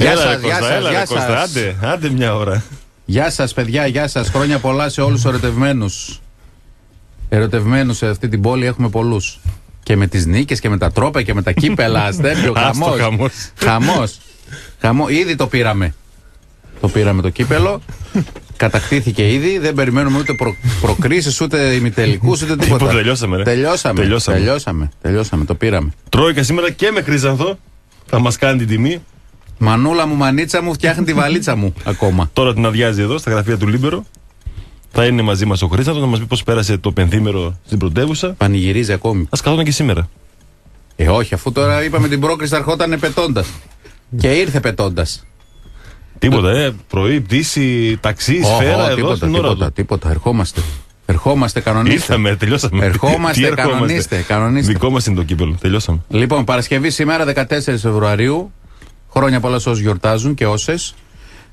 Γεια Έλα, σας, ρε, γεια Κώστα, σας, έλα, ρε, γεια Κώστα, σας. Άντε, άντε μια ώρα. Γεια σας, παιδιά, γεια σας. Χρόνια πολλά σε όλους του ερωτευμένους. Ερωτευμένους σε αυτή την πόλη έχουμε πολλούς. Και με τις νίκες και με τα τρόπια και με τα κύπελα. Αστέριο, Άστο, χαμός. χαμός. Χαμός. Χαμό. Ήδη το πήραμε. Το πήραμε το κύπελο. Κατακτήθηκε ήδη. Δεν περιμένουμε ούτε προ, προκρίσεις, ούτε ημιτελικούς, ούτε τίποτα. Τίποτα, τελειώσαμε, ρε. Τελειώσαμε. Τελειώσαμε. Τελειώσαμε. Τελειώσαμε. Το πήραμε. Τρόικα σήμερα και με Χρύσανθο. Θα μας κάνει την τιμή. Μανούλα μου, μανίτσα μου, φτιάχνει τη βαλίτσα μου ακόμα. Τώρα την αδειάζει εδώ στα γραφεία του Λίμπερο. Θα είναι μαζί μας ο Χρύσανθος να μας πει πώς πέρασε το πενθήμερο στην πρωτεύουσα. Πανηγυρίζει ακόμη. Α καθόταν και σήμερα. Ε, όχι, αφού τώρα είπαμε την πρόκριση θα ερχόταν πετώντας. Και ήρθε πετώντας. Τίποτα, ε. Πρωί, πτήση, ταξί, σφαίρα εδώ τίποτα, στην ώρα τίποτα, του. τίποτα. Ερχόμαστε. Ερχόμαστε, κανονίστε. Ήρθαμε, τελειώσαμε. Ερχόμαστε, Τι ερχόμαστε; κανονίστε, κανονίστε. Δικό μας είναι το κύπελο. Τελειώσαμε. Λοιπόν, Παρασκευή σήμερα 14 Φεβρουαρίου. Χρόνια πολλά σε όσους γιορτάζουν και όσες.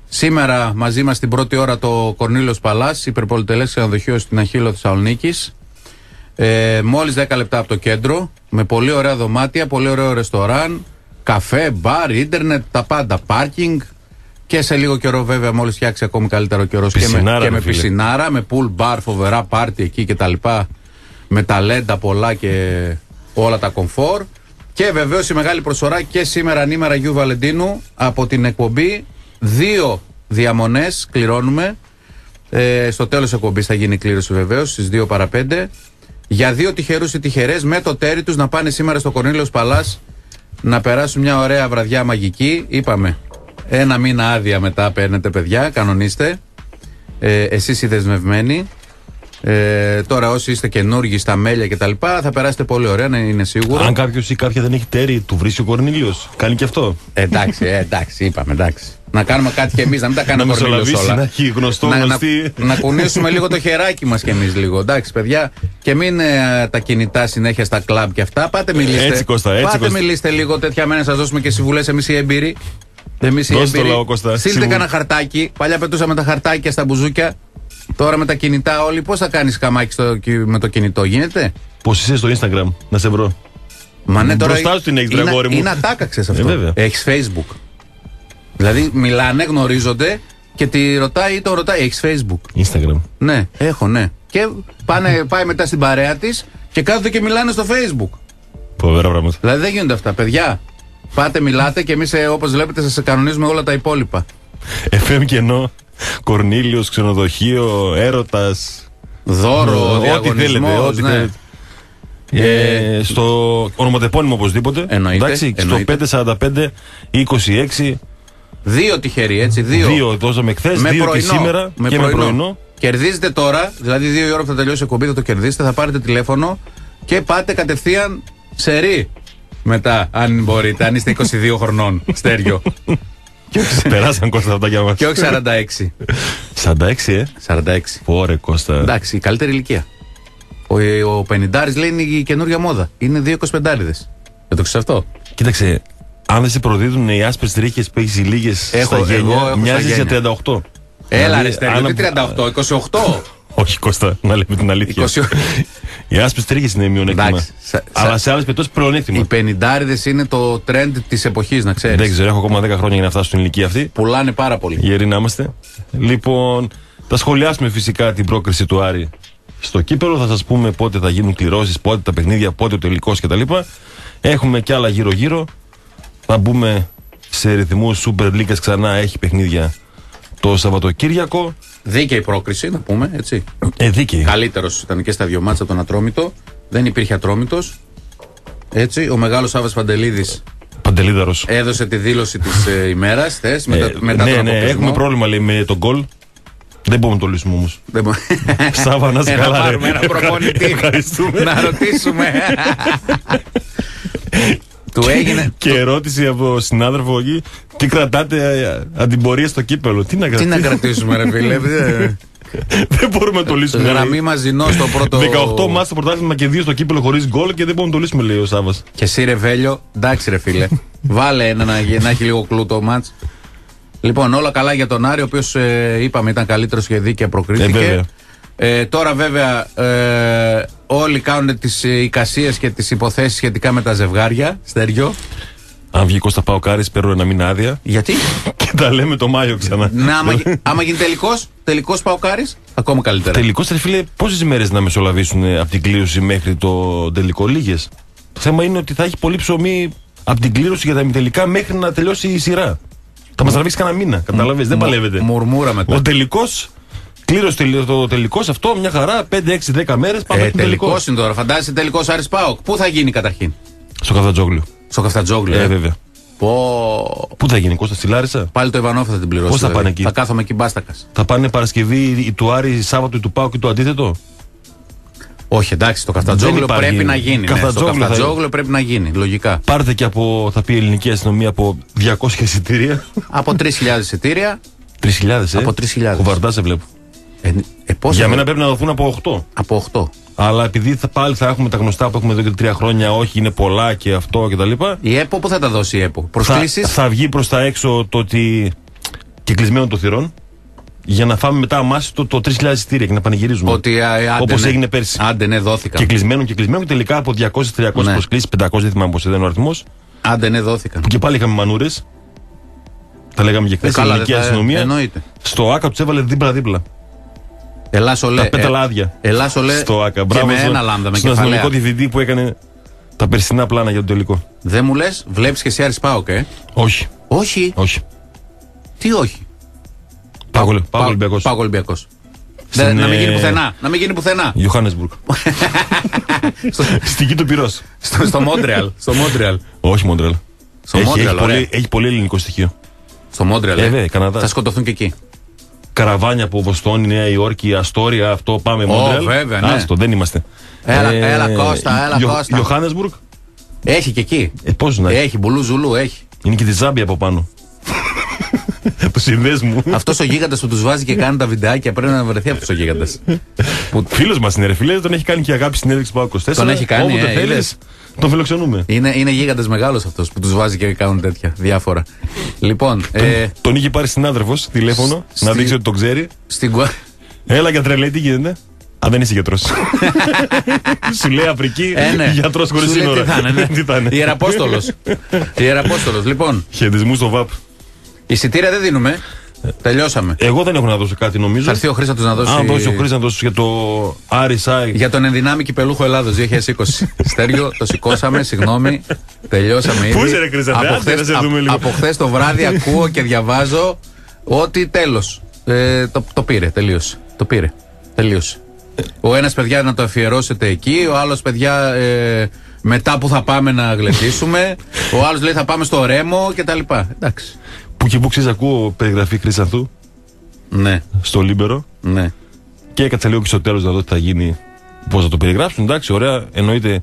Σήμερα μαζί μας την πρώτη ώρα το Κορνίλος Παλάς, υπερπολιτελέ ξενοδοχείος στην Αχύλο Θεσσαλονίκης. Ε, Μόλις 10 λεπτά από το κέντρο, με πολύ ωραία δωμάτια, πολύ ωραίο ρεστοράν, καφέ, μπαρ, ίντερνετ, τα πάντα, πάρκινγκ. Και σε λίγο καιρό, βέβαια, μόλις φτιάξει ακόμη καλύτερο καιρός και με, Πισινάρα, και ρε με φίλε. πισινάρα, με pool bar, φοβερά πάρτι εκεί και τα λοιπά. Με ταλέντα πολλά και όλα τα κομφόρ. Και βεβαίως η μεγάλη προσφορά και σήμερα ανήμερα Γιου Βαλεντίνου από την εκπομπή. Δύο διαμονές κληρώνουμε. Ε, στο τέλος εκπομπής θα γίνει η κλήρωση βεβαίως στις 2 παρα 5. Για δύο τυχερούς ή τυχερές με το τέρι τους να πάνε σήμερα στο Κορνίλιο Παλά να περάσουν μια ωραία βραδιά μαγική. Είπαμε. Ένα μήνα άδεια μετά παίρνετε παιδιά, κανονίστε. Ε, εσείς οι δεσμευμένοι. Ε, τώρα όσοι είστε καινούργοι στα μέλια κτλ. θα περάσετε πολύ ωραία, να είναι σίγουρο. Αν κάποιος ή κάποια δεν έχει τέρι, του βρίσκει ο Κορνίλιος. Κάνει και αυτό. Εντάξει, ε, εντάξει, είπαμε, εντάξει. Να κάνουμε κάτι κι εμείς, να μην τα Να κάνουμε Κορνίλιος μεσολαβήσει, να όλα. έχει γνωστό, να, να, γνωστή. να κουνήσουμε λίγο το χεράκι μας κι εμείς λίγο. Εντάξει, παιδιά. Και μην ε, τα κινητά συνέχεια στα κλαμπ και αυτά. Πάτε μιλήστε. Έτσι, Κώστα, έτσι, Πάτε Κώστα. μιλήστε λίγο τέτοια μέρα, σας δώσουμε και συμβουλές εμείς οι έμπειροι. Εμείς οι Δώσ' το έμπειροι. λαό, Κώστα. Στείλτε Συμβουλ- κανένα χαρτάκι. Παλιά πετούσαμε τα χαρτάκια στα μπουζούκια. Τώρα με τα κινητά όλοι. Πώς θα κάνεις καμάκι στο, κι- με το κινητό, γίνεται; Πώς είσαι στο Instagram, να σε βρω. Μα ναι, τώρα. Μπροστά σου την έχεις, είναι- ρε αγόρι μου. Είναι ατάκαξες αυτό. Ε, βέβαια. Έχεις Facebook. Δηλαδή μιλάνε, γνωρίζονται και τη ρωτάει ή τον ρωτάει. Έχεις Facebook. Instagram. Ναι, έχω, ναι. Και πάνε, πάει μετά στην παρέα της και κάθονται και μιλάνε στο Facebook. Φοβερά πράγματα. Δηλαδή δεν γίνονται αυτά. Παιδιά, πάτε, μιλάτε και εμείς όπως βλέπετε σας κανονίζουμε όλα τα υπόλοιπα. FM κενό, Κορνίλιος, ξενοδοχείο, έρωτας. Δώρο, Ό,τι θέλετε. διαγωνισμός, Ό,τι ναι. θέλετε. Ε, στο ονοματεπώνυμο οπωσδήποτε. Εννοείται, Εντάξει, εννοείται. στο 545 26. Δύο τυχεροί, έτσι. Δύο. Δύο δώσαμε χθες, με δύο πρωινό, και σήμερα με και πρωινό. με πρωινό. Κερδίζετε τώρα, δηλαδή δύο η ώρα που θα τελειώσει η εκπομπή θα το κερδίσετε, θα πάρετε τηλέφωνο και πάτε κατευθείαν σε ρί. Μετά, αν μπορείτε, αν είστε 22 χρονών, στέριο. Περάσαν Κώστα αυτά για μας. και όχι 46. 46, ε; 46. Ωρε Κώστα. Εντάξει, η καλύτερη ηλικία. Ο, ο 50 λέει είναι η καινούργια μόδα. Είναι δύο 25 Δεν το ξέρεις αυτό; Κοίταξε, αν δεν σε προδίδουν οι άσπρες τρίχες που έχεις λίγες Έχω, στα εγώ γένια, έχω μοιάζεις στα για 38. Έλα, Δηλαδή, ρε Στέριο, αν- τι 38, 28. Όχι, Κώστα, να λέμε την αλήθεια. 20. Οι άσπρε τρίχε είναι μειονέκτημα. Εντάξει, σα- Αλλά σα- σε άλλες περιπτώσεις πλεονέκτημα. Οι 50 είναι το trend της εποχής, να ξέρεις. Δεν ξέρω, έχω ακόμα 10 χρόνια για να φτάσω στην ηλικία αυτή. Πουλάνε πάρα πολύ. Γεροί να είμαστε. Λοιπόν, θα σχολιάσουμε φυσικά την πρόκριση του Άρη στο κύπελο. Θα σας πούμε πότε θα γίνουν κληρώσεις, πότε τα παιχνίδια, πότε ο τελικός κτλ. Έχουμε κι άλλα γύρω-γύρω. Θα μπούμε σε ρυθμούς Super League ξανά. Έχει παιχνίδια το Σαββατοκύριακο. Δίκαιη πρόκριση, να πούμε έτσι. Ε, δίκαιη. Καλύτερος ήταν και στα δυο μάτσα από τον Ατρόμητο. Δεν υπήρχε Ατρόμητος. Έτσι, ο μεγάλος Σάββα Παντελίδης Παντελίδαρος. έδωσε τη δήλωση της ε, ημέρας χθε μετά, μετά ναι, τον ναι, αποκλεισμό. έχουμε πρόβλημα λέει με τον γκολ. Δεν μπορούμε να το λύσουμε όμως. Δεν μπο- Σάβα, να είσαι Ε, να καλά, ρε. πάρουμε ένα Ευχα- προπονητή. ευχαριστούμε. να ρωτήσουμε. Του έγινε. Και ερώτηση από συνάδελφο εκεί. Τι κρατάτε ε, αντιπορία στο κύπελο; Τι να Τι κρατήσουμε. να κρατήσουμε, ρε φίλε. ε, δεν μπορούμε να το λύσουμε. Γραμμή λέει. μαζινό στο πρώτο. 18 μάτς στο πρωτάθλημα και 2 στο κύπελο χωρίς γκολ και δεν μπορούμε να το λύσουμε, λέει ο Σάβα. Και εσύ ρε Βέλιο, εντάξει ρε φίλε. Βάλε ένα να, να έχει λίγο κλού το μάτς. Λοιπόν, όλα καλά για τον Άρη, ο οποίος είπαμε ήταν καλύτερος και δίκαια Ε, προκρίθηκε. βέβαια. Ε, τώρα βέβαια ε, όλοι κάνουν τις ε, εικασίες και τις υποθέσεις σχετικά με τα ζευγάρια, Στέριο. Αν βγει Κώστα Παοκάρης, παίρνω ένα μήνα άδεια Γιατί; και τα λέμε το Μάιο ξανά. ναι, άμα, γι- άμα γίνει τελικός, τελικός Παοκάρης, ακόμα καλύτερα. Τελικώ, ρε φίλε, πόσες μέρες να μεσολαβήσουν από την κλήρωση μέχρι το τελικό λίγες; Το θέμα είναι ότι θα έχει πολύ ψωμί από την κλήρωση για τα ημιτελικά μέχρι να τελειώσει η σειρά. Θα μας τραβήξει κανένα μήνα. Καταλαβέ, δεν Μου- παλεύετε. Μουρμούρα μετά. Ο τελικός, κλήρωση τελ- το τελικό αυτό, μια χαρά, 5-6-10 μέρες πάμε Ε, στο τελικό. τελικός είναι τώρα. Φαντάζεσαι τελικός Άρης Πάοκ. Πού θα γίνει καταρχήν; Στο Καφτατζόγλιο. Στο Καφτατζόγλιο. Ε, ε; βέβαια. Πω. Πού θα γίνει, Κώστα στη Λάρισα; Πάλι το Ιβανόφ θα την πληρώσει. Πώς θα βέβαια. πάνε εκεί; Θα κάθομαι εκεί μπάστακας. Θα πάνε Παρασκευή η του Άρη, Σάββατο η του Πάου και το αντίθετο; Όχι, εντάξει, το Δεν Καφτατζόγλιο υπάρχει. πρέπει να γίνει. Ναι. Στο Καφτατζόγλιο θα- Καφτατζόγλιο πρέπει να γίνει. Λογικά. Πάρτε και από, θα πει η ελληνική αστυνομία, από 200 εισιτήρια. Από 3.000 εισιτήρια. 3.000, ε; Από 3.000. Κουβαρτά σε βλέπω. Ε, ε, πόσα- Για μένα πρέπει να δοθούν από 8. Από 8. Αλλά επειδή θα, πάλι θα έχουμε τα γνωστά που έχουμε εδώ και τρία χρόνια, όχι είναι πολλά και αυτό κτλ. Η ΕΠΟ, πού θα τα δώσει η ΕΠΟ; Θα, Προσκλήσεις; θα βγει προς τα έξω το ότι. και κλεισμένο το θυρών. Για να φάμε μετά αμάσιτο το 3.000 εισιτήρια και να πανηγυρίζουμε. Ότι α, ε, άντε, Όπως ναι. έγινε πέρσι. Άντε, ναι, δόθηκαν. Και κλεισμένο και κλεισμένο και τελικά από 200-300 Ναι. προσκλήσεις, 500 δεν θυμάμαι πώς ήταν ο αριθμός. Άντε, ναι, δόθηκαν. Που και πάλι είχαμε μανούρες. Τα λέγαμε και χθες. Ε, η καλά, ελληνική δεν θα- αστυνομία. εννοείται. Στο ΑΚΑ τους έβαλε δίπλα-δίπλα. Ελά, ολέ. Τα πέταλα άδεια. Ελά, ολέ. Στο ΑΚΑ. Και Μπράβο με στο- ένα λάμδα, με στον κεφαλαία. αστυνομικό διευθυντή που έκανε τα περσινά πλάνα για το τελικό. Δεν μου λες, βλέπεις και εσύ Άρης Πάοκ, ε; Όχι. Όχι; Όχι. Τι όχι; Πάγο Πάγο Ολυμπιακός. Πάοκ Ολυμπιακός. Στην, Να μην γίνει ε, πουθενά. Να μην γίνει πουθενά. Johannesburg. στο, Στη γη του πυρός. στο, στο Μόντρεαλ. Στο Μόντρεαλ. Όχι Μόντρελ. Στο έχει, Μόντρεαλ, έχει, ωραία. πολύ, έχει πολύ ελληνικό στοιχείο. Στο Μόντρεαλ. Ε, ε. βέβαια, Καναδάς. Θα σκοτωθούν και εκεί. Καραβάνια από Βοστόνη, Νέα Υόρκη, Αστόρια, αυτό πάμε Μόντρελ. βέβαια, ναι. Άστο, δεν είμαστε. Έλα, έλα, Κώστα, έλα, Κώστα. Johannesburg. Έχει και εκεί. Ε, πώς να έχει. Έχει, μπουλού ζουλού, έχει. Είναι και τη Ζάμπια από πάνω. του συνδέσμου. Αυτός ο γίγαντας που τους βάζει και κάνει τα βιντεάκια πρέπει να βρεθεί αυτός ο γίγαντας. Φίλος μας είναι, ρε φίλε, τον έχει κάνει και αγάπη συνέντευξη που 24. Τον έχει κάνει, Όποτε ε, θέλεις, είδες. Τον φιλοξενούμε. Είναι, είναι γίγαντα μεγάλος αυτός που τους βάζει και κάνουν τέτοια διάφορα. Λοιπόν, ε, Τον είχε πάρει συνάδελφος τηλέφωνο Στη- να δείξει ότι τον ξέρει. στην Γουα- Έλα για τρελέ, τι γίνεται. Α, δεν είσαι γιατρός. Σου λέει Αφρική, Ε, ναι. γιατρός χωρίς Σου λέει σύνορα. Τι θα είναι, ναι. Τι θα είναι. Ιεραπόστολος. Ιεραπόστολος. Λοιπόν, Χαιρετισμού στο ΒΑΠ. εισιτήρια δεν δίνουμε. Τελειώσαμε. Εγώ δεν έχω να δώσω κάτι νομίζω. Θα έρθει ο Χρήστος να δώσει. Αν δώσει ο Χρήστος να δώσει για το RSI. Για τον ενδυνάμει κυπελούχο Ελλάδος 2020. Στέργιο, το σηκώσαμε, συγγνώμη. Τελειώσαμε ήδη. Πού είσαι, ρε, Χρήστο, Από άντε, χθες- να σε δούμε απ- λίγο. Από χθες το βράδυ ακούω και διαβάζω ότι τέλος. Ε, το, το πήρε, τελείωσε. Το πήρε. Τελείωσε. Ο ένας παιδιά να το αφιερώσετε εκεί, ο άλλος παιδιά ε, μετά που θα πάμε να γλεντήσουμε, ο άλλος λέει θα πάμε στο ρέμο κτλ. Εντάξει. Που και που ξέρεις, ακούω περιγραφή Χρύσανθου Ναι, στο Λίμπερο. ναι. Και έκατσα λίγο και στο τέλος να δω τι θα γίνει. Πώς θα το περιγράψουν. Εντάξει, ωραία. Εννοείται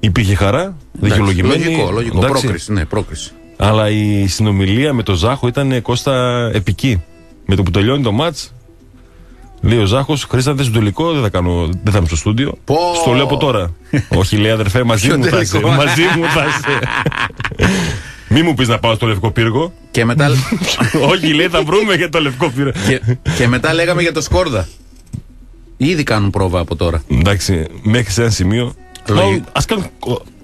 υπήρχε χαρά. Εντάξει, Δικαιολογημένη. Λογικό, λογικό. εντάξει. Πρόκριση. Ναι, πρόκριση. Αλλά η συνομιλία με τον Ζάχο ήταν ε, Κώστα επική. Με το που τελειώνει το ματς, λέει ο Ζάχος: Χρύσανθε στο τελικό, δεν θα, κάνω, δεν θα είμαι στο στούντιο. Πω. Στο λέω από τώρα. Όχι, λέει αδερφέ, μαζί Ποιο μου θα είσαι. τελικό; Μαζί μου θα είσαι. Μη μου πεις να πάω στο λευκό πύργο. Και μετά, Όχι, λέει, θα βρούμε για το λευκό πύργο. και, και μετά λέγαμε για το Σκόρδα. Ήδη κάνουν πρόβα από τώρα. Εντάξει, μέχρι σε ένα σημείο. Λογι- Α κάνουν.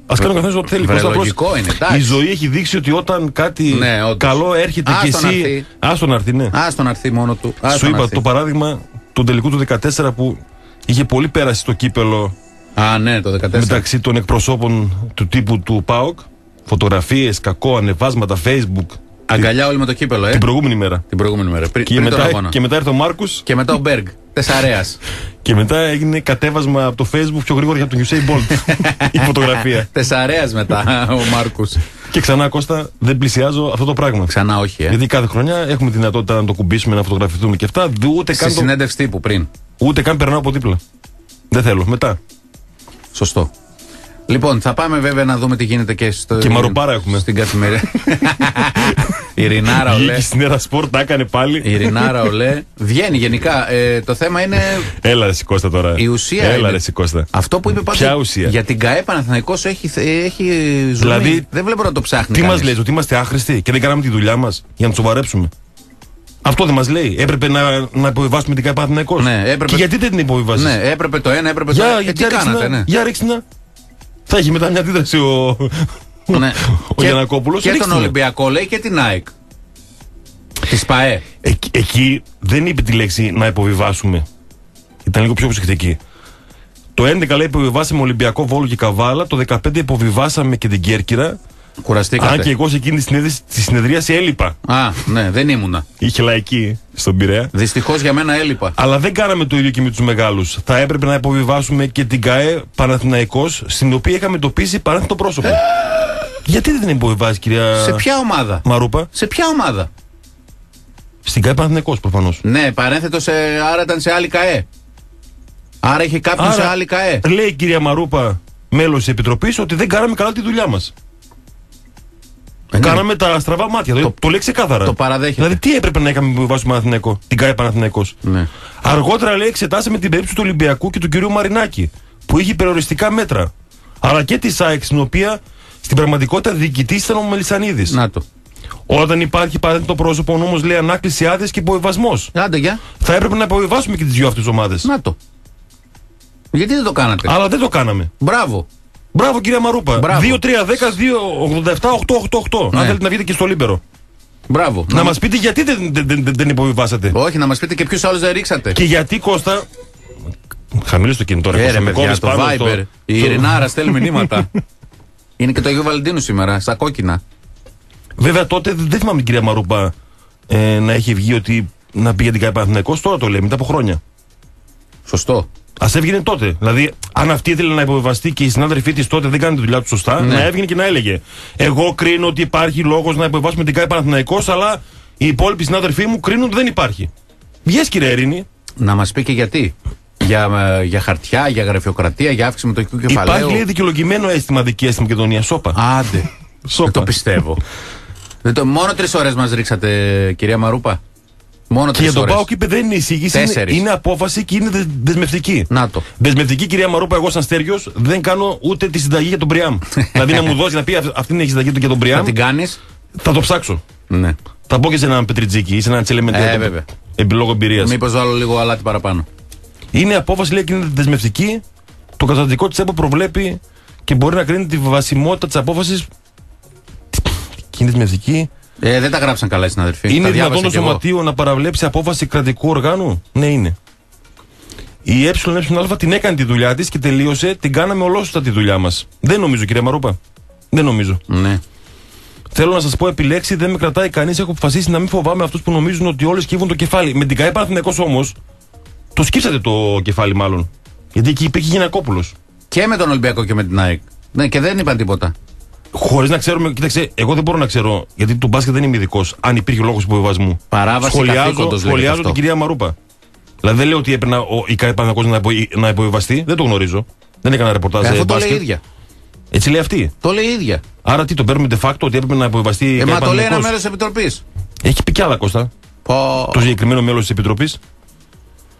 Ας κάνει ο καθένα ό,τι θέλει. Βρε, Κώστα, πώς- λογικό είναι, εντάξει. Η ζωή έχει δείξει ότι όταν κάτι Ναι, όντως. καλό έρχεται Άστον και να εσύ. έρθει. Άστον να έρθει, ναι. Άστον να έρθει μόνο του. Άστον Σου να είπα έρθει. το παράδειγμα του τελικού του 14 που είχε πολύ πέρασει στο κύπελο Α, ναι, το 14. μεταξύ των εκπροσώπων του τύπου του ΠΑΟΚ. Φωτογραφίες, κακό, ανεβάσματα, Facebook. Αγκαλιά όλοι με το κύπελο, ε. Την προηγούμενη μέρα. Την προηγούμενη μέρα. Πριν, Και πριν τον μετά, αγώνα. και μετά ήρθε ο Μάρκο Και μετά ο Μπέργκ. Τεσσαρέα. και μετά έγινε κατέβασμα από το Facebook πιο γρήγορα από τον Usain Bolt. η φωτογραφία. Τεσσαρέα μετά ο Μάρκους. Και ξανά Κώστα, δεν πλησιάζω αυτό το πράγμα. Ξανά όχι, ε. Γιατί κάθε χρονιά έχουμε τη δυνατότητα να το κουμπίσουμε, να φωτογραφηθούμε και αυτά. δε- Ούτε Στη καν, το, συνέντευξη τύπου πριν. ούτε καν περνάω από δίπλα. Δεν θέλω. Μετά. Σωστό. Λοιπόν, θα πάμε βέβαια να δούμε τι γίνεται και στο. Και μαροπάρα έχουμε. Στην καθημερινή. Η Ρινάρα ολέ. Βγήκε στην Έρα Σπορ, τα έκανε πάλι. Η Ρινάρα ολέ. Βγαίνει γενικά. Ε, το θέμα είναι Έλα ρε Σικώστα τώρα. η ουσία. Έλα είναι- ρε Σικώστα. Αυτό που είπε πάντως Ποια ουσία; Για την ΚαΕ Παναθηναϊκός έχει, έχει ζουμί. Δηλαδή, δεν βλέπω να το ψάχνει. Τι κανείς. μα λέει, ότι είμαστε άχρηστοι και δεν κάναμε τη δουλειά μας για να του σοβαρέψουμε; Αυτό δεν μας λέει. Έπρεπε να, να υποβιβάσουμε την ΚΑΕ Παναθηναϊκός. Ναι, έπρεπε- Και γιατί δεν την υποβιβάσει. Ναι, έπρεπε το ένα, έπρεπε το Για, άλλο. Ε, για, τι κάνατε, ρίξτε να, ναι. για ρίξτε να. Θα έχει μετά μια αντίδραση ο, Ναι. Ο Και- Γιανακόπουλος. Και τον Ολυμπιακό λέει και την ΑΕΚ. Της ΠαΕ. Εκεί, εκεί δεν είπε τη λέξη να υποβιβάσουμε. Ήταν λίγο πιο προσεκτική. Το 11 λέει υποβιβάσαμε Ολυμπιακό Βόλο και Καβάλα. Το 15 υποβιβάσαμε και την Κέρκυρα. Κουραστήκατε. Αν και εγώ σε εκείνη τη συνέδρια- τη συνεδρίαση έλειπα. Α, ναι, δεν ήμουνα. Είχε λαϊκή στον Πειραιά. Δυστυχώς για μένα έλειπα. Αλλά δεν κάναμε το ίδιο και με τους μεγάλους. Θα έπρεπε να υποβιβάσουμε και την ΚΑΕ Παναθηναϊκός, στην οποία είχαμε τοπίσει παράθετο πρόσωπο. Γιατί δεν την υποβιβάζει, κυρία Σε ποια ομάδα; Μαρούπα, Σε ποια ομάδα; στην ΚΑΕ Παναθηναϊκός προφανώς. Ναι, παρένθετος, σε, άρα ήταν σε άλλη ΚαΕ. Άρα είχε κάποιον σε άλλη ΚαΕ. λέει η κυρία Μαρούπα, μέλος της Επιτροπής, ότι δεν κάναμε καλά τη δουλειά μας. Ε, ναι. Κάναμε τα στραβά μάτια. Το, Το- το λέει ξεκάθαρα. το παραδέχεται. Δηλαδή, τι έπρεπε να είχαμε υποβιβάσει Παναθηναϊκό, την ΚΑΕ Παναθηναϊκός; Ναι. Αργότερα λέει εξετάσαμε την περίπτωση του Ολυμπιακού και του κυρίου Μαρινάκη, που είχε περιοριστικά μέτρα. Αλλά και της ΑΕΚ, στην οποία στην πραγματικότητα διοικητής ήταν ο Μελισανίδης. Να το. Όταν υπάρχει παράδειγμα το πρόσωπο, ο νόμος λέει ανάκληση άδειας και υποβιβασμός. Άντε, γεια. Θα έπρεπε να υποβιβάσουμε και τις δύο αυτές ομάδες. Να το. Γιατί δεν το κάνατε; Αλλά δεν το κάναμε. Μπράβο. Μπράβο κυρία Μαρούπα. Μπράβο. 2-3-10-2-87-8-8-8. Ναι. Αν θέλετε να βγείτε και στο Λίμπερο. Μπράβο. Να μας πείτε γιατί δεν, δεν, δεν, δεν υποβιβάσατε. Όχι, να μας πείτε και ποιους άλλους δεν ρίξατε. Και γιατί Κώστα. Χαμηλή το κινητό, ρε Ε, Κώστα, ρε, με παιδιά, κόβεις το πάνω Viber. στο- Η στο- Ειρηνάρα στέλνει μηνύματα. Είναι και το Αγίου Βαλεντίνου σήμερα, στα κόκκινα. Βέβαια τότε δεν θυμάμαι την κυρία Μαρούπα ε, να έχει βγει ότι να πήγε την ΚΑΕ Παναθηναϊκός. Τώρα το λέει μετά από χρόνια. Σωστό. Α έβγαινε τότε. Δηλαδή, αν αυτή ήθελε να υποβιβαστεί και οι συνάδελφοί της τότε δεν κάνουν τη δουλειά του σωστά, Ναι. να έβγαινε και να έλεγε. Εγώ κρίνω ότι υπάρχει λόγος να υποβιβάσουμε την ΚΑΕ Παναθηναϊκός, αλλά οι υπόλοιποι συνάδελφοί μου κρίνουν ότι δεν υπάρχει. Βγες κύριε Ερήνη. Να μας πει και γιατί. Για, ε, για χαρτιά, για γραφειοκρατία, για αύξηση μετοχικού κεφαλαίου. Υπάρχει λέει δικαιολογημένο αίσθημα δικαία στη Μακεδονία. Σόπα. Άντε. Σόπα. Δεν το πιστεύω. Δεν το, μόνο τρεις ώρες μας ρίξατε, κυρία Μαρούπα. Μόνο Και τρεις για τον ώρες. Πάοκ είπε δεν είναι εισήγηση, είναι, Τέσσερις. είναι απόφαση και είναι δε- δεσμευτική. Να το. Δεσμευτική κυρία Μαρούπα, εγώ σαν Στέριος δεν κάνω ούτε τη συνταγή για τον Μπριάμ. δηλαδή να μου δώσει να πει αυ- αυτή είναι η συνταγή του για τον Θα Μπριάμ, την κάνεις; θα το ψάξω. Ναι. Θα πω και σε έναν Πετριτζίκη ή σε έναν Τσελεμεντέ. Ε, βέβαια. Επιλόγω εμπειρίας. Μήπως βάλω λίγο αλάτι παραπάνω. Είναι απόφαση λέει και είναι δεσμευτική. Το καταστατικό της ΕΠΟ προβλέπει και μπορεί να κρίνει τη βασιμότητα της απόφασης. Και είναι δεσμευτική. Ε, δεν τα γράψαν καλά οι συναδελφοί. Είναι Τα δυνατόν διάβασα το κι εγώ. σωματείο να παραβλέψει απόφαση κρατικού οργάνου; Ναι, είναι. Η ΕΕΑ την έκανε τη δουλειά της και τελείωσε. Την κάναμε ολόσωτα τη δουλειά μας. Δεν νομίζω, κυρία Μαρούπα. Δεν νομίζω. Ναι. Θέλω να σας πω επιλέξει, δεν με κρατάει κανείς. Έχω αποφασίσει να μην φοβάμαι αυτούς που νομίζουν ότι όλοι σκύβουν το κεφάλι. Με την ΚΑΕ Παναθηναϊκός όμως, το σκύψατε το κεφάλι μάλλον. Γιατί εκεί υπήρχε Γυναικόπουλος. Και με τον Ολυμπιακό και με την ΑΕΚ. Ναι, και δεν είπαν τίποτα. Χωρίς να ξέρουμε, κοίταξε, εγώ δεν μπορώ να ξέρω, γιατί το μπάσκετ δεν είμαι ειδικός, αν υπήρχε λόγος υποβιβασμού. Παράβαση Σχολιάζω, καθήκοντος λέγεται σχολιάζω αυτό. την κυρία Μαρούπα. Δηλαδή δεν λέω ότι έπρεπε να, ο, η ΚΑΕ Παναθηναϊκός να, υπο, να υποβιβαστεί, δεν το γνωρίζω. Δεν έκανα ρεπορτάζ Ε, ε, αυτό το λέει η μπάσκετ. ίδια. Έτσι λέει αυτή. Το λέει η ίδια. Άρα τι, το παίρνουμε de facto ότι έπρεπε να υποβιβαστεί η Ε, ΚΑΕ μα το λέει ένα Παναθηναϊκός. μέρος της Επιτροπής. Έχει πει κι άλλα Κώστα. Το συγκεκριμένο μέλος της Επιτροπής.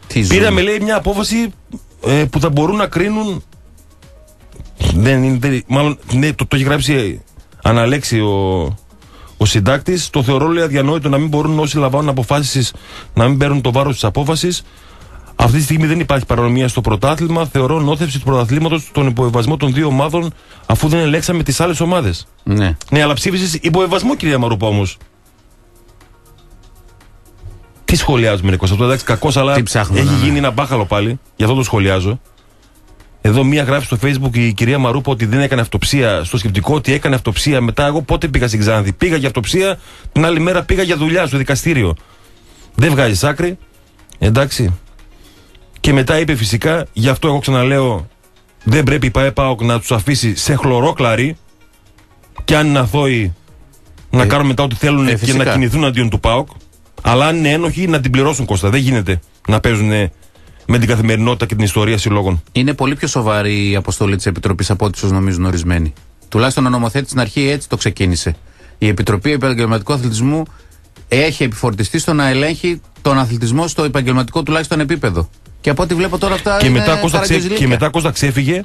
Τι ζούμε. Πήραμε, λέει, μια απόφαση ε, που θα μπορούν να κρίνουν. Δεν είναι. δεν- μάλλον ναι, το, το έχει γράψει αναλέξει ο, ο συντάκτης. Το θεωρώ, λέει, αδιανόητο να μην μπορούν όσοι λαμβάνουν αποφάσεις να μην παίρνουν το βάρος της απόφασης. Αυτή τη στιγμή δεν υπάρχει παρανομία στο πρωτάθλημα. Θεωρώ νόθευση του πρωταθλήματος τον υποβιβασμό των δύο ομάδων αφού δεν ελέγξαμε τις άλλες ομάδες. Ναι. Ναι, αλλά ψήφισες υποβιβασμό, κυρία Μαρούπα όμως. Τι σχολιάζουμε, ρε Κώστα, αυτό εντάξει, κακός, αλλά Τι ψάχνουμε, έχει ναι, ναι. γίνει ένα μπάχαλο πάλι. Γι' αυτό το σχολιάζω. Εδώ μία γράφει στο facebook η κυρία Μαρούπα ότι δεν έκανε αυτοψία. Στο σκεπτικό ότι έκανε αυτοψία. Μετά εγώ πότε πήγα στην Ξάνθη; Πήγα για αυτοψία, την άλλη μέρα πήγα για δουλειά στο δικαστήριο. Δεν βγάζει άκρη. Εντάξει. Και μετά είπε φυσικά, γι' αυτό εγώ ξαναλέω, δεν πρέπει η ΠαΕΠΑΟΚ να τους αφήσει σε χλωρόκλαρη και αν είναι αθώοι να Ε, κάνουν μετά ό,τι θέλουν ε, και φυσικά. να κινηθούν αντίον του ΠΑΟΚ. Αλλά αν είναι ένοχοι να την πληρώσουν Κώστα. Δεν γίνεται να παίζουν με την καθημερινότητα και την ιστορία συλλόγων. Είναι πολύ πιο σοβαρή η αποστολή της Επιτροπής από ό,τι ίσω νομίζουν ορισμένοι. Τουλάχιστον ο νομοθέτης στην αρχή έτσι το ξεκίνησε. Η Επιτροπή Επαγγελματικού Αθλητισμού έχει επιφορτιστεί στο να ελέγχει τον αθλητισμό στο επαγγελματικό τουλάχιστον επίπεδο. Και από ό,τι βλέπω τώρα αυτά Και είναι μετά, Κώστας, ξέ, καραγκιόζηλικια. και μετά Κώστας ξέφυγε.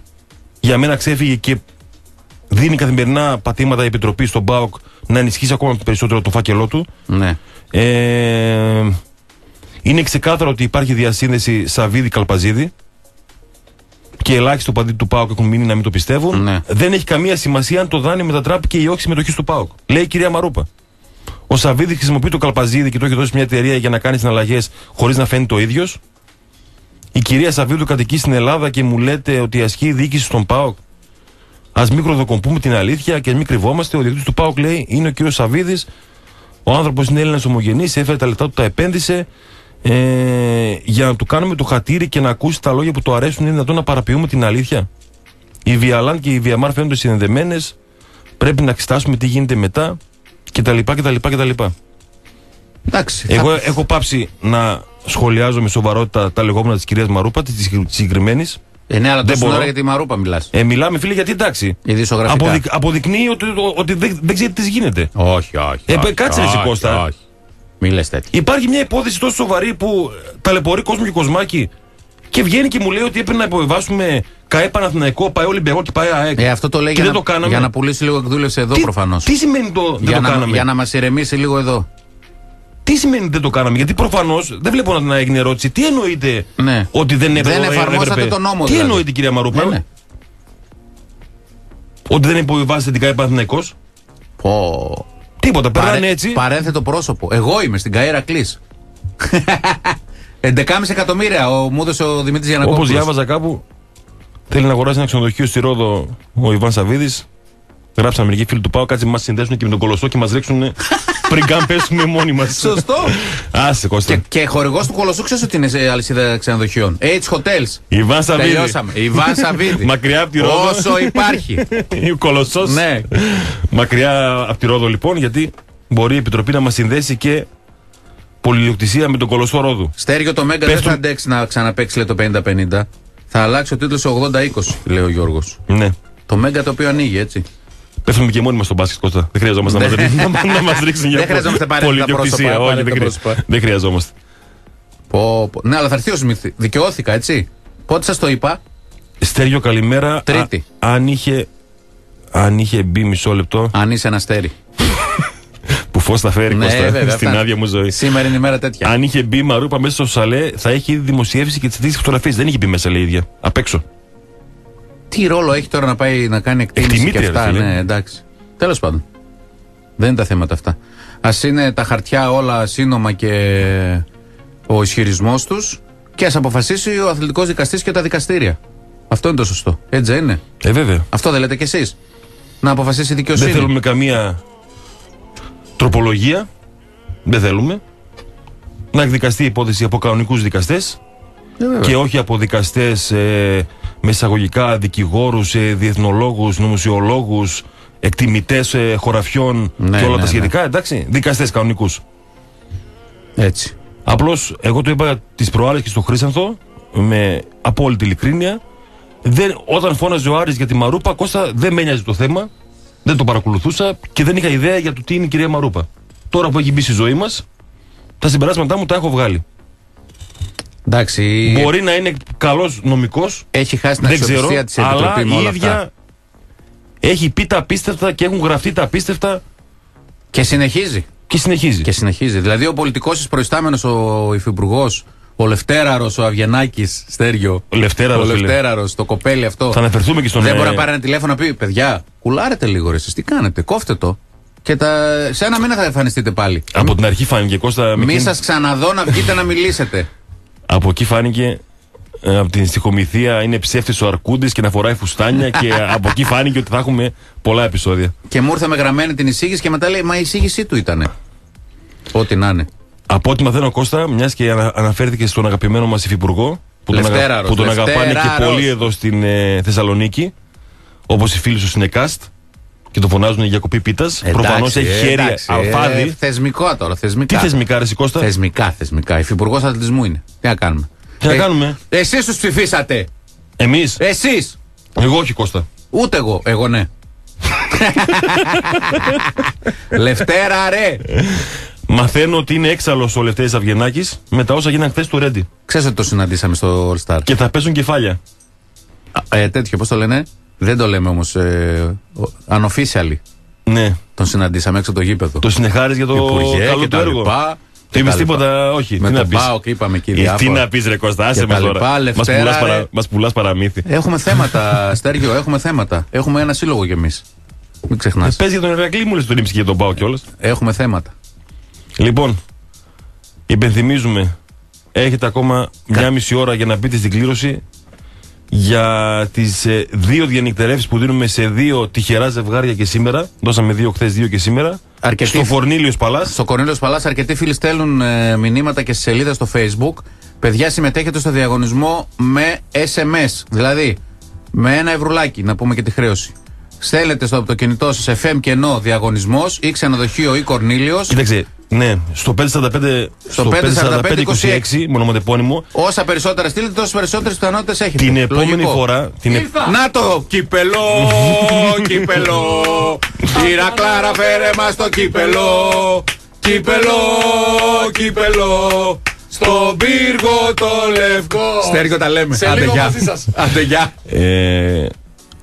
Για μένα ξέφυγε και δίνει καθημερινά πατήματα η Επιτροπή στον ΠΑΟΚ να ενισχύσει ακόμα περισσότερο το φάκελό του. Ναι. Ε, είναι ξεκάθαρο ότι υπάρχει διασύνδεση Σαββίδη-Καλπαζίδη. και ελάχιστο παντή του Πάοκ έχουν μείνει να μην το πιστεύουν. Ναι. Δεν έχει καμία σημασία αν το δάνειο μετατράπηκε ή όχι συμμετοχή του Πάοκ. Λέει η κυρία Μαρούπα. Ο Σαββίδη χρησιμοποιεί το καλπαζίδι και το έχει δώσει μια εταιρεία για να κάνει συναλλαγές χωρίς να φαίνεται ο ίδιος. Η κυρία Σαββίδου κατοικεί στην Ελλάδα και μου λέτε ότι ασκεί η διοίκηση στον ΠΑΟΚ. Α μην κροδοκομπούμε την αλήθεια και α μην κρυβόμαστε. Ο διοικητή του ΠΑΟΚ λέει είναι ο κύριος Σαββίδης. Ο άνθρωπος είναι Έλληνας ομογενής, έφερε τα λεφτά του, τα επένδυσε. Ε, για να του κάνουμε το χατήρι και να ακούσει τα λόγια που του αρέσουν, είναι δυνατόν να παραποιούμε την αλήθεια. Η Βιαλάν και η Βιαμάρ φαίνονται συνδεδεμένε. Πρέπει να εξετάσουμε τι γίνεται μετά κτλ. κτλ, κτλ. Εντάξει. Εγώ θα- έχω πάψει να σχολιάζω με σοβαρότητα τα λεγόμενα της κυρίας Μαρούπα, της συγκεκριμένης. Ε, ναι, αλλά δεν τόση μπορώ. ώρα για τη Μαρούπα μιλάς. Ε, μιλάμε, φίλε, γιατί εντάξει. Ειδησογραφικά. Αποδεικ, αποδεικνύει ότι, ότι δεν, δεν ξέρει τι γίνεται. Όχι, όχι. Ε, όχι, κάτσε, ρε, όχι, Κώστα. όχι. Μη λες τέτοια. Υπάρχει μια υπόθεση τόσο σοβαρή που ταλαιπωρεί κόσμο και κοσμάκι και βγαίνει και μου λέει ότι έπρεπε να υποβιβάσουμε ΚαΕ Παναθηναϊκό, ΠαΕ Ολυμπιακό και ΠαΕ ΑΕΚ. Ε, αυτό το λέει και για δεν να, το κάναμε. για να πουλήσει λίγο εκδούλευση εδώ τι, προφανώς. Τι σημαίνει το δεν Για, το να, κάναμε; για να μας ηρεμήσει λίγο εδώ. Τι σημαίνει δεν το κάναμε; Γιατί προφανώς δεν βλέπω να, να έγινε ερώτηση. Τι εννοείται Ναι. ότι δεν έπρεπε. Δεν εφαρμόσατε έπρεπε. τον νόμο, Τι δηλαδή. εννοείται, κυρία Μαρούπα. Ναι, ναι. Ότι δεν υποβιβάζεται την ΚαΕ Παναθηναϊκός; Πω. Τίποτα. Περνάνε Παρέ- έτσι. Παρένθετο πρόσωπο. Εγώ είμαι στην Καέρα Κλής. 11,5 εκατομμύρια ο, μου έδωσε ο Δημήτρης Όπως Γιανακόπουλος. διάβαζα κάπου, θέλει να αγοράσει ένα ξενοδοχείο στη Ρόδο ο Ιβάν Σαββίδης. Γράψαμε μερικοί φίλοι του Πάου, κάτσε μας συνδέσουν και με τον κολοσσό και μας ρίξουν πριν καν πέσουμε μόνοι μας. Σωστό. Άσε Κώστα. και και χορηγός του Κολοσσού ξέρεις ότι είναι σε αλυσίδα ξενοδοχείων. H Hotels. Ιβάν Σαββίδη. Τελειώσαμε. Ιβάν Σαββίδη. Μακριά από τη Ρόδο. Όσο υπάρχει. ο κολοσσός. ναι. Μακριά από τη Ρόδο λοιπόν, γιατί μπορεί η Επιτροπή να μας συνδέσει και πολυδιοκτησία με τον κολοσσό Ρόδου. Στέργιο το Μέγκα Πες δεν θα του- αντέξει να ξαναπέξει λέει, το 50-50. Θα αλλάξει ο τίτλος σε 80-20, λέει ο Γιώργος. Ναι. Το Μέγκα το οποίο ανοίγει, έτσι. Πέφτουμε και μόνοι μας στον μπάσκετ Κώστα. Δεν χρειαζόμαστε να μας ρίξουν, να μας ρίξουν για Δεν χρειαζόμαστε απαραίτητα πολυδιοκτησία. πρόσωπα, Όχι, δεν, απαραίτητα χρει- πρόσωπα. δεν χρειαζόμαστε. Πω, πω. Ναι, αλλά θα έρθει ο Σμιθ. Δικαιώθηκα, έτσι. Πότε σας το είπα; Στέργιο, καλημέρα. Τρίτη. Α, αν, είχε, αν είχε μπει μισό λεπτό, Αν είσαι ένα αστέρι. που φως θα φέρει Ναι, Κώστα, βέβαια, στην αυτά. άδεια μου ζωή. Σήμερα είναι η μέρα τέτοια. Αν είχε μπει η Μαρούπα μέσα στο σαλέ, θα είχε ήδη δημοσιεύσει και τις τρει φωτογραφίες. Δεν είχε μπει μέσα, λέει η ίδια. Απ' έξω. Τι ρόλο έχει τώρα να πάει να κάνει εκτίμηση και Εκτιμήτρια, αυτά. ρε φίλε. Ναι, εντάξει. Τέλος πάντων. Δεν είναι τα θέματα αυτά. Α είναι τα χαρτιά όλα σύνομα και ο ισχυρισμός τους και ας αποφασίσει ο αθλητικός δικαστής και τα δικαστήρια. Αυτό είναι το σωστό. Έτσι δεν είναι; Ε, βέβαια. Αυτό δεν λέτε κι εσείς. Να αποφασίσει η δικαιοσύνη. Δεν θέλουμε καμία τροπολογία. Δεν θέλουμε. Να εκδικαστεί η υπόθεση από κανονικούς δικαστές Ε, βέβαια. και όχι από δικαστές ε, με εισαγωγικά δικηγόρους, ε, διεθνολόγους, νομοσιολόγους, εκτιμητές ε, χωραφιών Ναι, και όλα ναι, τα ναι. σχετικά. Εντάξει, δικαστές κανονικούς. Έτσι. Απλώς, εγώ το είπα τις προάλλες και στο Χρήσανθο με απόλυτη ειλικρίνεια. Δεν, όταν φώναζε ο Άρης για τη Μαρούπα, Κώστα δεν με ένοιαζε το θέμα. Δεν το παρακολουθούσα και δεν είχα ιδέα για το τι είναι η κυρία Μαρούπα. Τώρα που έχει μπει στη ζωή μας, τα συμπεράσματά μου τα έχω βγάλει. Εντάξει. Μπορεί να είναι καλός νομικός, Έχει χάσει την δεν ξέρω, αξιοπιστία της αλλά Επιτροπή με η όλα ίδια αυτά. έχει πει τα απίστευτα και έχουν γραφτεί τα απίστευτα Και συνεχίζει. και συνεχίζει. Και συνεχίζει. Δηλαδή ο πολιτικός της προϊστάμενος, ο υφυπουργός, ο Λευτέραρος, ο Αβγενάκης, Στέργιο. Ο Λευτέραρος, Ο φίλε. Λευτέραρος, το κοπέλι αυτό. Θα αναφερθούμε και στον Δεν ε, μπορεί να πάρει ένα τηλέφωνο να πει: Παιδιά, κουλάρετε λίγο ρε, εσείς, τι κάνετε, κόφτε το. Και τα... σε ένα μήνα θα εμφανιστείτε πάλι. Από την αρχή φάνηκε Κώστα. με Μη εκείνη- σας ξαναδώ να βγείτε να μιλήσετε. Από εκεί φάνηκε ε, από την στοιχομηθεία είναι ψεύτης ο Αρκούντης και να φοράει φουστάνια και από εκεί φάνηκε ότι θα έχουμε πολλά επεισόδια. και μου ήρθε με γραμμένη την εισήγηση και μετά λέει: Μα η εισήγησή του ήτανε. Ό,τι να είναι. Από ό,τι μαθαίνω Κώστα, μιας και ανα- αναφέρθηκε στον αγαπημένο μας υφυπουργό που τον, αγα- Λευτέραρος, που τον αγαπάνε και Λευτέραρος. πολύ εδώ στην ε, Θεσσαλονίκη, όπως οι φίλοι του Σινεκάστ και τον φωνάζουν για κοπή πίτας. Προφανώς έχει χέρι εντάξει, αλφάδι. Ε, θεσμικό τώρα, θεσμικά. Τι θεσμικά, ρε εσύ, Κώστα. Θεσμικά, θεσμικά. Υφυπουργός αθλητισμού είναι. Τι να κάνουμε. Τι να κάνουμε; Εσείς τους ψηφίσατε. Εμείς; Εσείς. Εγώ όχι, Κώστα. Ούτε εγώ. Εγώ ναι. Λευτέρα ρε. Μαθαίνω ότι είναι έξαλλος ο Λευτέρης Αυγενάκης με τα όσα γίνανε χθες στο Ρέντι. Ξέρεις ότι το συναντήσαμε στο All Star. Και θα παίζουν κεφάλια. Ε, τέτοιο, πώς το λένε; Δεν το λέμε όμως. Ε, unofficially. Ναι. Τον συναντήσαμε έξω από το γήπεδο. Το συνεχάρι για το Υπουργέ καλό και του τα έργο. λοιπά. Τι είπε τα λοιπά. τίποτα, όχι. Με τι τον να πεις. ΠΑΟΚ είπαμε εκεί Ε, Τι διάφορα. να πεις, Ρε Κώστα, άσε Και μα τα λοιπά, τώρα. Μας Λευτέρα, πουλάς ρε. παρα... μας πουλάς παραμύθι. Έχουμε θέματα, Στέργιο, έχουμε θέματα. Έχουμε ένα σύλλογο κι εμείς. Μην ξεχνάς. Ε, Πες για τον Ερακλή μου, λες τον ύψη και για τον Πάο κιόλας. Έχουμε θέματα. Λοιπόν, υπενθυμίζουμε, έχετε ακόμα μια μισή ώρα για να μπείτε στην κλήρωση για τις ε, δύο διανυκτερεύσεις που δίνουμε σε δύο τυχερά ζευγάρια και σήμερα. Δώσαμε δύο χθες, δύο και σήμερα. Αρκετοί- Στο Φορνίλιος Παλάς. Στο Κορνίλιος Παλάς, αρκετοί φίλοι στέλνουν ε, μηνύματα και στη σελίδα στο Facebook. Παιδιά, συμμετέχετε στο διαγωνισμό με SMS. Δηλαδή, με ένα ευρουλάκι, να πούμε και τη χρέωση. Στέλνετε στο από το κινητό σα FM κενό διαγωνισμός ή ξενοδοχείο ή Κορνίλιος. Κοίταξε, ναι, στο 545, στο 545-26, μονομοτεπώνυμο, Όσα περισσότερα στείλετε, τόσες περισσότερες πιθανότητες έχετε. την επόμενη Λογικό. φορά. Την ε- Να το κύπελο, κύπελο. Η Κλάρα φέρε μας το κύπελο. Κύπελο, κύπελο. Στον πύργο το λευκό. Στέργιο τα λέμε. Σε Άντε, λίγο γεια. μαζί σας. Άντε γεια. Ε,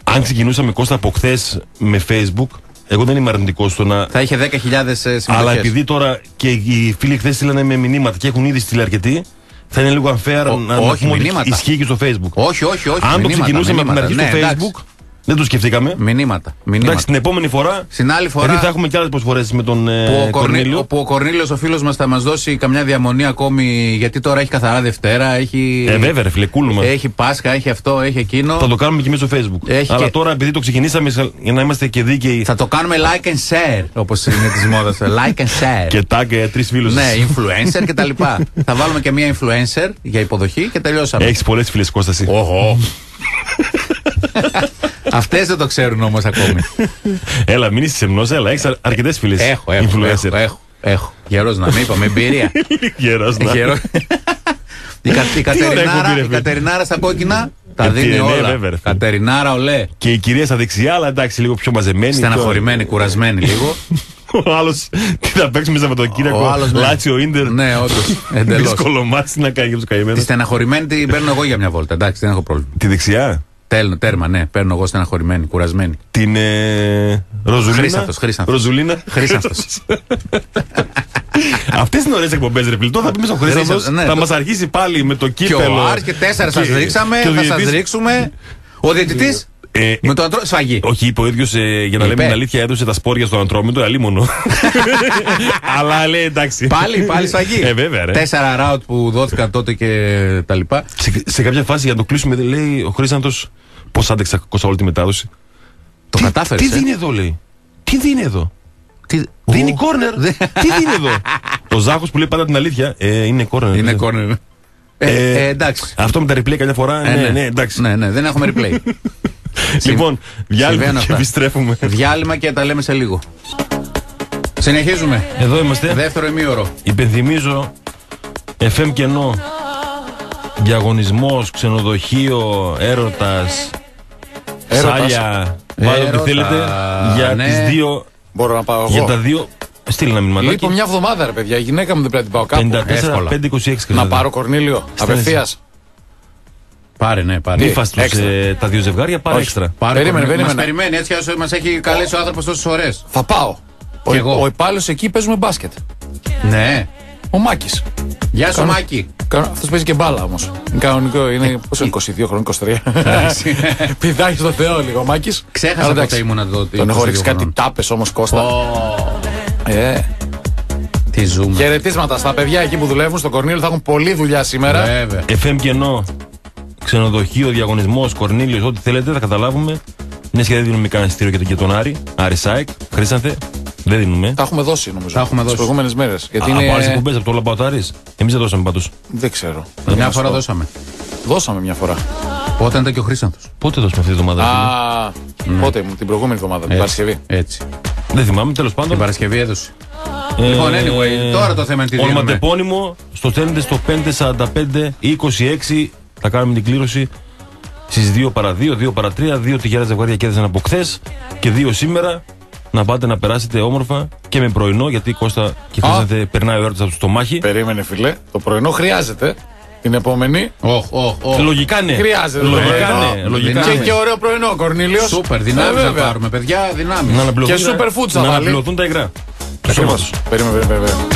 αν ξεκινούσαμε Κώστα από χθες με Facebook, εγώ δεν είμαι αρνητικός στο να. Θα είχε 10.000 συμμετοχές. Αλλά επειδή τώρα και οι φίλοι χθες στείλανε με μηνύματα και έχουν ήδη στείλει αρκετοί, θα είναι λίγο unfair Ο- να, να όχι, πούμε ότι μηνύματα. ισχύει και στο Facebook. Όχι, όχι, όχι. αν το μηνύματα, ξεκινούσαμε από την αρχή μηνύματα. στο Ναι, εντάξει. Facebook, δεν το σκεφτήκαμε. Μηνύματα. μηνύματα. Εντάξει, την επόμενη φορά. Στην άλλη φορά. Γιατί θα έχουμε και άλλες προσφορές με τον ε, που ο, Κορνί- Κορνίλιο. που ο Κορνίλιος ο φίλος μας θα μας δώσει καμιά διαμονή ακόμη γιατί τώρα έχει καθαρά Δευτέρα, έχει, Ε, βέβαια, ρε φίλε, κούλουμε. έχει Πάσχα, έχει αυτό, έχει εκείνο. Θα το κάνουμε και εμείς στο Facebook. Έχει Αλλά και- τώρα επειδή το ξεκινήσαμε σε- για να είμαστε και δίκαιοι Θα το κάνουμε like and share, όπως είναι της μόδας. like and share. και tag ε, τρεις φίλους. ναι, influencer και τα λοιπά. θα βάλουμε και μία influencer για υποδοχή και τελειώσαμε. Έχεις πολλές φίλες Κώσταση. Οχο. Αυτές δεν το ξέρουν όμως ακόμη. Έλα, μην είσαι σεμνό, έλα, έχεις αρκετές φίλες. έχω, έχω, influencer. έχω, έχω, έχω. Γερός να μην είπα, με εμπειρία. Γερός να. Γερό- η, Κα- η, ωραία Κατερινάρα, εκπομπή, ρε η φίλε. Κατερινάρα στα κόκκινα τα Ε, δίνει τι, ναι, όλα. βέβαια, ρε φίλε. Κατερινάρα, ολέ. Και η κυρία στα δεξιά, αλλά εντάξει, λίγο πιο μαζεμένη. Στεναχωρημένη, κουρασμένη λίγο. Ο άλλος, τι θα παίξουμε με τον Ο Κύριακο; άλλος, ναι. Λάτσιο Ίντερ. ναι, όντως. Εντελώς. Δύσκολο μάτι να κάνει για του Τη καημένου. στεναχωρημένη την παίρνω εγώ για μια βόλτα. Εντάξει, δεν έχω πρόβλημα. Τη δεξιά; Τέλο, τέρμα, ναι. Παίρνω εγώ στεναχωρημένη, κουρασμένη. Την ε, Ροζουλίνα; Χρήσανθος, Χρήσανθος. Ροζουλίνα; Χρήσανθος. Αυτές είναι ωραίες εκπομπές, ρε φίλε. Τώρα θα πούμε στον Χρήσανθο. Χρήσανθος, ναι, θα το- μας αρχίσει πάλι με το Και κύπελο. ο Άρης και τέσσερα σας Και- ρίξαμε, και ο θα σας διαιτητής- ρίξουμε. Ο διαιτητής Ε, με το αντρό σφαγή. Όχι, είπε ο ίδιος για να Είπε. λέμε την αλήθεια, έδωσε τα σπόρια στον Αντρόμητο, αλίμονο. Αλλά λέει εντάξει. Πάλι, πάλι σφαγή. Ε, βέβαια, ρε. Τέσσερα ράουτ που δόθηκαν τότε και τα λοιπά. Σε, σε κάποια φάση για να το κλείσουμε, λέει ο Χρήσαντο, πώς άντεξα κόσα όλη τη μετάδοση. Το Τι- κατάφερες. Τι δίνει εδώ, λέει; Τι δίνει εδώ; Δίνει Ου. κόρνερ. Δε- Τι δίνει εδώ; ο Ζάχος που λέει πάντα την αλήθεια. Ε, είναι κόρνερ. Είναι Ε, κόρνερ. Ε, Ε, ε, εντάξει. Αυτό με τα replay καμιά φορά. Ε, ναι, ναι, εντάξει. Ναι, ναι, δεν έχουμε replay. Λοιπόν, διάλειμμα Συμβαίνουν και αυτά. επιστρέφουμε. Διάλειμμα και τα λέμε σε λίγο. Συνεχίζουμε. Εδώ είμαστε. Δεύτερο ημίωρο. Υπενθυμίζω FM κενό. Διαγωνισμός, ξενοδοχείο, έρωτα. Έρωτας. Σάλια. Βάλτε ό,τι Έρωτας, θέλετε. Για ναι. τις δύο. Μπορώ να πάω Για εγώ. τα δύο. Στείλ ένα μηνυματάκι. Λείπω μια εβδομάδα, ρε παιδιά. Η γυναίκα μου δεν πρέπει να την πάω κάπου. 54, εύκολα. 526 Να πάρω Κορνίλιο. Απευθείας. Πάρε, ναι, πάρε. Μη φας τους, Έξτρα. ε, τα δύο ζευγάρια, πάρε Όχι. έξτρα. Πάρε Περίμενε, Μας περίμενε. περιμένει έτσι όσο μας έχει καλέσει ο άνθρωπος τόσες φορέ. Θα πάω. Ο, Κι εγώ. ο υπάλληλος εκεί παίζουμε μπάσκετ. Ναι. Ο Μάκης. Γεια σου, Μάκη. Αυτός παίζει και μπάλα όμως. Είναι κανονικό. Είναι πόσο είναι 22 χρόνια, 23. Πηδάει στο Θεό λίγο ο Μάκης. Ξέχασα πότε ήμουν εδώ. Τον έχω ρίξει κάτι τάπες όμως Κώστα. Ε, Τι ζούμε. χαιρετίσματα στα παιδιά εκεί που δουλεύουν στο Κορνίλιο. Θα έχουν πολλή δουλειά σήμερα. Βέβαια. FM κενό, ξενοδοχείο, διαγωνισμός, Κορνίλιος, ό,τι θέλετε, θα καταλάβουμε. Μια και δεν δίνουμε κανένα εισιτήριο για τον- για τον Άρη. Άρη Σάικ, Χρήσανθε. Δεν δίνουμε. Τα έχουμε δώσει νομίζω. Τα έχουμε δώσει. Τι προηγούμενες μέρες. Γιατί Α, είναι. Από άλλες εκπομπές, από το Λαμπατάρη. Εμείς δεν δώσαμε πάντως. Δεν ξέρω. Μια φορά δώσαμε. Δώσαμε μια φορά. Όταν ήταν και ο Χρήσανθο. Πότε δώσαμε αυτή τη εβδομάδα. φίλε; Α, πότε μου, την προηγούμενη εβδομάδα, την Παρασκευή. Έτσι. Δεν θυμάμαι, τέλος Την πάντων. Παρασκευή έδωσε. Ε, Λοιπόν, anyway, τώρα το θέμα είναι τι δίνουμε. Ονοματεπώνυμο στο στέλνετε στο 545-26. Θα κάνουμε την κλήρωση στις 2 παρα 2, 2 παρα 3. Δύο τυχερά ζευγάρια κέρδισαν από χθες και δύο σήμερα. Να πάτε να περάσετε όμορφα και με πρωινό, γιατί Κώστα και χρειάζεται περνάει ο έρωτας στο μάχη. Περίμενε, φιλέ. Το πρωινό χρειάζεται. Την επόμενη. Όχ, όχ, όχ. Λογικά ναι. Χρειάζεται το Λογικά πρωινό. ναι. Λογικά Δυνάμεις. Και, ναι. και ωραίο πρωινό, Κορνίλιος. Σούπερ, δυνάμεις να πάρουμε, παιδιά, δυνάμεις. Να αναπληρωθούν Και τα- super food θα να βάλει. αναπληρωθούν τα υγρά. Του Ακριβώς. σώματος. Περίμενε, περίμενε. περίμενε.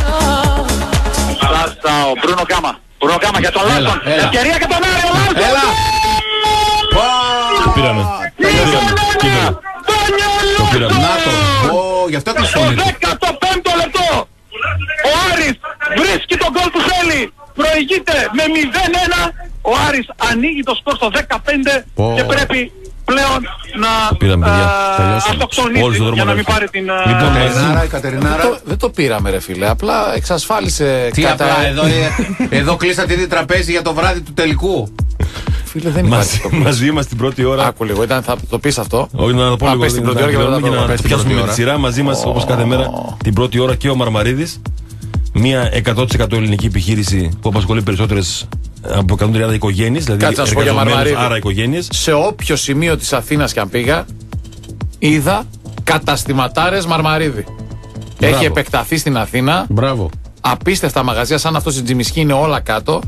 Πασάο. Μπρούνο Κάμα. Μπρούνο Κάμα για τον Έλα, Λάρσον. έλα. Ευκαιρία για τον Άρη. Ο Λάρσον. Έλα. Το πήραμε. Το πήραμε. Κύπελο. Το πήραμε. Να το. Ω, γι' αυτό έκλεισε Στο φωνή του. 15ο λεπτό ο Άρης βρίσκει τον γκολ που θέλει. Προηγείται με 0-1. Ο Άρης ανοίγει το σκορ στο 15 Πω. και πρέπει πλέον να πήραμε, παιδιά. α, Τελειώσαμε. αυτοκτονήσει Όλους στον δρόμο για να να μην έρθει. πάρει την... α, Λοιπόν, θέση. Κατερινάρα, η Δεν Κατερινάρα. το, δεν το πήραμε, ρε φίλε. Απλά εξασφάλισε Τι κατά. απλά εδώ, ε, εδώ κλείσατε ήδη τραπέζι για το βράδυ του τελικού. Φίλε, δεν υπάρχει. Μαζί, το- μαζί μα την πρώτη ώρα. Άκου λίγο, ήταν, θα το πεις αυτό. Όχι, να το πω Α, λίγο. πες την να πρώτη ώρα και μετά τελειώνουμε τα για να πες την πιάσουμε πρώτη με τη ώρα. σειρά μαζί μας όπως κάθε μέρα την πρώτη ώρα και ο Μαρμαρίδης. Μία 100% ελληνική επιχείρηση που απασχολεί περισσότερες από 130 οικογένειες. Δηλαδή Κάτσε να σου πω για εργαζομένους, Μαρμαρίδη. άρα οικογένειες. Σε όποιο σημείο της Αθήνας και αν πήγα, είδα καταστηματάρες Μαρμαρίδη. Έχει επεκταθεί στην Αθήνα. Μπράβο. Απίστευτα μαγαζιά, σαν αυτός στην Τζιμισκή είναι όλα κάτω.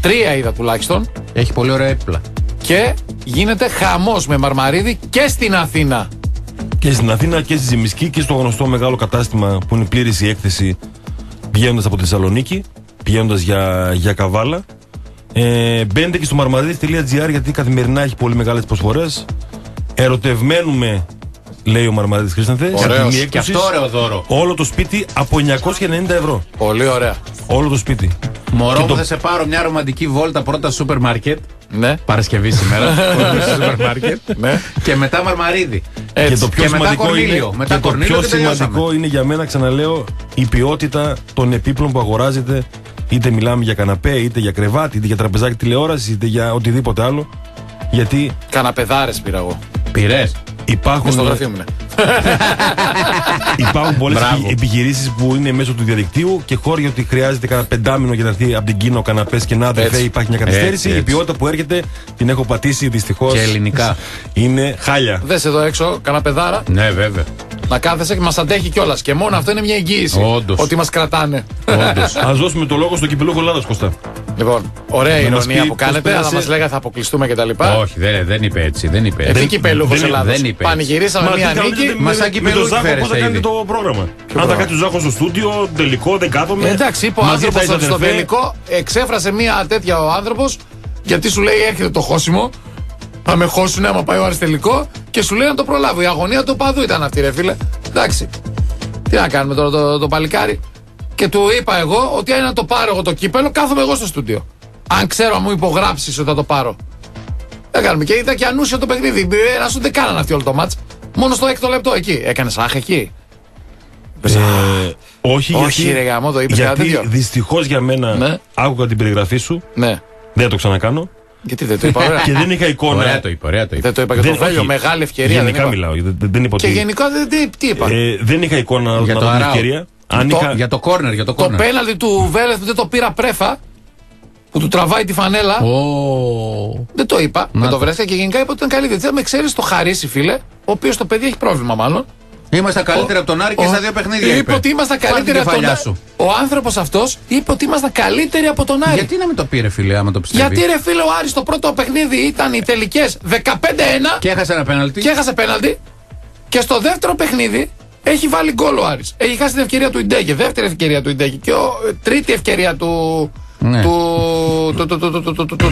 Τρία είδα τουλάχιστον. Έχει πολύ ωραία έπιπλα. Και γίνεται χαμός με Μαρμαρίδη και στην Αθήνα. Και στην Αθήνα και στη Ζημισκή και στο γνωστό μεγάλο κατάστημα που είναι πλήρης η έκθεση πηγαίνοντας από τη Θεσσαλονίκη, πηγαίνοντας για, για καβάλα. Ε, μπαίνετε και στο marmaridis.gr γιατί καθημερινά έχει πολύ μεγάλες προσφορές. Ερωτευμένουμε, λέει ο Μαρμαρίδης Χρήστανθες, σε Ωραίος. τιμή Και έκπτωσης, αυτό ωραίο δώρο. όλο το σπίτι από 990 ευρώ. Πολύ ωραία. Όλο το σπίτι. Μωρό Και μου το- θα σε πάρω μια ρομαντική βόλτα πρώτα στο σούπερ μάρκετ. Ναι. Παρασκευή σήμερα. Πρώτα στο σούπερ μάρκετ. Ναι. Και μετά μαρμαρίδι. Έτσι. και το πιο Και μετά σημαντικό, Κορνήλιο. είναι, Μετά και το Κορνήλιο πιο και τελειώσαμε. σημαντικό είναι για μένα, ξαναλέω, η ποιότητα των επίπλων που αγοράζετε. Είτε μιλάμε για καναπέ, είτε για κρεβάτι, είτε για τραπεζάκι τηλεόραση, είτε για οτιδήποτε άλλο. Γιατί Καναπεδάρες πήρα εγώ. Πειρέ. υπάρχουν, Στο γραφείο μου, ναι. υπάρχουν πολλές Μπράβο. επιχειρήσεις που είναι μέσω του διαδικτύου και χώρια ότι χρειάζεται κανένα πεντάμινο για να έρθει από την Κίνα ο καναπέ και να αδερφέ Έτσι. υπάρχει μια καθυστέρηση. Έτσι, Η έτσι. ποιότητα που έρχεται την έχω πατήσει δυστυχώς. Και ελληνικά. Είναι χάλια. Δες εδώ έξω, καναπεδάρα, Ναι, βέβαια. να κάθεσαι και μας αντέχει κιόλας. Και μόνο αυτό είναι μια εγγύηση. Όντως. Ότι μας κρατάνε. Α δώσουμε το λόγο στο κυπελούχο Ελλάδα, Κωστά. Λοιπόν, ωραία Να μας ηρωνία πει που πώς κάνετε, αλλά πέρασε. μας λέγατε θα αποκλειστούμε κτλ. Όχι, δεν, δεν είπε έτσι. Δεν είπε Ε, έτσι. τι κυπελούχο δεν- Ελλάδος. δεν είπε έτσι. Πανηγυρίσαμε Μα μια τι κάνετε νίκη. με- Μα σαν με κυπελούκι τον Ζάχο φέρεστε πώς θα κάνετε ήδη. το πρόγραμμα. Αν θα κάνει ο Ζάχο στο στούντιο, τελικό, δεν κάθομαι. Ε, Εντάξει, είπε ο Μαζί άνθρωπος θα είστε ότι στο αδερφέ. τελικό εξέφρασε μια τέτοια ο άνθρωπος γιατί σου λέει έρχεται το χώσιμο. Θα με χώσουνε άμα πάει ο Άρης τελικό και σου λέει να το προλάβω. Η αγωνία του παδού ήταν αυτή, ρε φίλε. Εντάξει. Τι να κάνουμε τώρα το, το παλικάρι. Και του είπα εγώ ότι αν να το πάρω εγώ το κύπελο, κάθομαι εγώ στο στούντιο. Αν ξέρω αν μου υπογράψεις ότι θα το πάρω. Δεν κάνουμε. Και ήταν και ανούσιο το παιχνίδι. Ένα σου δεν κάνανε αυτοί όλο το μάτς. Μόνο στο έκτο λεπτό εκεί. Έκανες άχ εκεί. Ε, όχι, Όχι, γιατί, ρε γαμό, το είπες κάτι γιατί τέτοιο. δυστυχώς για μένα Ναι. άκουγα την περιγραφή σου. Ναι. Δεν το ξανακάνω. Γιατί δεν το είπα, ωραία. και δεν είχα εικόνα. Ωραία το είπε, ωραία το είπε. Δεν το είπα για Δεν- το Βέλιο. όχι. Μεγάλη ευκαιρία. δεν Γενικά είπα. μιλάω. Δεν, δεν είπα Και ότι- γενικά δεν, τι, τι είπα. Ε, δεν είχα εικόνα να Για δω το την Αράου. ευκαιρία. Αν Το- είχα, Για το κόρνερ, για το το κόρνερ. πέναλτι του Βέλεθ που δεν το πήρα πρέφα, που του τραβάει τη φανέλα, Ω. δεν το είπα. Να Δεν το το. βρέθηκα και γενικά είπα ότι ήταν καλή. Δεν με ξέρεις το χαρίσει, φίλε, ο οποίος το παιδί έχει πρόβλημα μάλλον. Είμαστε καλύτεροι από τον Άρη και Ο- στα δύο παιχνίδια. Είπε ότι ήμασταν Πάρ' την καλύτεροι από τον κεφαλιά Άρη. σου. Ο άνθρωπος αυτός είπε ότι ήμασταν καλύτεροι από τον Άρη. Γιατί να μην το πήρε, φίλε, άμα το πιστεύει; Γιατί ρε φίλε, ο Άρης το πρώτο παιχνίδι ήταν οι τελικές 15-1 Και έχασε ένα πέναλτι. και έχασε πέναλτι. Και στο δεύτερο παιχνίδι έχει βάλει γκολ ο Άρης. Έχει χάσει την ευκαιρία του Ιντέγε, δεύτερη ευκαιρία του Ιντέγε και ο, τρίτη ευκαιρία του. Του,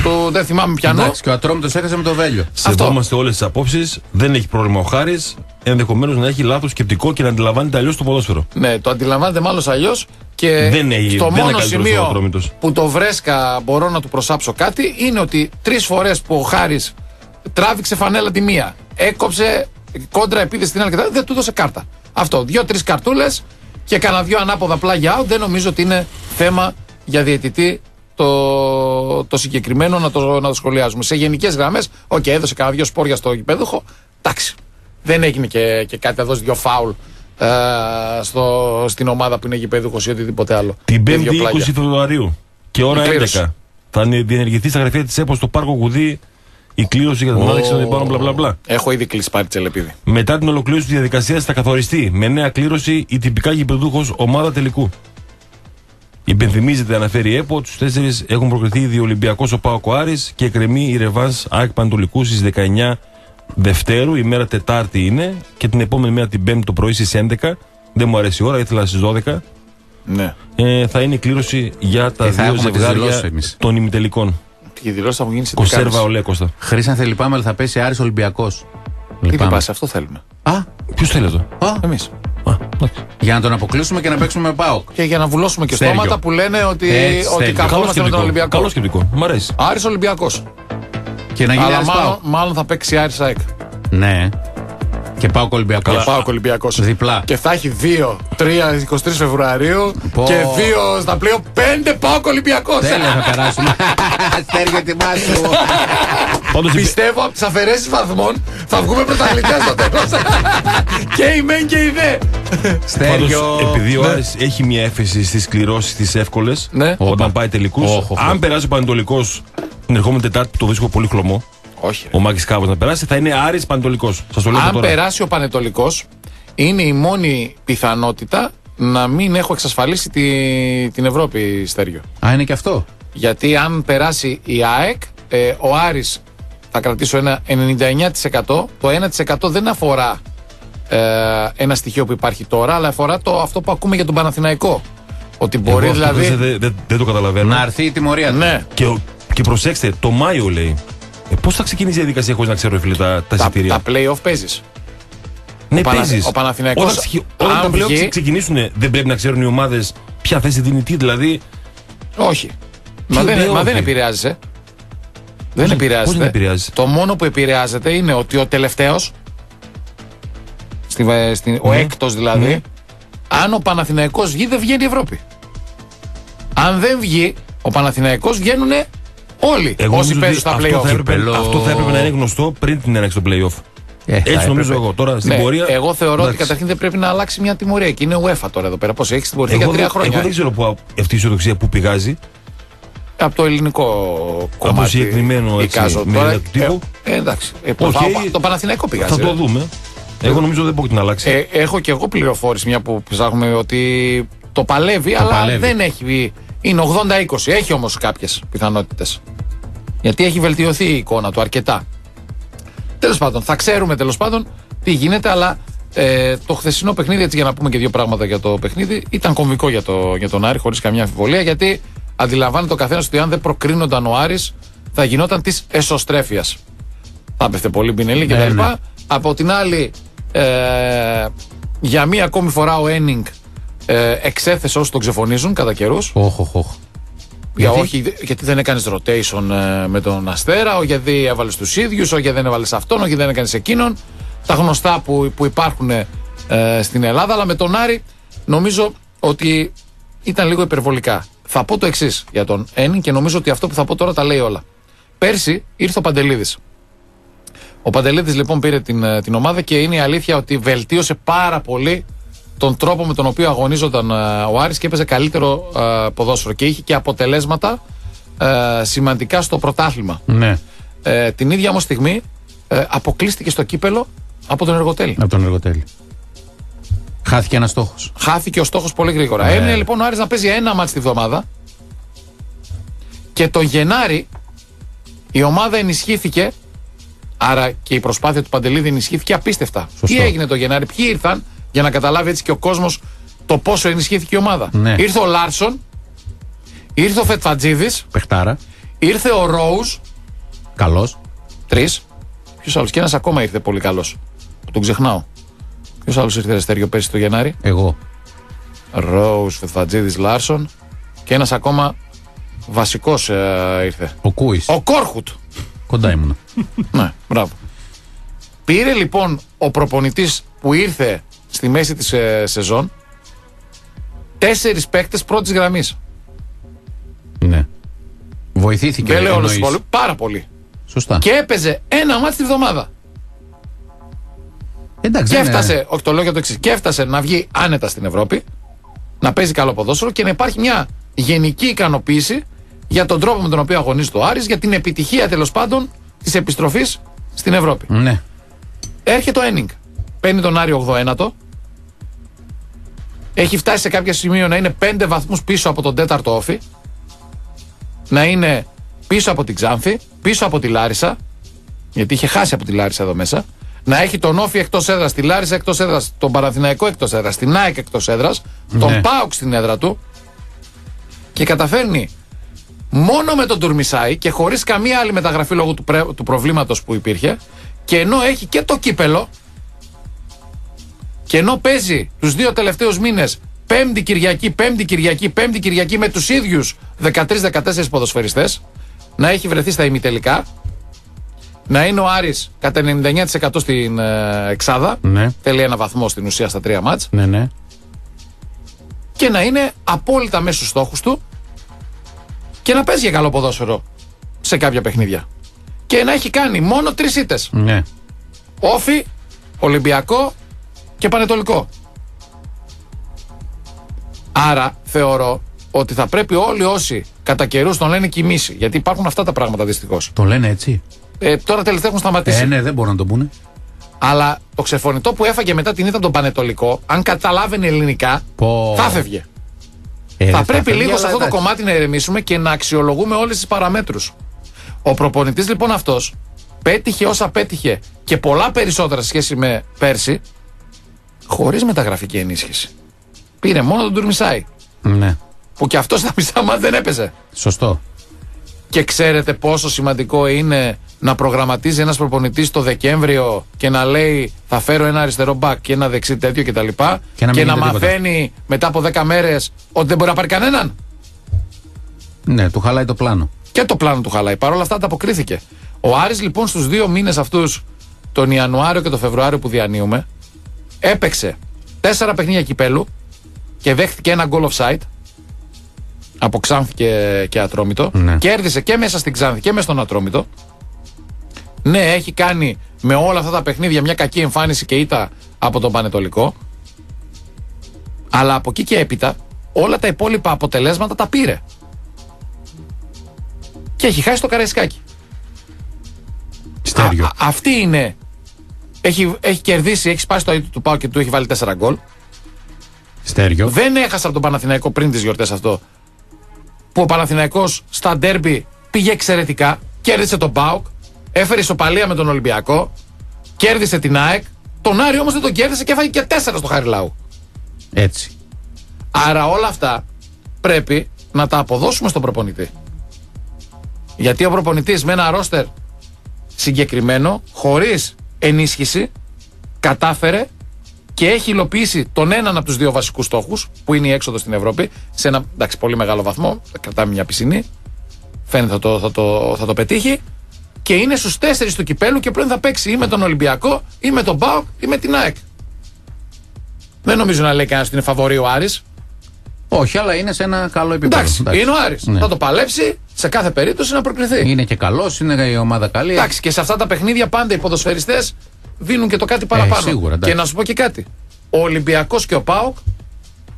του, δεν θυμάμαι πιανό. Εντάξει, και ο Ατρόμητο έχασε με το βέλιο. Σεβόμαστε όλε τι απόψει. Δεν έχει πρόβλημα ο Χάρη. Ενδεχομένω να έχει λάθο σκεπτικό και να αντιλαμβάνεται αλλιώ το ποδόσφαιρο. Ναι, το αντιλαμβάνεται μάλλον αλλιώ. Και δεν έχει, το δεν μόνο σημείο που το βρέσκα μπορώ να του προσάψω κάτι είναι ότι τρει φορέ που ο Χάρη τράβηξε φανέλα τη μία, έκοψε κόντρα επίθεση στην άλλη και δεν του δώσε κάρτα. Αυτό. Δύο-τρεις καρτούλες και κανένα δύο ανάποδα πλάγια άουτ. Δεν νομίζω ότι είναι θέμα για διαιτητή το, το συγκεκριμένο να το, να το σχολιάζουμε. Σε γενικές γραμμές, οκ, έδωσε κανένα δύο σπόρια στο γηπέδοχο. Εντάξει. Δεν έγινε και, και κάτι να δώσει δύο φάουλ ε, στο, στην ομάδα που είναι γηπέδοχο ή οτιδήποτε άλλο. Την Και 5η δύο 20 πλάγια. Φεβρουαρίου και ώρα Η κλήρωση. 11 θα διενεργηθεί στα γραφεία της ΕΠΟ στο Πάρκο Κουδί η κλήρωση για την ανάδειξη των επάνω μπλα μπλα μπλα. Έχω ήδη κλείσει πάρει τσελεπίδη. Μετά την ολοκλήρωση της διαδικασίας θα καθοριστεί με νέα κλήρωση η τυπικά γηπεδούχος ομάδα τελικού. Υπενθυμίζεται, αναφέρει η ΕΠΟ, τους τέσσερις έχουν προκριθεί ήδη ο Ολυμπιακός ο Πάο Κοάρη και εκκρεμεί η Ρεβάν ΑΕΚ Παντολικού στις 19 Δευτέρου, η μέρα Τετάρτη είναι, και την επόμενη μέρα την Πέμπτη το πρωί στις 11. Δεν μου αρέσει η ώρα, ήθελα στις 12. Ναι. ε, θα είναι η κλήρωση για τα Ε, θα δύο έχουμε τις δηλώσεις ζευγάρια εμείς. των ημιτελικών. Οι δηλώσεις θα έχουν γίνει σε Κονσέρβα Ολέ Κώστα. Χρήσαν λυπάμαι, αλλά θα πέσει Άρης Ολυμπιακός. Τι Λυπάμαι. πας, αυτό θέλουμε. Α, Ποιος θέλει εδώ. α, Εμείς. Α, εντάξει. για να τον αποκλείσουμε και να παίξουμε με ΠΑΟΚ. Και για να βουλώσουμε και Στέργιο. στόματα που λένε ότι, Έτσι, ότι στέργιο. Καλό καθόμαστε με τον σκεπτικό. Ολυμπιακό. Καλό σκεπτικό. Μ' αρέσει. Άρης Ολυμπιακός. Και να γίνει Αλλά Άρης μάλλον, ΠΑΟΚ. μάλλον θα παίξει Άρης ΑΕΚ. Ναι. Και ΠΑΟΚ Ολυμπιακός. Και πάω Ολυμπιακός. Διπλά. Και θα έχει 2, 3, 23 Φεβρουαρίου Πω. και 2 στα πλοίο 5 πάω Ολυμπιακός. Τέλεια θα περάσουμε. Στέργιο ετοιμάσου. Πάντως, Πιστεύω από τις αφαιρέσεις βαθμών θα βγούμε πρωταθλητές στο τέλος. και η μεν και η δε. Πάντως, Στέργιο. επειδή ο Ναι. Άρης έχει μια έφεση στις κληρώσεις τις εύκολες, Ναι. όταν Όπα. πάει τελικούς, Όχ, όχ, αν όχ. περάσει ο Πανετολικός την ερχόμενη Τετάρτη που το βρίσκω πολύ χλωμό, Όχι. ο Μάκης Κάβο να περάσει, θα είναι Άρης Πανετολικός. Σας το λέω Αν τώρα. περάσει ο Πανετολικός, είναι η μόνη πιθανότητα να μην έχω εξασφαλίσει τη, την Ευρώπη, Στέργιο. Α, είναι και αυτό. Γιατί αν περάσει η ΑΕΚ, ε, ο Άρης θα κρατήσω ένα 99%. Το 1% δεν αφορά ε, ένα στοιχείο που υπάρχει τώρα, αλλά αφορά το, αυτό που ακούμε για τον Παναθηναϊκό. Ότι μπορεί Εγώ αυτό, δηλαδή. Χρήστε, δεν δεν- δεν το καταλαβαίνω. Να έρθει η τιμωρία του. Ναι, Και, ο- και προσέξτε, το Μάιο λέει. Ε, Πώς θα ξεκινήσει η διαδικασία χωρίς να ξέρω, φίλε, τα, τα τα, εισιτήρια; τα play-off παίζεις. ναι, ο Πανα- παίζεις. ο Παναθηναϊκός, Όταν, ξεκι- όταν αν τα πλέον βγει- ξεκινήσουν, δεν πρέπει να ξέρουν οι ομάδες ποια θέση δίνει τι. Δηλαδή, Όχι. Μα Τι δεν, play-off μα δεν είναι; επηρεάζει. ε. Δεν Πώς- επηρεάζεται. πώς δεν επηρεάζει; Το μόνο που επηρεάζεται είναι ότι ο τελευταίος, στη, ε, στην, ο Ναι. έκτος δηλαδή, Ναι. αν ο Παναθηναϊκός βγει, δεν βγαίνει η Ευρώπη. Αν δεν βγει, ο Παναθηναϊκός βγαίνουν όλοι εγώ όσοι νομίζω παίζουν ότι στα αυτό θα, play-off. έπρεπε, Κυπέλλο- αυτό θα έπρεπε να είναι γνωστό πριν την έναρξη των playoff. Ε, θα Έτσι έπρεπε. νομίζω εγώ. Τώρα στην Ναι, πορεία. εγώ θεωρώ ότι εντάξει. καταρχήν δεν πρέπει να αλλάξει μια τιμωρία και είναι UEFA τώρα εδώ πέρα. Πώς έχει τιμωρηθεί για Εγώ, τρία δεν- χρόνια. εγώ δεν ξέρω που αυτή η ισοδοξία που πηγάζει. Από το ελληνικό κομμάτι. συγκεκριμένο, έτσι, εικάζω. με Τώρα, ένα τύπο. Ε, ε, εντάξει. Ε, Οκ. θα- το Παναθηναϊκό πηγάζει. Θα το ε. δούμε. Εγώ νομίζω δεν μπορεί να αλλάξει. Ε, έχω και εγώ πληροφόρηση μια που ψάχνουμε ότι το παλεύει, αλλά παλεύει. δεν έχει βγει. Είναι 80-20. Έχει όμως κάποιες πιθανότητες. Γιατί έχει βελτιωθεί η εικόνα του αρκετά. Τέλος πάντων, θα ξέρουμε τέλος πάντων τι γίνεται, αλλά ε, το χθεσινό παιχνίδι, έτσι για να πούμε και δύο πράγματα για το παιχνίδι, ήταν κομβικό για, το, για τον Άρη, χωρίς καμιά αμφιβολία, γιατί αντιλαμβάνεται ο καθένας ότι αν δεν προκρίνονταν ο Άρης θα γινόταν της εσωστρέφειας. Θα έπεφτε πολύ μπινελή και Ναι, τα λοιπά. ναι. Από την άλλη, ε, για μία ακόμη φορά ο Ένινγκ ε, εξέθεσε όσοι τον ξεφωνίζουν κατά καιρούς. Όχ, όχ, όχ. Για Γιατί; όχι, γιατί δεν έκανες rotation ε, με τον Αστέρα, όχι γιατί έβαλες τους ίδιους, όχι γιατί δεν έβαλες αυτόν, όχι δεν έκανες εκείνον. Τα γνωστά που, που υπάρχουν ε, στην Ελλάδα, αλλά με τον Άρη νομίζω ότι ήταν λίγο υπερβολικά. Θα πω το εξής για τον Ένιν και νομίζω ότι αυτό που θα πω τώρα τα λέει όλα. Πέρσι ήρθε ο Παντελίδης. Ο Παντελίδης λοιπόν πήρε την, ε, την ομάδα και είναι η αλήθεια ότι βελτίωσε πάρα πολύ τον τρόπο με τον οποίο αγωνίζονταν ε, ο Άρης και έπαιζε καλύτερο ε, ποδόσφαιρο και είχε και αποτελέσματα ε, σημαντικά στο πρωτάθλημα. Ναι, Ε, την ίδια όμως στιγμή ε, αποκλείστηκε στο κύπελο από τον Εργοτέλη. από τον εργοτέλη. Χάθηκε ένας στόχος. Χάθηκε ο στόχος πολύ γρήγορα. Ναι. Έμεινε λοιπόν ο Άρης να παίζει ένα μάτς τη βδομάδα και τον Γενάρη η ομάδα ενισχύθηκε άρα και η προσπάθεια του Παντελίδη ενισχύθηκε απίστευτα. Σωστό. Τι έγινε το Γενάρη, ποιοι ήρθαν για να καταλάβει έτσι και ο κόσμος το πόσο ενισχύθηκε η ομάδα. Ναι. Ήρθε ο Λάρσον, ήρθε ο Φετφατζίδης, Πεχτάρα. ήρθε ο Ρόουζ, Καλός. τρεις. Ποιος άλλος, και ένας ακόμα ήρθε πολύ καλός. Τον ξεχνάω. Ποιος άλλος ήρθε Ρεστέριο πέρσι το Γενάρη; Εγώ. Ρόουζ, Φετφατζίδης, Λάρσον και ένας ακόμα βασικός ήρθε. Ο Κούι. Ο Κόρχουτ. Κοντά ήμουν. ναι, μπράβο. Πήρε λοιπόν ο προπονητής που ήρθε στη μέση της σεζόν τέσσερις παίκτες πρώτης γραμμής. ναι. Βοηθήθηκε. Δεν λέω όλου εννοείς. του Πάρα πολύ. Σωστά. Και έπαιζε ένα μάτι τη βδομάδα. Εντάξει, Και δεν είναι- έφτασε, όχι το λέω για το εξής, και έφτασε να βγει άνετα στην Ευρώπη, να παίζει καλό ποδόσφαιρο και να υπάρχει μια γενική ικανοποίηση για τον τρόπο με τον οποίο αγωνίζει το Άρης, για την επιτυχία τέλος πάντων της επιστροφής στην Ευρώπη. Ναι. Έρχεται ο Ένινγκ. Παίρνει τον Άρη 81ο. Έχει φτάσει σε κάποιο σημείο να είναι 5 βαθμούς πίσω από τον τέταρτο όφη. Να είναι πίσω από την Ξάνθη, πίσω από τη Λάρισα. Γιατί είχε χάσει από τη Λάρισα εδώ μέσα. να έχει τον Όφη εκτός έδρας, τη Λάρισα εκτός έδρας, τον Παναθηναϊκό εκτός έδρας, την ΑΕΚ εκτός έδρας, τον Ναι. Πάουκ στην έδρα του και καταφέρνει μόνο με τον Τουρμισάη και χωρίς καμία άλλη μεταγραφή λόγω του, πρέ- του προβλήματος που υπήρχε και ενώ έχει και το κύπελο και ενώ παίζει τους δύο τελευταίους μήνες Πέμπτη Κυριακή, Πέμπτη Κυριακή, Πέμπτη Κυριακή με τους ίδιους 13-14 ποδοσφαιριστές, να έχει βρεθεί στα ημιτελικά, να είναι ο Άρης κατά 99% στην ε, Εξάδα, Ναι. θέλει ένα βαθμό στην ουσία στα τρία μάτς, Ναι, ναι. και να είναι απόλυτα μέσα στους στόχους του και να παίζει για καλό ποδόσφαιρο σε κάποια παιχνίδια. Και να έχει κάνει μόνο τρεις ήττες. ναι. Όφι, Ολυμπιακό και Πανετολικό. Άρα θεωρώ ότι θα πρέπει όλοι όσοι κατά καιρούς τον λένε κοιμήσει. Γιατί υπάρχουν αυτά τα πράγματα δυστυχώς. Το λένε έτσι; Ε, τώρα τελευταία έχουν σταματήσει. Ε, ναι, δεν μπορούν να το πούνε. Αλλά το ξεφωνητό που έφαγε μετά την ήττα τον Πανετολικό, αν καταλάβαινε ελληνικά, Πω. θα φεύγε. Ε, θα δεν πρέπει φεύγει, λίγο σε αλλά αυτό το εντάξει. κομμάτι να ηρεμήσουμε και να αξιολογούμε όλες τις παραμέτρους. Ο προπονητής λοιπόν αυτός πέτυχε όσα πέτυχε και πολλά περισσότερα σε σχέση με πέρσι, χωρίς μεταγραφική ενίσχυση. Πήρε μόνο τον Τουρμισάη. Ναι. Που και αυτός στα μισά μάτια δεν έπαιζε. Σωστό. Και ξέρετε πόσο σημαντικό είναι να προγραμματίζει ένας προπονητής το Δεκέμβριο και να λέει θα φέρω ένα αριστερό μπακ και ένα δεξί τέτοιο κτλ. Και, Και να μην και να γίνεται τίποτα. μαθαίνει μετά από 10 μέρες ότι δεν μπορεί να πάρει κανέναν. Ναι, του χαλάει το πλάνο. Και το πλάνο του χαλάει. Παρ' όλα αυτά ανταποκρίθηκε. Ο Άρης λοιπόν στους δύο μήνες αυτούς, τον Ιανουάριο και τον Φεβρουάριο που διανύουμε, έπαιξε τέσσερα παιχνίδια κυπέλου και δέχτηκε ένα goal offside από Ξάνθη και, και Ατρόμητο. Ναι. Κέρδισε και μέσα στην Ξάνθη και μέσα στον Ατρόμητο. Ναι, έχει κάνει με όλα αυτά τα παιχνίδια μια κακή εμφάνιση και ήττα από τον Πανετολικό. Αλλά από εκεί και έπειτα όλα τα υπόλοιπα αποτελέσματα τα πήρε. Και έχει χάσει το Καραϊσκάκι. Στέριο. Α, α- αυτή είναι. Έχει, έχει κερδίσει, έχει σπάσει το αίτητο του Πάου και του έχει βάλει 4 γκολ. Στέριο. Δεν έχασε από τον Παναθηναϊκό πριν τις γιορτές αυτό. Που ο Παναθηναϊκός στα ντέρμπι πήγε εξαιρετικά. Κέρδισε τον Πάουκ. Έφερε ισοπαλία με τον Ολυμπιακό. Κέρδισε την ΑΕΚ. Τον Άρη όμως δεν τον κέρδισε και έφαγε και 4 στο Χαριλάου. Έτσι. Άρα όλα αυτά πρέπει να τα αποδώσουμε στον προπονητή. Γιατί ο προπονητής με ένα ρόστερ συγκεκριμένο, χωρίς ενίσχυση, κατάφερε και έχει υλοποιήσει τον έναν από τους δύο βασικούς στόχους, που είναι η έξοδο στην Ευρώπη, σε ένα εντάξει, πολύ μεγάλο βαθμό. Θα κρατάμε μια πισινή. Φαίνεται θα το, θα το, θα το πετύχει. Και είναι στους τέσσερις του κυπέλου και πλέον θα παίξει ή με τον Ολυμπιακό, ή με τον Μπάουκ, ή με την ΑΕΚ. Δεν νομίζω να λέει κανένας ότι είναι φαβορή ο Άρης. Όχι, αλλά είναι σε ένα καλό επίπεδο. Εντάξει, είναι ο Άρης. Ναι. Θα το παλέψει σε κάθε περίπτωση να προκριθεί. Είναι και καλός, είναι η ομάδα καλή. Εντάξει, και σε αυτά τα παιχνίδια πάντα οι ποδοσφαιριστές δίνουν και το κάτι παραπάνω. Ε, σίγουρα, εντάξει. και να σου πω και κάτι. Ο Ολυμπιακός και ο Πάοκ,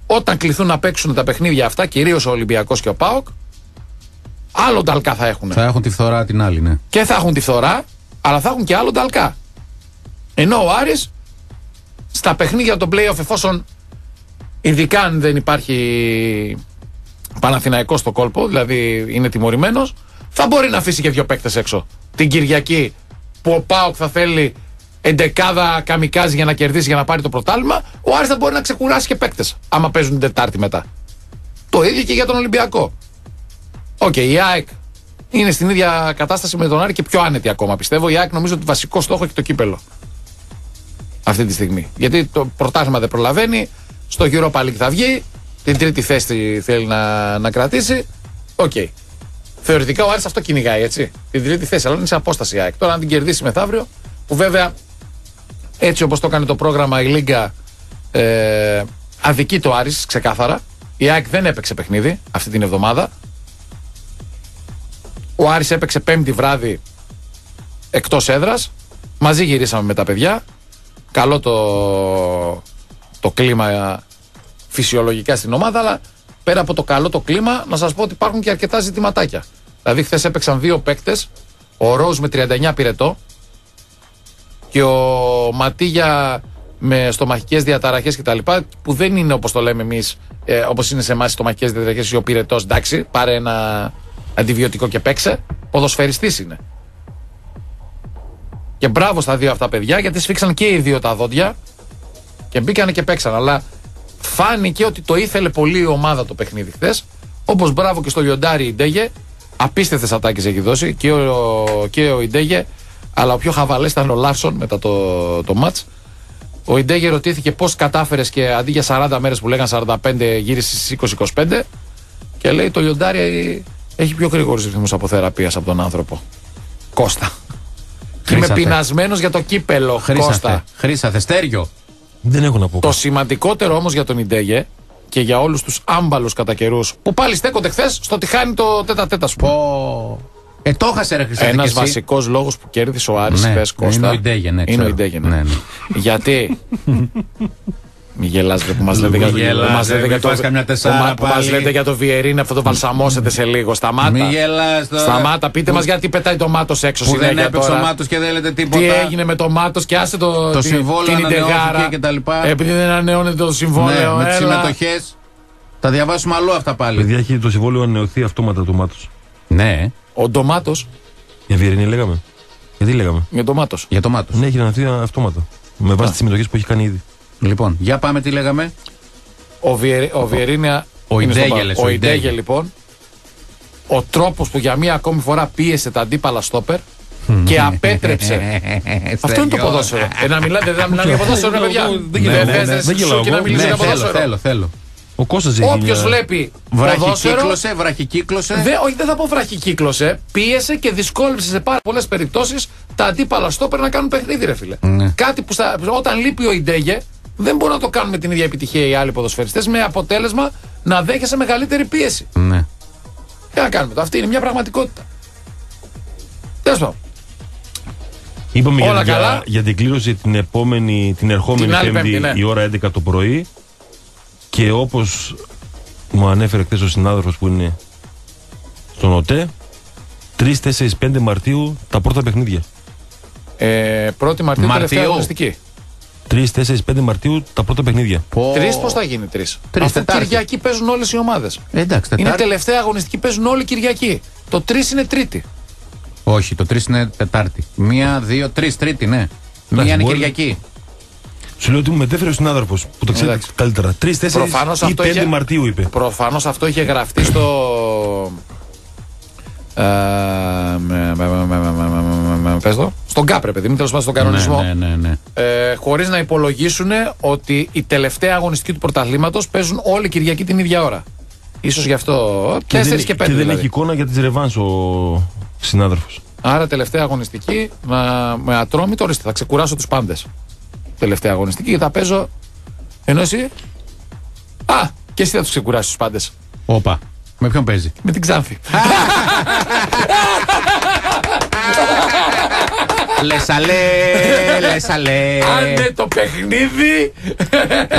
όταν κληθούν να παίξουν τα παιχνίδια αυτά, κυρίως ο Ολυμπιακός και ο Πάοκ, άλλο νταλκά θα έχουν. Θα έχουν τη φθορά την άλλη, ναι. Και θα έχουν τη φθορά, αλλά θα έχουν και άλλο νταλκά. Ενώ ο Άρης στα παιχνίδια των playoff, εφόσον ειδικά αν δεν υπάρχει Παναθηναϊκός στο κόλπο, δηλαδή είναι τιμωρημένος, θα μπορεί να αφήσει και δύο παίκτες έξω. Την Κυριακή που ο Πάοκ θα θέλει εντεκάδα καμικάζι για να κερδίσει για να πάρει το πρωτάλημα, ο Άρης θα μπορεί να ξεκουράσει και παίκτες άμα παίζουν την Τετάρτη μετά. Το ίδιο και για τον Ολυμπιακό. Οκ, η ΑΕΚ είναι στην ίδια κατάσταση με τον Άρη και πιο άνετη ακόμα πιστεύω. Η ΑΕΚ νομίζω ότι βασικό στόχο έχει το κύπελο. Αυτή τη στιγμή. Γιατί το πρωτάθλημα δεν προλαβαίνει. Στο Europa League θα βγει. Την τρίτη θέση θέλει να, να κρατήσει. Οκ. Θεωρητικά ο Άρης αυτό κυνηγάει, έτσι. Την τρίτη θέση, αλλά είναι σε απόσταση η ΑΕΚ. Τώρα, αν την κερδίσει μεθαύριο, που βέβαια έτσι όπως το έκανε το πρόγραμμα η Λίγκα, ε, αδικεί το Άρης ξεκάθαρα. Η ΑΕΚ δεν έπαιξε παιχνίδι αυτή την εβδομάδα. Ο Άρης έπαιξε πέμπτη βράδυ εκτός έδρας. Μαζί γυρίσαμε με τα παιδιά. Καλό το, το κλίμα φυσιολογικά στην ομάδα, αλλά πέρα από το καλό το κλίμα, να σας πω ότι υπάρχουν και αρκετά ζητηματάκια. Δηλαδή, χθες έπαιξαν δύο παίκτες, ο Ρόζ με 39 πυρετό και ο Ματίγια με στομαχικές διαταραχές κτλ. που δεν είναι όπως το λέμε εμείς, ε, όπως είναι σε εμάς οι στομαχικές διαταραχές ή ο πυρετό. Εντάξει, πάρε ένα αντιβιωτικό και παίξε. Ποδοσφαιριστής είναι. Και μπράβο στα δύο αυτά παιδιά γιατί σφίξαν και οι δύο τα δόντια και μπήκανε και παίξαν. Αλλά φάνηκε ότι το ήθελε πολύ η ομάδα το παιχνίδι χθες. Όπως μπράβο και στο Λιοντάρι η Ντέγε. Απίστευτες ατάκες έχει δώσει και ο, και ο Ιντέγε. Αλλά ο πιο χαβαλές ήταν ο Λάρσον μετά το, το match. Ο Ιντέγε ρωτήθηκε πώς κατάφερες και αντί για 40 μέρες που λέγαν 45 γύρισες στις 20-25. Και λέει το Λιοντάρι έχει πιο γρήγορους ρυθμούς αποθεραπεία από τον άνθρωπο. Κώστα. Και είμαι Χρήσατε. πεινασμένος για το κύπελο. Κώστα. Χρήσατε. Χρήσατε. Στέριο. Δεν έχω να πω. Το σημαντικότερο όμως για τον Ιντέγε και για όλους τους άμπαλους κατά καιρούς που πάλι στέκονται χθες στο ότι χάνει το τέτα τέτα σου. Πω. Ε, το έχασε ρε Χρυσάτη. Ένας και εσύ; βασικός λόγος που κέρδισε ο Άρης Ναι, χθες, Κώστα. είναι ο Ιντέγε, ναι, Είναι ξέρω. ο Ιντέγε, ναι. Ναι, ναι. Γιατί; Μη γελάς ρε που μας λέτε Μη για το γελάς, που μας ρε, λέτε μη για το- φας καμιά που τεσσάρα μα- που μας πάλι. λέτε για το Βιερίνη αυτό το βαλσαμώσετε σε λίγο. Σταμάτα. Μη γελάς τώρα. Σταμάτα, πείτε Που- μας γιατί πετάει το μάτος έξω Που δεν συνέχεια έπαιξε ο τώρα. Μάτος και δεν λέτε τίποτα. Τι έγινε με το μάτος και άσε το, Το την- συμβόλαιο την ανανεώθηκε Ιντεγάρα. και τα λοιπά. Επειδή δεν ανανεώνεται το Ναι, συμβόλαιο. με τις έλα. συμμετοχές. Θα διαβάσουμε αλλού αυτά πάλι. Παιδιά έχει το συμβόλαιο ανανεωθεί αυτόματα του μάτου. Ναι, Ο Ντομάτος, Για Βιερίνη λέγαμε. Γιατί λέγαμε. για το Μάτος. για το Μάτος. Ναι, έχει ανανεωθεί αυτόματα. Με βάση τις συμμετοχές που έχει κάνει ήδη. Λοιπόν, για πάμε τι λέγαμε; Ο, Βιερ, ο Βιερίνια. Ο είναι στον Ιντέγε, πα- λες, Ο ο Ιντέγε, Ιντέγε. λοιπόν. Ο τρόπος που για μία ακόμη φορά πίεσε τα αντίπαλα στόπερ και απέτρεψε. Αυτό είναι το ποδόσφαιρο. Ε, να μιλάτε, δεν μιλάνε για ποδόσφαιρο, ρε παιδιά. Δεν Δεν γελάω, θες, ναι, δεν δεν γελάω σου και να εγώ. μιλήσει Ναι, για θέλω, ποδόσφαιρο. θέλω, θέλω. Ο Κώστας έχει Όποιος μια- βλέπει ποδόσφαιρο. Βραχικύκλωσε, βραχικύκλωσε. Δε, όχι, δεν θα πω βραχικύκλωσε. Πίεσε και δυσκόλεψε σε πάρα πολλές περιπτώσεις τα αντίπαλα στόπερ να κάνουν παιχνίδι, ρε φίλε. Ναι. Κάτι που στα, όταν λείπει ο Ιντέγε, δεν μπορούν να το κάνουν με την ίδια επιτυχία οι άλλοι ποδοσφαιριστές με αποτέλεσμα να δέχεσαι μεγαλύτερη πίεση. Ναι. Τι να κάνουμε τώρα, αυτή είναι μια πραγματικότητα. Τέλος πάντων. Είπαμε Όλα για, καλά. για, για την κλήρωση την επόμενη, την ερχόμενη Την άλλη πέμπτη, Πέμπτη, ναι. η ώρα 11 το πρωί. Και όπως μου ανέφερε χθες ο συνάδελφος που είναι στον ΟΤΕ, 3, 4, 5 Μαρτίου τα πρώτα παιχνίδια. Ε, 1η Μαρτίου, Μαρτίου. τελευταία αγωνιστική. 3, 4, 5 Μαρτίου τα πρώτα παιχνίδια. Πω. Τρεις πώς θα γίνει τρεις; Τρεις, Αφού Τετάρτη. Κυριακή παίζουν όλες οι ομάδες. Ε, Εντάξει, Είναι Τετάρτη. τελευταία αγωνιστική, παίζουν όλοι Κυριακή. Το τρεις είναι Τρίτη. Όχι, το 3 είναι Τετάρτη. Μία, δύο, τρεις, Τρίτη, ναι. Μία είναι μπορεί- Κυριακή. Σου λέω ότι μου μετέφερε ο συνάδελφος που το ξέρει Εντάξει. καλύτερα. 3, 4 Προφανώς ή αυτό 5 είχε- Μαρτίου είπε. Προφανώς αυτό είχε γραφτεί στο. Πες το. Στον ΚΑΠ, ρε παιδί μου, τέλος πάντων στον κανονισμό. Ναι, ναι, ναι. ναι. Ε, Χωρίς να υπολογίσουν ότι η τελευταία αγωνιστική του πρωταθλήματος παίζουν όλη Κυριακή την ίδια ώρα. σω γι' αυτό. 4 δεν, και 5. και δεν δηλαδή. έχει εικόνα για τις ρεβάνς ο συνάδελφος. Άρα τελευταία αγωνιστική με, με ατρόμητο, ορίστε, θα ξεκουράσω τους πάντες. Τελευταία αγωνιστική και θα παίζω. Ενώ εσύ; Α, και εσύ θα τους ξεκουράσεις τους πάντες. Όπα. Με ποιον παίζει; Με την Ξάνθη. Λεσαλέ, λεσαλέ. Άντε το παιχνίδι.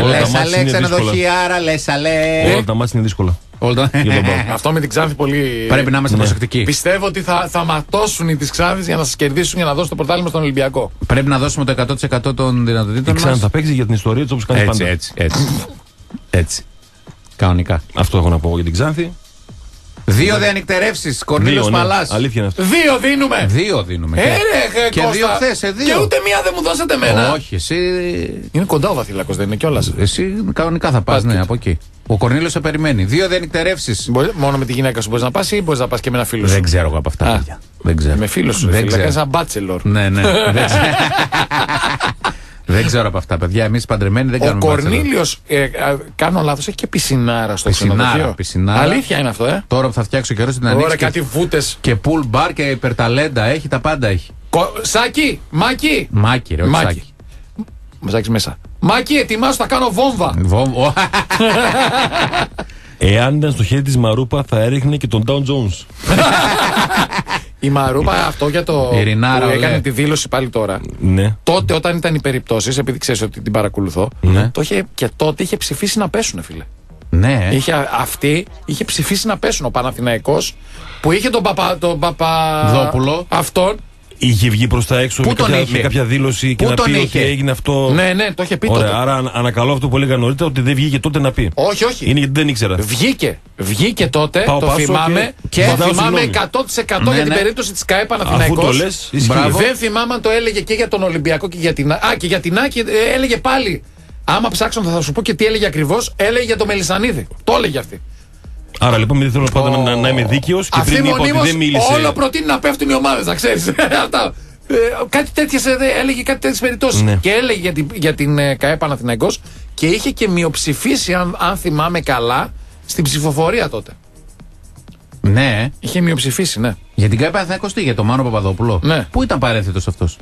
Όλα τα μάτς Λεσαλέ, είναι ξενοδοχιάρα, λεσαλέ. Όλα τα μάτια είναι δύσκολα. Όλα τα- Για τον Πάο. Αυτό με την Ξάνθη πολύ. Πρέπει να είμαστε Ναι. προσεκτικοί. Πιστεύω ότι θα, θα ματώσουν οι της Ξάνθη για να σας κερδίσουν για να δώσουν το πρωτάθλημα στον Ολυμπιακό. Πρέπει να δώσουμε το 100% των Η δυνατοτήτων Ξάνθη μας. θα παίξει για την ιστορία της όπως κάνει Έτσι, πάντα. έτσι, έτσι. Έτσι. Κανονικά. Αυτό έχω να πω για την Ξάνθη. Δύο διανυκτερεύσεις. Κορνίλιο Δύο, ναι. Παλάς. Αλήθεια είναι αυτό. Δύο δίνουμε. Δύο δίνουμε. Ε, Και- ρε, και Κώστα. δύο χθες, δύο. Και ούτε μία δεν μου δώσατε εμένα. Όχι, εσύ. Είναι κοντά ο Βαθύλακος, δεν είναι κιόλας. Εσύ κανονικά θα πας, Πας ναι, και- από εκεί. Ο Κορνίλιο σε περιμένει. Δύο διανυκτερεύσεις. Μόνο με τη γυναίκα σου μπορείς να πας ή μπορείς να πας και με ένα φίλο σου; Δεν ξέρω εγώ από αυτά, Α. παιδιά. Δεν ξέρω. Με φίλο σου. Δεν Δεν ξέρω. κάνεις ένα μπάτσελορ. Ναι, ναι. Δεν ξέρω. Δεν ξέρω από αυτά, παιδιά. Εμείς παντρεμένοι δεν Ο κάνουμε bachelor. Κορνίλιος, ε, α, κάνω λάθος, έχει και πισινάρα στο Πισινάρα, ξενοδοχείο. πισινάρα. Αλήθεια είναι αυτό, ε. Τώρα που θα φτιάξω καιρό την Ωραία, ανοίξει. κάτι Και, βούτες. και pool bar και υπερταλέντα έχει, τα πάντα έχει. Σάκη, Μάκη. Μάκη, ρε, όχι Μάκη. σάκι. Μάκη μέσα. Μάκη, ετοιμάσου, θα κάνω βόμβα. Βομ- Ω, Εάν ήταν στο χέρι της Μαρούπα, θα έριχνε και τον Down Jones. Η Μαρούπα αυτό για το. Η Ρινάρα, που έκανε λέει. τη δήλωση πάλι τώρα. Ναι. Τότε όταν ήταν οι περιπτώσεις, επειδή ξέρεις ότι την παρακολουθώ, Ναι. το είχε, και τότε είχε ψηφίσει να πέσουν, φίλε. ναι. Είχε, α- αυτή είχε ψηφίσει να πέσουν ο Παναθηναϊκός που είχε τον Παπα. Τον παπα... Δόπουλο. Αυτόν Είχε βγει προς τα έξω Πού με τον κάποια, είχε; με κάποια δήλωση και Πού να τον πει είχε; ότι έγινε αυτό. Ναι, ναι, το είχε πει Ωραία, τότε. άρα αν- ανακαλώ αυτό που έλεγα νωρίτερα ότι δεν βγήκε τότε να πει. Όχι, όχι. Είναι γιατί δεν ήξερα. Βγήκε. Βγήκε τότε, Πάω το πάσο θυμάμαι. και- Και, Ζητάω θυμάμαι συγγνώμη. 100% Ναι, για την ναι. περίπτωση της ΚΑΕ Αφού Παναθηναϊκός. το λες, ισχύει. Μπράβο. Δεν θυμάμαι αν το έλεγε και για τον Ολυμπιακό και για την Α. Α, και για την Άκη ε, έλεγε πάλι. Άμα ψάξω θα σου πω και τι έλεγε ακριβώς. Έλεγε για το Μελισανίδη. Το έλεγε αυτή. Άρα λοιπόν, επειδή θέλω πάντα να, να είμαι δίκαιος και Αυτή πριν είπα ότι μονίμως δεν μίλησε. Όλο προτείνει να πέφτουν οι ομάδες, να ξέρεις. Αυτά. Ε, κάτι τέτοιες έλεγε κάτι τέτοιες περιπτώσεις. Ναι. Και έλεγε για την, για την ε, ΚαΕ Παναθηναϊκός και είχε και μειοψηφίσει, αν, αν θυμάμαι καλά, στην ψηφοφορία τότε. Ναι, Είχε μειοψηφίσει, ναι. για την ΚΑΕ Παναθηναϊκός τι, για τον Μάνο Παπαδόπουλο; Ναι. Πού ήταν παρένθετο αυτός,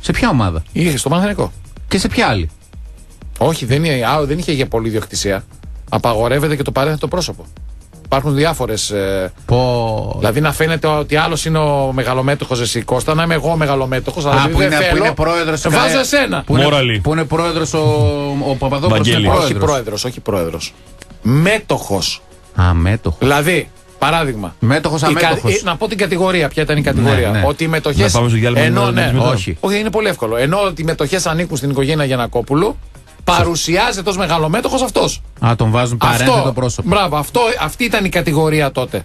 σε ποια ομάδα; Είχε στο Παναθηναϊκό. και σε ποια άλλη; Όχι, δεν, είναι, α, δεν είχε για πολύ ιδιοκτησία. Απαγορεύεται και το παρένθετο πρόσωπο. Υπάρχουν διάφορες. Ε, Πω. δηλαδή να φαίνεται ότι άλλος είναι ο μεγαλομέτωχος εσύ Κώστα, να είμαι εγώ μεγαλομέτωχος. Αλλά Α, επειδή που δεν είναι, που θέλω, είναι πρόεδρος ε, Βάζω εσένα. Που είναι, Μόραλη. που είναι πρόεδρος ο, ο Παπαδόπουλος Βαγγέλη. είναι Όχι πρόεδρος. πρόεδρο, όχι πρόεδρος. Μέτοχος. Α, μέτοχος. Δηλαδή, παράδειγμα. Μέτοχος, η κα- αμέτοχος. η- να πω την κατηγορία, ποια ήταν η κατηγορία. Ναι, ναι. Ότι οι μετοχέ. Να πάμε στο διάλειμμα Ενώ, να ναι, μιλήσουμε μετά. όχι. όχι, είναι πολύ εύκολο. Ενώ ότι οι μετοχές ανήκουν στην οικογένεια Γιανακόπουλου, παρουσιάζεται ως μεγαλομέτοχο αυτός. Α, τον βάζουν παρένθετο πρόσωπο. Μπράβο, αυτό, αυτή ήταν η κατηγορία τότε.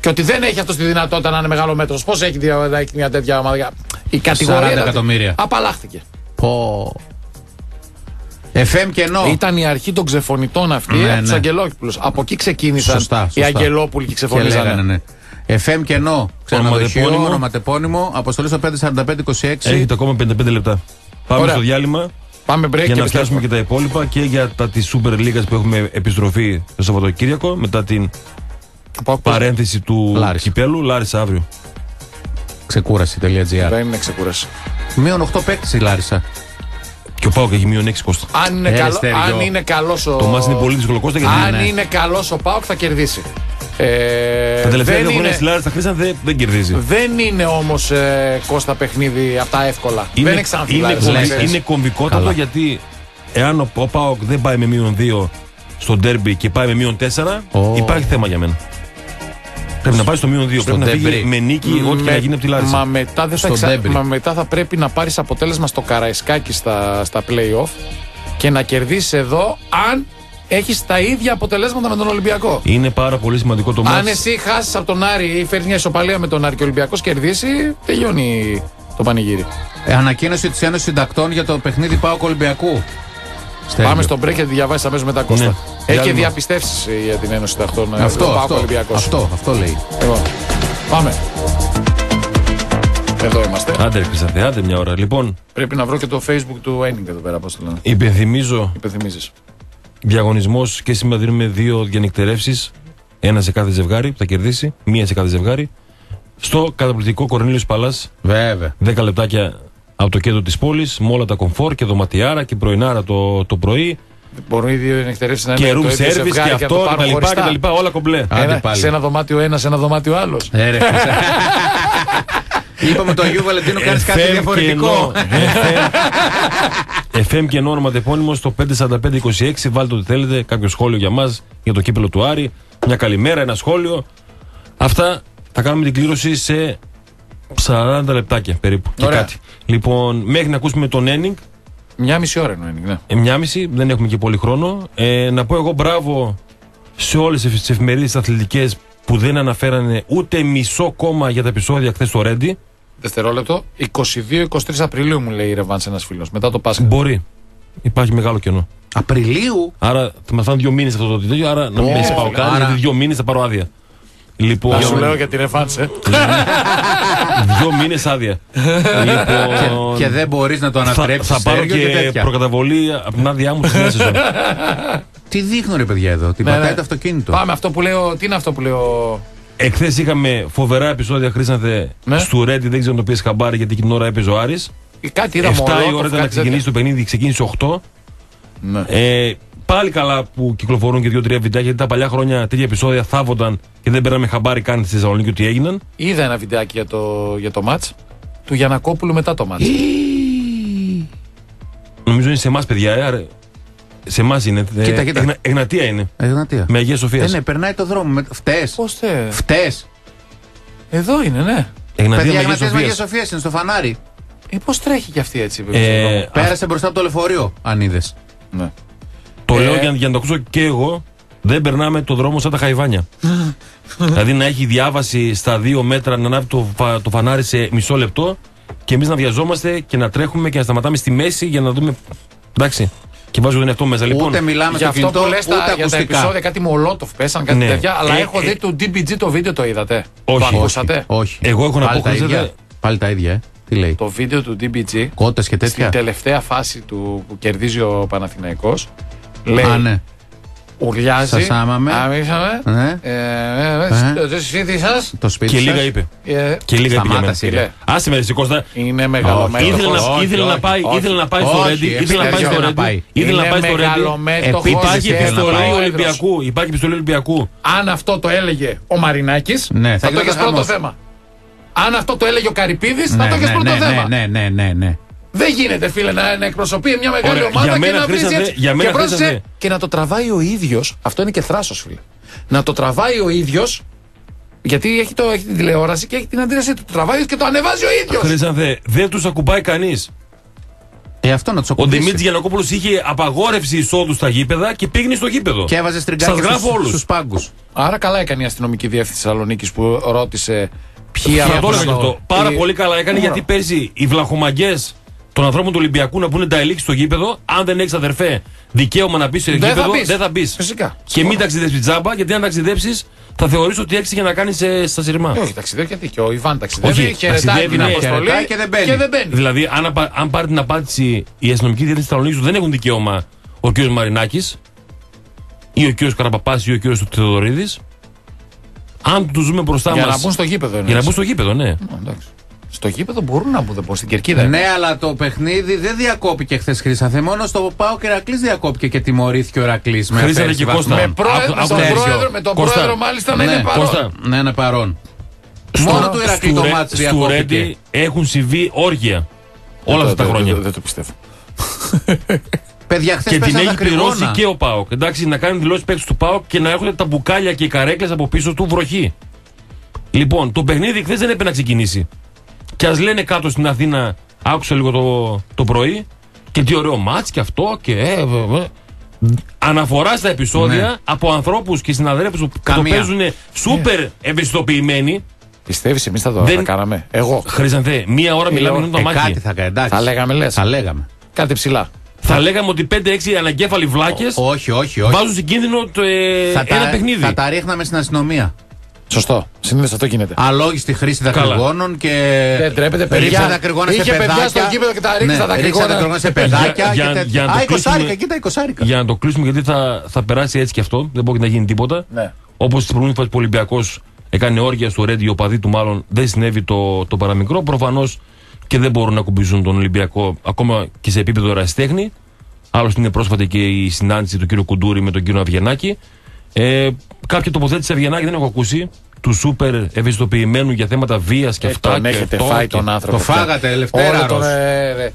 Και ότι δεν έχει αυτός τη δυνατότητα να είναι μεγάλο μέτρο. Πώς έχει, δια- να έχει μια τέτοια ομάδα. Η κατηγορία. 40 ήταν- εκατομμύρια. Απαλλάχθηκε. Πω. FM κενό. Ήταν η αρχή των ξεφωνητών αυτή Ναι, από τους ναι. Αγγελόπουλους. Από εκεί ξεκίνησαν Σωστά, οι σωστά. Αγγελόπουλοι και Και ξεφωνίζανε. λέγανε, ναι. FM κενό. Ξενοδοχείο, Ονοματεπώνυμο. ονοματεπώνυμο. Αποστολή στο 54526. Έχετε ακόμα 55 λεπτά. Πάμε Ωραία. στο διάλειμμα Πάμε break για και να πιάσουμε και τα υπόλοιπα και για τα της Super League που έχουμε επιστροφή το Σαββατοκύριακο μετά την Πάω- παρένθεση του Λάρισα. κυπέλου. Λάρισα αύριο. Ξεκούραση.gr. Δεν είναι ξεκούραση. Μείον 8 παίκτη η Λάρισα. Και ο Πάοκ έχει μείον 6 κόστα. Αν είναι, Ε, καλό, Στέργιο. αν είναι καλός ο. Το μάτς είναι πολύ δύσκολο κόστα γιατί Αν ναι. είναι καλός ο Πάοκ θα κερδίσει. Ε, τα τελευταία δεν δύο χρόνια είναι, στη Λάρισα χρήσαν δεν, δεν κερδίζει. δεν είναι όμως ε, Κώστα παιχνίδι από τα εύκολα. δεν είναι ξανά είναι, Λάρισα, κομβι- να ξέρεις. είναι κομβικότατο Καλά. γιατί εάν ο, ο Πάοκ δεν πάει με μείον 2 στο ντέρμπι και πάει με μείον 4, Ω. υπάρχει θέμα για μένα. Πρέπει να πάει στο μείον 2. Πρέπει να φύγει ντέρμπι. με νίκη, ό,τι και να γίνει από τη Λάρισα. Μα μετά, δεν θα, Στο εξα... ντέρμπι. μα μετά θα πρέπει να πάρεις αποτέλεσμα στο Καραϊσκάκι στα, στα play-off και να κερδίσεις εδώ αν έχεις τα ίδια αποτελέσματα με τον Ολυμπιακό. Είναι πάρα πολύ σημαντικό το Αν ματς. εσύ χάσεις από τον Άρη ή φέρει μια ισοπαλία με τον Άρη και ο Ολυμπιακός κερδίσει, τελειώνει το πανηγύρι. Ε, ανακοίνωση της Ένωσης Συντακτών για το παιχνίδι Πάοκ Ολυμπιακού. Στέλιο. Πάμε στο break και τη διαβάσεις αμέσως μετά Κώστα. Ναι. Έχει και Διάλειμμα. διαπιστεύσεις για την Ένωση Ταχτών. Αυτό, ο Πάοκ αυτό, Ολυμπιακός. αυτό, αυτό λέει. Λοιπόν, πάμε. Εδώ είμαστε. Άντε, ρε Χρυσαθέ, άντε μια ώρα. Λοιπόν, Πρέπει να βρω και το facebook του Ένιγκ εδώ πέρα, πώς το λένε. υπενθυμίζω Υπενθυμίζεις. Διαγωνισμός και σήμερα δίνουμε δύο διανυκτερεύσεις. Ένα σε κάθε ζευγάρι που θα κερδίσει, μία σε κάθε ζευγάρι. Στο καταπληκτικό Κορνίλιος Παλάς, Βέβαια. 10 λεπτάκια από το κέντρο της πόλης, με όλα τα κομφόρ και δωματιάρα και πρωινάρα το, το πρωί. Μπορούν οι δύο ενεκτερεύσει να είναι Και το room ίδιο service ζευγάρι και να το αυτό πάρουν κτλ. χωριστά. κτλ. Όλα κομπλέ. Άντε Ένα- πάλι. σε ένα δωμάτιο ένας, σε ένα δωμάτιο άλλος. Ε, ρε, Είπαμε το Αγίου Βαλεντίνου κάνεις κάτι FM διαφορετικό. και ενώ- FM και ενώ ονοματεπώνυμο στο 54526. Βάλτε ό,τι θέλετε. Κάποιο σχόλιο για μας για το κύπελο του Άρη. Μια καλημέρα, ένα σχόλιο. Αυτά θα κάνουμε την κλήρωση σε 40 λεπτάκια περίπου. Και Ωραία. κάτι. Λοιπόν, μέχρι να ακούσουμε τον Ένινγκ, Μια μισή ώρα είναι ο Ένιγκ, ναι. ε, μια μισή, δεν έχουμε και πολύ χρόνο. Ε, να πω εγώ μπράβο σε όλες τις εφημερίδες αθλητικές που δεν αναφέρανε ούτε μισό κόμμα για τα επεισόδια χθες στο Ρέντι. Δευτερόλεπτο. 22-23 Απριλίου μου λέει η Ρεβάν ένας φίλος. Μετά το Πάσχα. Μπορεί. Υπάρχει μεγάλο κενό. Απριλίου; Άρα θα μας φάνε δύο μήνες αυτό το τέτοιο. Άρα να μην Ω, με πάω καν. άρα- Γιατί δύο μήνες θα πάρω άδεια. Λοιπόν, Να σου λέω για την Ρεβάν, ε. δύο μήνες άδεια. λοιπόν, Και δεν μπορείς να το θα, ανατρέψεις. θα πάρω και προκαταβολή από την άδειά μου στη νέα σεζόν. Τι δείχνουν ρε παιδιά εδώ. Την Ναι, πατάει ναι. το αυτοκίνητο. Πάμε αυτό που λέω. Τι είναι αυτό που λέω; Εχθές είχαμε φοβερά επεισόδια χρήσανθε Ναι. στο Reddit. Δεν ξέρω αν το πει χαμπάρι γιατί εκείνη την ώρα έπαιζε ο Άρης. Κάτι είδα 7 Μολότοφ, η ώρα ήταν να κάτι ξεκινήσει το παιχνίδι, ξεκίνησε 8. Ναι. Ε, πάλι καλά που κυκλοφορούν και δύο-τρία βιντεάκια γιατί τα παλιά χρόνια τέτοια επεισόδια θάβονταν και δεν πέραμε χαμπάρι καν στη Θεσσαλονίκη ότι έγιναν. Είδα ένα βιντεάκι για το, για το μάτς του Γιανακόπουλου μετά το μάτς. Νομίζω είναι σε εμάς, παιδιά. Ε, άρα, σε εμάς είναι. Ε, Κοίτα, κοίτα. Εγνα- Εγνατία είναι. Εγνατία. Με Αγία Σοφίας. Ε, ναι, περνάει το δρόμο. Με... Φταίς. Πώς θε; Φταίς. Εδώ είναι, ναι. Εγνατία Παιδιά, Μεγία Εγνατίας Μεγία Σοφίας. Σοφίας είναι στο φανάρι. Ε, πώς τρέχει κι αυτή έτσι, Ε, βέβαια. Πέρασε μπροστά από το λεωφορείο, αν είδες. ναι. Το Ε. λέω για, για να το ακούσω και εγώ. Δεν περνάμε το δρόμο σαν τα χαϊβάνια. δηλαδή να έχει διάβαση στα δύο μέτρα, να ανάβει το, φα- το φανάρι σε μισό λεπτό και εμείς να βιαζόμαστε και να τρέχουμε και να σταματάμε στη μέση για να δούμε. Εντάξει. Και βάζω τον εαυτό μέσα. Λοιπόν, Ούτε μιλάμε Για στο αυτό κινητό, που λες ούτε τα, για τα ακουστικά. επεισόδια, κάτι μολότοφ πέσαν, κάτι Ναι. τέτοια, αλλά Ε, έχω ε, δει του DBG το βίντεο, το είδατε; Όχι. Το ακούσατε; Όχι. Εγώ έχω να Πάλι πω, τα Χρήστε, ίδια. δε- Πάλι τα ίδια, ε. Τι λέει; Το βίντεο του DBG Κότες και στην τέτοια. τελευταία φάση του που κερδίζει ο Παναθηναϊκός λέει Α, ναι. ουρλιάζει. Σας άμαμε. Άμισαμε. Ναι. Ε, ε, ε, Το σπίτι σας. Το σπίτι Και σας. λίγα είπε. ε, Και λίγα είπε για Σταμάτα, μένα. Σύρια. Άσε με, ρε, Κώστα. Είναι μεγαλομέτωχος. Ήθελε να, όχι, ήθελε να όχι, πάει, όχι. ήθελε να πάει στο Όχι, Ρέντι. όχι, Ήθελε να πάει στο θέλει να Ρέντι. πάει. Ήθελε να Είναι πάει στο Ρέντι. μεγαλομέτωχος Υπάρχει και επιστολή πρόεδρος. Ολυμπιακού. Υπάρχει επιστολή Ολυμπιακού. Αν αυτό το έλεγε ο Μαρινάκης Ναι, θα θα το γινόταν έχεις πρώτο χαμός. θέμα. Αν αυτό το έλεγε ο Καρυπίδης θα Ναι, το έχεις ναι, πρώτο ναι, θέμα. ναι, ναι, ναι, ναι. Δεν γίνεται, φίλε, να, να εκπροσωπεί μια μεγάλη Ωραία, ομάδα για και μένα, να βρεις Χρήστανθε, έτσι. για μένα, και, πρόσεξε, Χρήστανθε. και να το τραβάει ο ίδιος. Αυτό είναι και θράσος, φίλε. Να το τραβάει ο ίδιος. Γιατί έχει, το, έχει την τηλεόραση και έχει την αντίρραση του. Το τραβάει και το ανεβάζει ο ίδιος. Χρήσανθε, δεν τους ακουμπάει κανείς. Ε, αυτό να τους Ο ακουμπήσει. Δημήτρης Γιανακόπουλος είχε απαγόρευση εισόδου στα γήπεδα και πήγαινε στο γήπεδο. Και έβαζε στριγκάκι Σας γράφω όλους. στους πάγκους. Άρα καλά έκανε η αστυνομική διεύθυνση Θεσσαλονίκης που ρώτησε ποιοι Θα το έλεγα αναπνέουν. και αυτό. Πάρα Οι- πολύ καλά έκανε γιατί πέρσι οι βλαχομαγκές των ανθρώπων του Ολυμπιακού να πούνε τα ελίξει στο γήπεδο. Αν δεν έχεις αδερφέ δικαίωμα να μπει στο Δεν θα γήπεδο, μπεις. δεν θα μπει. Φυσικά. Και μην ταξιδέψεις τζάμπα, γιατί αν ταξιδέψεις θα θεωρήσει ότι έχει για να κάνεις στα σειρμά. Ε, Όχι, ταξιδεύει γιατί και ο Ιβάν ταξιδεύει. Όχι, χαιρετάει ταξιδεύει, την ναι, αποστολή χαιρετάει και δεν μπαίνει. Δηλαδή, αν, απα- αν πάρει την απάντηση η αστυνομική διεύθυνση Θεσσαλονίκης δεν έχουν δικαίωμα ο κ. Μαρινάκης ή ο κ. Καραπαπάς ή ο κ. Θεοδωρίδης. Αν τους ζούμε μπροστά Για μα. να μπουν στο γήπεδο. Για να εννοείς. μπουν στο γήπεδο, ναι. Ε, εντάξει. Στο γήπεδο μπορούν να μπουν, δεν μπορούν στην κερκίδα. Ναι, αλλά το παιχνίδι δεν διακόπηκε χθες Χρήσαθε. Μόνο στο Πάο και Ερακλή διακόπηκε και τιμωρήθηκε ο Ερακλή. Χρήσατε και Κώστα. Με, πρόεδρο, Άκου- με τον, άκου- πρόεδρο, με τον Κώστα. πρόεδρο μάλιστα να Ναι, είναι παρόν. Κώστα. Ναι, είναι παρόν. Μόνο του Ηρακλή το Ρε- μάτς στο διακόπηκε. Ρέντι έχουν συμβεί όργια όλα αυτά τα Δεν- χρόνια. Δεν, δεν το πιστεύω. Παιδιά, χθες Και την πέσανε έχει τα πληρώσει κρυγόνα. και ο Πάοκ. Εντάξει, να κάνει δηλώσεις παίκτη του Πάοκ και να έρχονται τα μπουκάλια και οι καρέκλες από πίσω του βροχή. Λοιπόν, το παιχνίδι χθες δεν έπρεπε να ξεκινήσει. Και ας λένε κάτω στην Αθήνα, άκουσα λίγο το, το πρωί, και τι ωραίο μάτς και αυτό και. Ε, ε, ε. Αναφορά στα επεισόδια Ναι. από ανθρώπους και συναδέλφους που το Καμία. παίζουν σούπερ ευαισθητοποιημένοι. Πιστεύεις εμείς θα το Δεν- θα κάναμε; Εγώ. Χρήσανθε, μία ώρα μιλάμε ώρα. με το Ε, μάχη. κάτι θα κάνει. εντάξει. Θα λέγαμε, λες. Θα λέγαμε. Κάτι ψηλά. Θα λέγαμε ότι 5-6 αναγκέφαλοι βλάκες Όχι, όχι, όχι. βάζουν σε κίνδυνο το, ε, θα, ένα τα, παιχνίδι. θα τα ρίχναμε στην αστυνομία. Σωστό. Συνήθως αυτό γίνεται. Αλόγιστη χρήση δακρυγόνων και. Δεν τρέπεται, Ρίξε παιδιά. δακρυγόνα σε Είχε παιδιά παιδάκια. στο γήπεδο και τα ρίξε Ναι, τα ρίξε δακρυγόνα. δακρυγόνα σε παιδάκια. Για- και για- τέτοια. για να το Α, κλείσουμε- εικοσάρικα, κοίτα, εικοσάρικα. Για να το κλείσουμε, γιατί θα, θα περάσει έτσι και αυτό. Δεν μπορεί να γίνει τίποτα. Ναι. Όπως τις προηγούμενες φορές που ο Ολυμπιακός έκανε όρια στο Ρέντι, ο παδί του μάλλον δεν συνέβη το, το παραμικρό. Προφανώς και δεν μπορούν να κουμπίζουν τον Ολυμπιακό ακόμα και σε επίπεδο ερασιτέχνη. Άλλωστε είναι πρόσφατη και η συνάντηση του κ. Κουντούρη με τον κ. Αβγενάκη. Ε, κάποια τοποθέτηση Αβγενάκη δεν έχω ακούσει. Του σούπερ ευαισθητοποιημένου για θέματα βίας και Ε, αυτά. τον και έχετε αυτό φάει και- τον άνθρωπο. Το πια. φάγατε, Ελευθέρα, Όλο τον, Ρος. ε, ρε.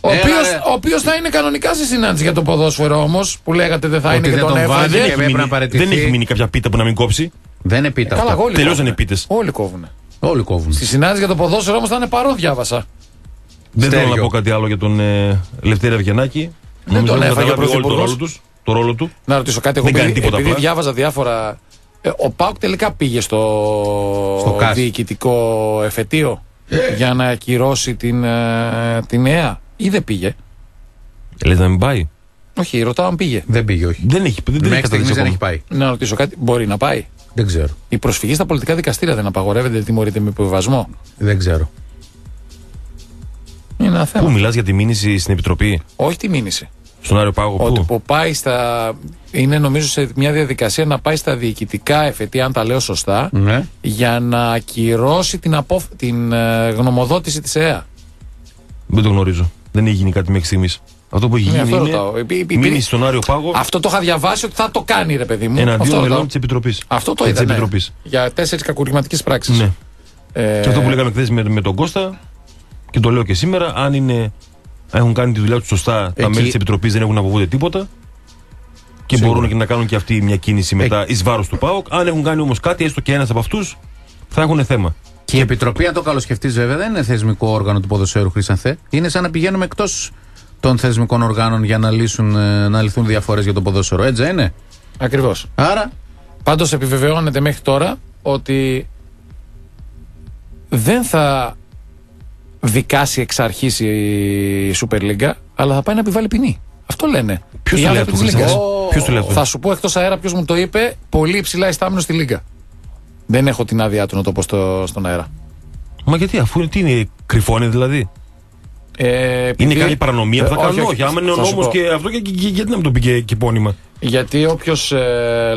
Ο Έλα, οποίος, ρε. ο οποίος θα είναι κανονικά στη συνάντηση για το ποδόσφαιρο όμως, που λέγατε δεν θα Ότι είναι και δεν τον τον βάζει έβραζε. και έχει έπρεπε μείνει- να παραιτηθεί. δεν έχει μείνει κάποια πίτα που να μην κόψει. Δεν είναι πίτα Καλά, αυτό. όλοι Τελειώσανε κόβουνε. πίτες. Όλοι κόβουν. Όλοι κόβουν. Στη συνάντηση για το ποδόσφαιρο όμως θα είναι παρόν, διάβασα. Δεν θέλω να Στέριο. πω κάτι άλλο για τον ε, Λευτέρη Αυγενάκη. Δεν τον ότι έφαγε ο καταλάβει όλο το Πρωθυπουργός. ρόλο, τους, το ρόλο του. Να ρωτήσω κάτι. Εγώ Δεν κάνει επειδή, τίποτα επειδή απλά. διάβαζα διάφορα. Ε, ο Πάουκ τελικά πήγε στο, Στο ΚΑΣ. διοικητικό εφετείο για να ακυρώσει την, ε, την ΕΑ. Ή δεν πήγε; Λες να μην πάει; Όχι, ρωτάω αν πήγε. Δεν πήγε, όχι. Δεν έχει, δεν, δεν Μέχρι έχει στιγμής καταδείξεις δεν έχει ακόμα. πάει. Να ρωτήσω κάτι. Μπορεί να πάει; Δεν ξέρω. Η προσφυγή στα πολιτικά δικαστήρια δεν απαγορεύεται, δεν τιμωρείται με υποβιβασμό; Δεν ξέρω. Είναι ένα θέμα. Πού μιλάς για τη μήνυση στην Επιτροπή, Όχι τη μήνυση. Στον Άριο Πάγο, Ότι πού; που πάει στα. Είναι νομίζω σε μια διαδικασία να πάει στα διοικητικά εφετεία, αν τα λέω σωστά, Ναι. για να ακυρώσει την, απόφ... την ε, γνωμοδότηση της ΕΑ. Δεν το γνωρίζω. Δεν έχει γίνει κάτι μέχρι στιγμής. Αυτό που έχει Ναι, γίνει αυτό είναι ρωτάω. Επί- επί- μήνυση στον Άριο Πάγο Αυτό το είχα διαβάσει ότι θα το κάνει, ρε παιδί μου. Αυτό εναντίον ρωτάω. μελών της Επιτροπής. Αυτό το είδα. Ναι. Επιτροπής. Για τέσσερις κακουργηματικές πράξεις. Ναι. Ε, Και αυτό που λέγαμε χθες με, με τον Κώστα και το λέω και σήμερα, αν είναι, έχουν κάνει τη δουλειά τους σωστά, τα Εκεί- μέλη της Επιτροπής δεν έχουν να φοβούνται τίποτα. Και Σίγουρα. μπορούν και να κάνουν και αυτοί μια κίνηση μετά εις βάρος του ΠΑΟΚ. Αν έχουν κάνει όμως κάτι, έστω και ένας από αυτούς, θα έχουν θέμα. Και η Επιτροπή, αν το καλοσκεφτείς, βέβαια, δεν είναι θεσμικό όργανο του ποδοσφαίρου Χρυσανθέ. Είναι σαν να πηγαίνουμε εκτός των θεσμικών οργάνων για να, λύσουν, ε, να λυθούν διαφορές για το ποδόσφαιρο. Έτσι δεν είναι; Ακριβώς. Άρα, Πάντως επιβεβαιώνεται μέχρι τώρα ότι δεν θα δικάσει εξ αρχής η Super League, αλλά θα πάει να επιβάλλει ποινή. Αυτό λένε. Ποιος Οι το λέει άνθρωποι αυτό, της Χρυσάνθε; Λίγκας. Ποιος το λέει αυτό; Θα σου πω εκτός αέρα ποιος μου το είπε. Πολύ υψηλά ιστάμενο στη Λίγκα. Δεν έχω την άδειά του να το πω στο, στον αέρα. Μα γιατί, αφού είναι, τι είναι, κρυφώνει δηλαδή; Ε, Είναι επειδή- κάποια παρανομία που θα Ε, κάνουν; Όχι, άμα είναι ο θα σου νόμος πω. και αυτό, και, και- και- γιατί να μην το πει και, και επώνυμα. Γιατί όποιος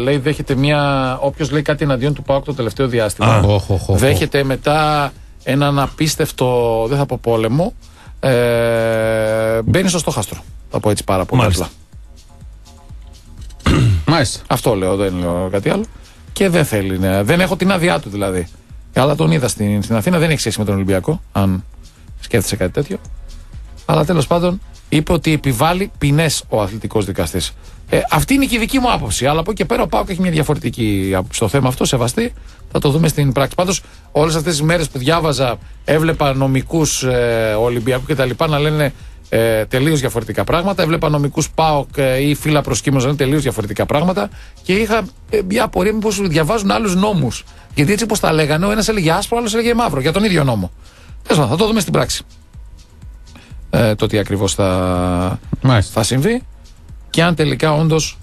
λέει, δέχεται μια. Όποιος λέει κάτι εναντίον του ΠΑΟΚ το τελευταίο διάστημα. Α. Οχ, οχ, οχ. δέχεται μετά έναν απίστευτο, δεν θα πω πόλεμο, ε, μπαίνει στο στόχαστρο. Θα πω έτσι πάρα πολύ Μάλιστα. απλά. μάλιστα. Αυτό λέω, δεν λέω κάτι άλλο. Και δεν θέλει, ναι. δεν έχω την άδειά του δηλαδή. Αλλά τον είδα στην, στην Αθήνα, δεν έχει σχέση με τον Ολυμπιακό, αν σκέφτεσαι κάτι τέτοιο. Αλλά τέλος πάντων είπε ότι επιβάλλει ποινές ο αθλητικός δικαστής. Ε, αυτή είναι και η δική μου άποψη. Αλλά από εκεί και πέρα ο Πάοκ έχει μια διαφορετική άποψη στο θέμα αυτό, σεβαστή. Θα το δούμε στην πράξη. Πάντως, όλες αυτές τις μέρες που διάβαζα, έβλεπα νομικούς ε, Ολυμπιακού κτλ. να λένε ε, τελείως διαφορετικά πράγματα. Έβλεπα νομικούς ΠΑΟΚ ε, ή φύλλα προσκύμου να λένε τελείως διαφορετικά πράγματα. Και είχα ε, μια απορία μήπως διαβάζουν άλλους νόμους. Γιατί έτσι όπως τα λέγανε, ο ένας έλεγε άσπρο, ο άλλος έλεγε μαύρο για τον ίδιο νόμο. Τέλος πάντων, θα το δούμε στην πράξη. Ε, το τι ακριβώς θα, μάλιστα. θα συμβεί και αν τελικά όντως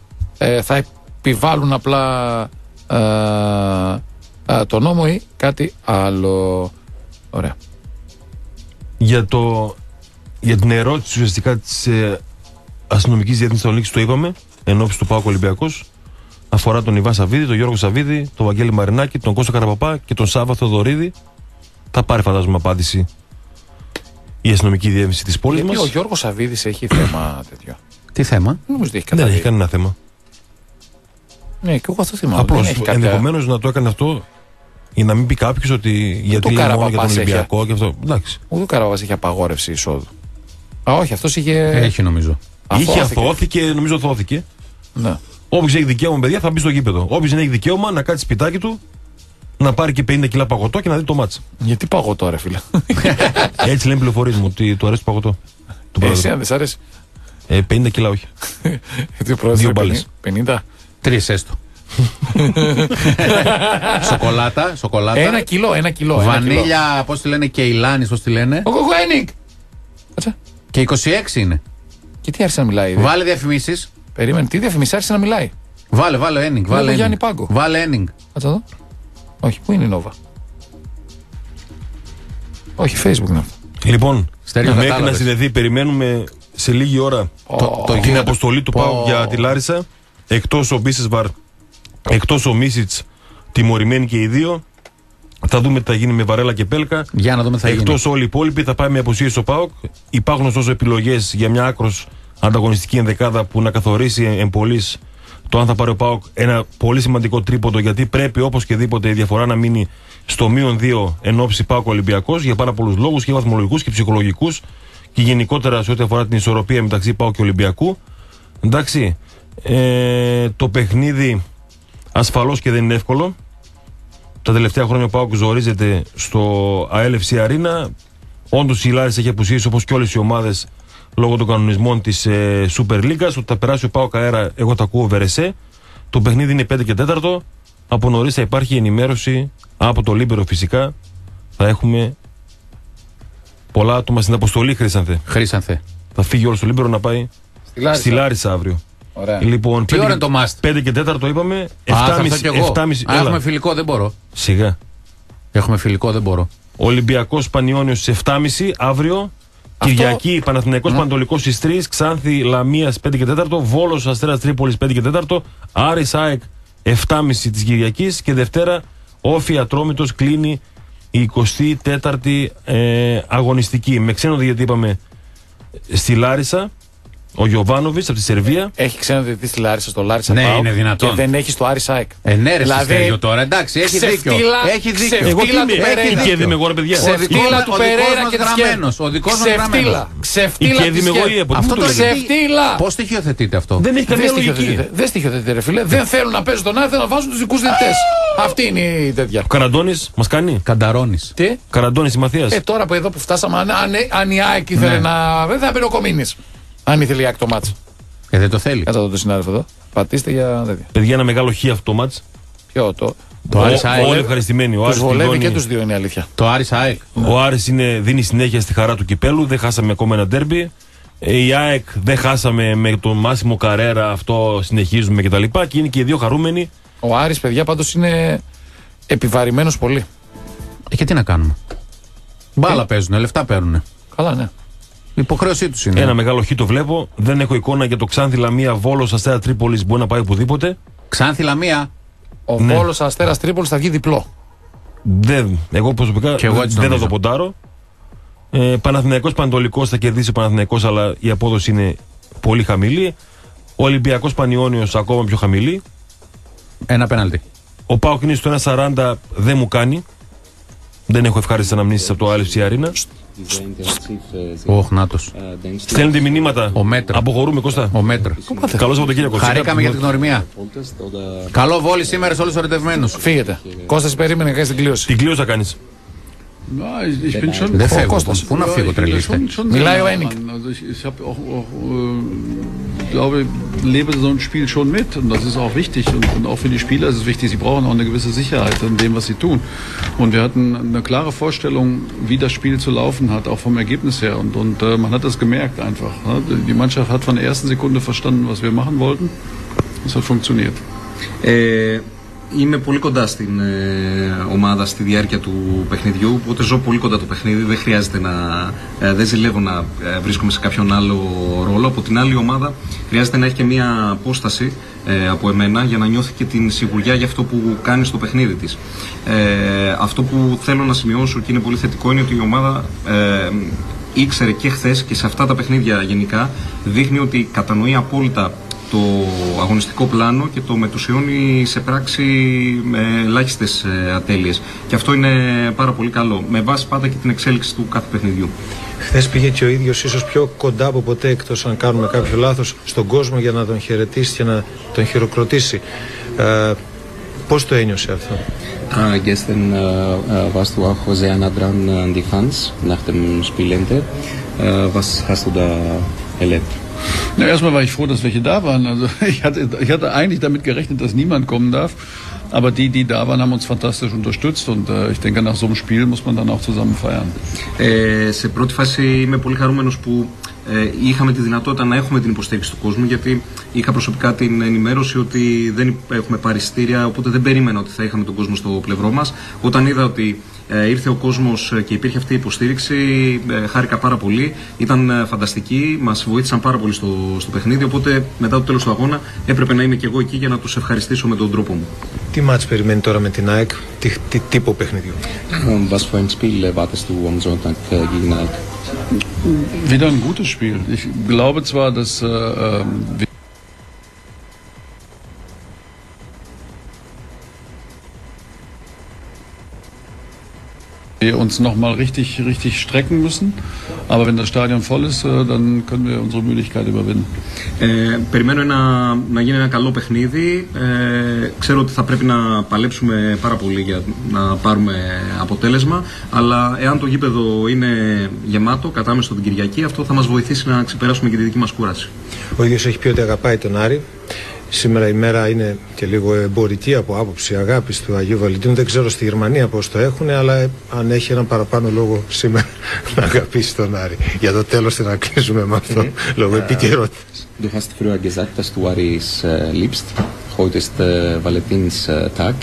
θα επιβάλλουν απλά ε, ε, το νόμο ή κάτι άλλο. Ωραία. Για, το, για την ερώτηση ουσιαστικά της ε, αστυνομικής διεύθυνσης Θεσσαλονίκη το είπαμε, εν ώψη του Πάουκ Ολυμπιακός. Αφορά τον Ιβάν Σαββίδη, τον Γιώργο Σαββίδη, τον Βαγγέλη Μαρινάκη, τον Κώστα Καραπαπά και τον Σάββα Θοδωρίδη. Θα πάρει φαντάζομαι απάντηση η αστυνομική διεύθυνση της πόλης Γιατί μας. ο Γιώργος Σαββίδη έχει θέμα τέτοιο; Τι θέμα; Δεν νομίζω ότι έχει Δεν καταδείξει. έχει κανένα θέμα. Ναι, και εγώ αυτό θυμάμαι. Απλώς Δεν έχει κάποια- ενδεχομένως να το έκανε αυτό για να μην πει κάποιος ότι γιατί το λέει μόνο για Καραπαπάς τον έχει. Ολυμπιακό και αυτό. Εντάξει. Ούτε ο Καραβά είχε απαγόρευση εισόδου. Α, όχι, αυτός είχε. Έχει νομίζω. Είχε αθώθηκε. αθώθηκε, νομίζω αθώθηκε. Ναι. Όποιος έχει δικαίωμα, παιδιά, θα μπει στο γήπεδο. Όποιος δεν έχει δικαίωμα να κάτσει σπιτάκι του, να πάρει και 50 κιλά παγωτό και να δει το μάτς. Γιατί παγωτό, ρε φίλε; Έτσι λένε πληροφορίες μου ότι του αρέσει το παγωτό. Του Εσύ, πρόεδρου. αν δεν σ' αρέσει. Ε, 50 κιλά όχι. Γιατί ο πρόεδρος Δύο είναι μπάλες. 50. Τρεις έστω. σοκολάτα, σοκολάτα. Ένα κιλό, ένα κιλό. ένα κιλό. Βανίλια, πώς τη λένε, και ηλάνη, πώς τη λένε. Ο Κοκοένικ! Κάτσε. Και 26 είναι. Και τι άρχισε να μιλάει ήδη. Βάλε διαφημίσεις. Περίμενε, τι διαφημίσεις άρχισε να μιλάει. Βάλε, βάλε ένινγκ. Βλέπω Βάλε Γιάννη ένινγκ. Πάγκο. Βάλε ένινγκ. Κάτσε εδώ. Όχι, πού είναι η Νόβα. Όχι, Facebook είναι αυτό. Λοιπόν, Στέλιο, μέχρι να κατάλαβες. συνδεθεί, περιμένουμε σε λίγη ώρα Το, το την γήπεδο. αποστολή του Πω. Πάου για τη Λάρισα. Εκτός ο Μπίσεσβαρ, εκτός ο Μίσιτ, τιμωρημένοι και οι δύο. Θα δούμε τι θα γίνει με Βαρέλα και Πέλκα. Για να δούμε τι θα γίνει. Εκτό όλοι οι υπόλοιποι θα πάει με αποσύωση στο ΠΑΟΚ. Υπάρχουν ωστόσο επιλογές για μια άκρος ανταγωνιστική ενδεκάδα που να καθορίσει εν πολλής το αν θα πάρει ο ΠΑΟΚ ένα πολύ σημαντικό τρίποντο γιατί πρέπει όπως και δίποτε η διαφορά να μείνει στο μείον 2 εν ώψη ΠΑΟΚ Ολυμπιακός για πάρα πολλούς λόγους και βαθμολογικούς και ψυχολογικούς και γενικότερα σε ό,τι αφορά την ισορροπία μεταξύ ΠΑΟΚ και Ολυμπιακού. Εντάξει, ε, το παιχνίδι ασφαλώς και δεν είναι εύκολο. Τα τελευταία χρόνια ο Πάοκ ζορίζεται στο AEL FC Arena. Όντως η Λάρισα έχει απουσίες όπως και όλες οι ομάδες λόγω των κανονισμών της ε, Super League. Ότι θα περάσει ο Πάοκ αέρα, εγώ τα ακούω βερεσέ. Το παιχνίδι είναι 5 και 4. Από νωρίς θα υπάρχει ενημέρωση από το Λίμπερο φυσικά. Θα έχουμε πολλά άτομα στην αποστολή, Χρύσανθε. Χρύσανθε. Θα φύγει όλος στο Λίμπερο να πάει Στη Λάρισα. στη Λάρισα αύριο. Ωραία. Λοιπόν, Τι πέντε ώρα και- είναι το must? 5 και 4 το είπαμε. 7,5 Α, θα έρθω κι εγώ. 7,5 Α, έλα. έχουμε φιλικό, δεν μπορώ. Σιγά. Έχουμε φιλικό, δεν μπορώ. Ολυμπιακός Πανιόνιος στις 7.30 αύριο. Αυτό- Κυριακή Παναθηναϊκός Παναιτωλικός στις 3. Ξάνθη Λαμία 5 και 4. Βόλος Αστέρας Τρίπολης 5 και 4. Άρης ΑΕΚ 7.30 της Κυριακής. Και Δευτέρα Όφη Ατρόμητος κλείνει η 24η ε, αγωνιστική. Με ξένο γιατί είπαμε στη Λάρισα. Ο Γιωβάνοβιτς από τη Σερβία. Έχει ξένο διαιτητή στη Λάρισα, στο Λάρισα Ναι, ΠΑΟΚ είναι δυνατόν. Και δεν έχει στο Άρη ΣΑΕΚ. Ε, ναι, ρε, Δηλαδή, Στέλιο τώρα. Εντάξει, έχει δίκιο. ξεφτύλα- Έχει δίκιο. ξεφτύλα Εγώ τι του είμαι, Περέιρα. έχει και είμαι εγώ ρε παιδιά; Ο δικός Ξεφτύλα μας- του ο δικός Περέιρα μας και της γραμμένος, Σκέπ. ο δικός μας Ξεφτύλα. γραμμένος. Ξεφτύλα. Η Κέδη της με εγώ Σκέπ. ή από Αυτό πού το το λέτε. Ξεφτύλα. Πώς στοιχειοθετείτε αυτό; Δεν έχει Δεν καμία λογική. στοιχειοθετείτε. Δεν στοιχειοθετείτε, ρε φίλε. Δεν θέλουν να παίζουν τον Άρη, θέλουν να βάζουν τους δικούς διαιτητές. Αυτή είναι η τέτοια. Ο Καραντώνης μας κάνει; Κανταρώνει. Τι; Καραντώνης η Μαθίας. Ε, τώρα που εδώ που φτάσαμε, αν, αν, αν η ΑΕΚ ήθελε Ναι. να. Δεν θα έπαιρνε ο Κομίνης. Αν ήθελε η ΑΕΚ το μάτς. Ε, δεν το θέλει. Κάτσε εδώ το συνάδελφο εδώ. Πατήστε για τέτοια. Παιδιά, ένα μεγάλο χ αυτό το μάτς. Ποιο το. Το Ο- Άρης ΑΕΚ. Όλοι ευχαριστημένοι. Ο Τους Άρης βολεύει πληρώνει. και τους δύο είναι η αλήθεια. Το Άρης ΑΕΚ. Ο Άρης είναι, δίνει συνέχεια στη χαρά του κυπέλου. Δεν χάσαμε ακόμα ένα ντέρμπι. Ε, Η ΑΕΚ δεν χάσαμε με τον Μάσιμο Καρέρα. Αυτό συνεχίζουμε κτλ. Και, και είναι και οι δύο χαρούμενοι. Ο Άρης, παιδιά, πάντως είναι επιβαρημένος πολύ. Ε, και τι να κάνουμε; Μπάλα παίζουν, λεφτά παίρνουν. Καλά, ναι. Η υποχρέωσή τους είναι. Ένα μεγάλο χ το βλέπω. Δεν έχω εικόνα για το Ξάνθη Λαμία Βόλος Αστέρα Τρίπολης μπορεί να πάει οπουδήποτε. Ξάνθη Λαμία. Ο Ναι. Βόλος Αστέρα Τρίπολης θα βγει διπλό. Δεν, εγώ προσωπικά Κι εγώ έτσι δεν θα νομίζω. το ποντάρω. Ε, Παναθηναϊκός Πανατολικός θα κερδίσει ο Παναθηναϊκός αλλά η απόδοση είναι πολύ χαμηλή. Ο Ολυμπιακός Πανιόνιος ακόμα πιο χαμηλή. Ένα πέναλτι. Ο Πάοκ είναι στο 1.40 δεν μου κάνει. Δεν έχω ευχάριστες αναμνήσεις από το Άλυψη Αρίνα. Ωχ, νάτος. Στέλνετε μηνύματα. Ο Μέτρας. Αποχωρούμε Κώστα. Ο Μέτρας. Καλό Σαββατοκύριακο. Χαρήκαμε για την γνωριμία. Καλό βόλι σήμερα σε όλους τους ερωτευμένους. Φύγετε. Κώστας περίμενε να κάνει την κλήρωση. Την κλείω θα κάνεις. Ja, ich, ich bin schon. Δεν Ο φεύγω. Κώστας. Πού να Ja, φύγω, ich bin da τρελίστε. schon, schon Milai äh, glaube, lebe so ein Spiel schon mit und das ist auch wichtig und, und auch für die Spieler ist es wichtig. Sie brauchen auch eine gewisse Sicherheit in dem, was sie tun. Und wir hatten eine klare Vorstellung, wie das Spiel zu laufen hat, auch vom Ergebnis her. Und, und äh, man hat das gemerkt einfach. Ne? Die Mannschaft hat von der ersten Sekunde verstanden, was wir machen wollten. Es hat funktioniert. Ε, είμαι πολύ κοντά στην ε, ομάδα στη διάρκεια του παιχνιδιού, οπότε ζω πολύ κοντά το παιχνίδι. Δεν χρειάζεται να. Ε, δεν ζηλεύω να ε, βρίσκομαι σε κάποιον άλλο ρόλο. Από την άλλη, η ομάδα χρειάζεται να έχει και μία απόσταση ε, από εμένα για να νιώθει και την σιγουριά για αυτό που κάνει στο παιχνίδι της. Ε, αυτό που θέλω να σημειώσω και είναι πολύ θετικό είναι ότι η ομάδα ε, ήξερε και χθες και σε αυτά τα παιχνίδια γενικά δείχνει ότι κατανοεί απόλυτα το αγωνιστικό πλάνο και το μετουσιώνει σε πράξη με ελάχιστες ατέλειες. Και αυτό είναι πάρα πολύ καλό. Με βάση πάντα και την εξέλιξη του κάθε παιχνιδιού. Χθες πήγε και ο ίδιος ίσως πιο κοντά από ποτέ, εκτός αν κάνουμε κάποιο λάθος, στον κόσμο για να τον χαιρετήσει και να τον χειροκροτήσει. Ε, Πώς το ένιωσε αυτό, Ah, gestern äh, äh, warst du auch sehr nah dran an die Fans nach dem Spielende. Äh, was hast du da erlebt? Na, erstmal war ich froh, dass welche da waren. Also ich hatte, ich hatte eigentlich damit gerechnet, dass niemand kommen darf. Aber die, die da waren, haben uns fantastisch unterstützt und äh, ich denke, nach so einem Spiel muss man dann auch zusammen feiern. Ε, σε πρώτη φάση είμαι πολύ χαρούμενος που ε, είχαμε τη δυνατότητα να έχουμε την υποστήριξη του κόσμου γιατί είχα προσωπικά την ενημέρωση ότι δεν έχουμε πάρει εισιτήρια οπότε δεν περίμενα ότι θα είχαμε τον κόσμο στο πλευρό μας. Όταν είδα ότι ε, ήρθε ο κόσμος και υπήρχε αυτή η υποστήριξη ε, χάρηκα πάρα πολύ. Ήταν ε, φανταστική, μας βοήθησαν πάρα πολύ στο, στο παιχνίδι οπότε μετά το τέλος του αγώνα έπρεπε να είμαι και εγώ εκεί για να τους ευχαριστήσω με τον τρόπο μου. Τι μάτς περιμένει τώρα με την ΑΕΚ, τι, τι τύπο παιχνιδιού; Und was für ein Spiel erwartest du am Sonntag äh, gegen AEK? Wieder ein gutes Spiel. Ich glaube zwar, dass äh, wir wir uns nochmal richtig, richtig strecken müssen. Aber wenn das Stadion voll ist, äh, dann können wir unsere Müdigkeit überwinden. Ε, περιμένω ένα, να γίνει ένα καλό παιχνίδι. Ε, ξέρω ότι θα πρέπει να παλέψουμε πάρα πολύ για να πάρουμε αποτέλεσμα. Αλλά εάν το γήπεδο είναι γεμάτο, κατάμεστο την Κυριακή, αυτό θα μας βοηθήσει να ξεπεράσουμε και τη δική μας κούραση. Ο ίδιος έχει πει ότι αγαπάει τον Άρη. Σήμερα η μέρα είναι και λίγο εμπορική από άποψη αγάπης του Αγίου Βαλεντίνου. Δεν ξέρω στη Γερμανία πώς το έχουν, αλλά ε, αν έχει έναν παραπάνω λόγο σήμερα να αγαπήσει τον Άρη. Για το τέλος να κλείσουμε με αυτό, λόγω επικαιρότητας. Du hast früher gesagt, dass du Aris äh, liebst. Heute ist äh, Valentinstag.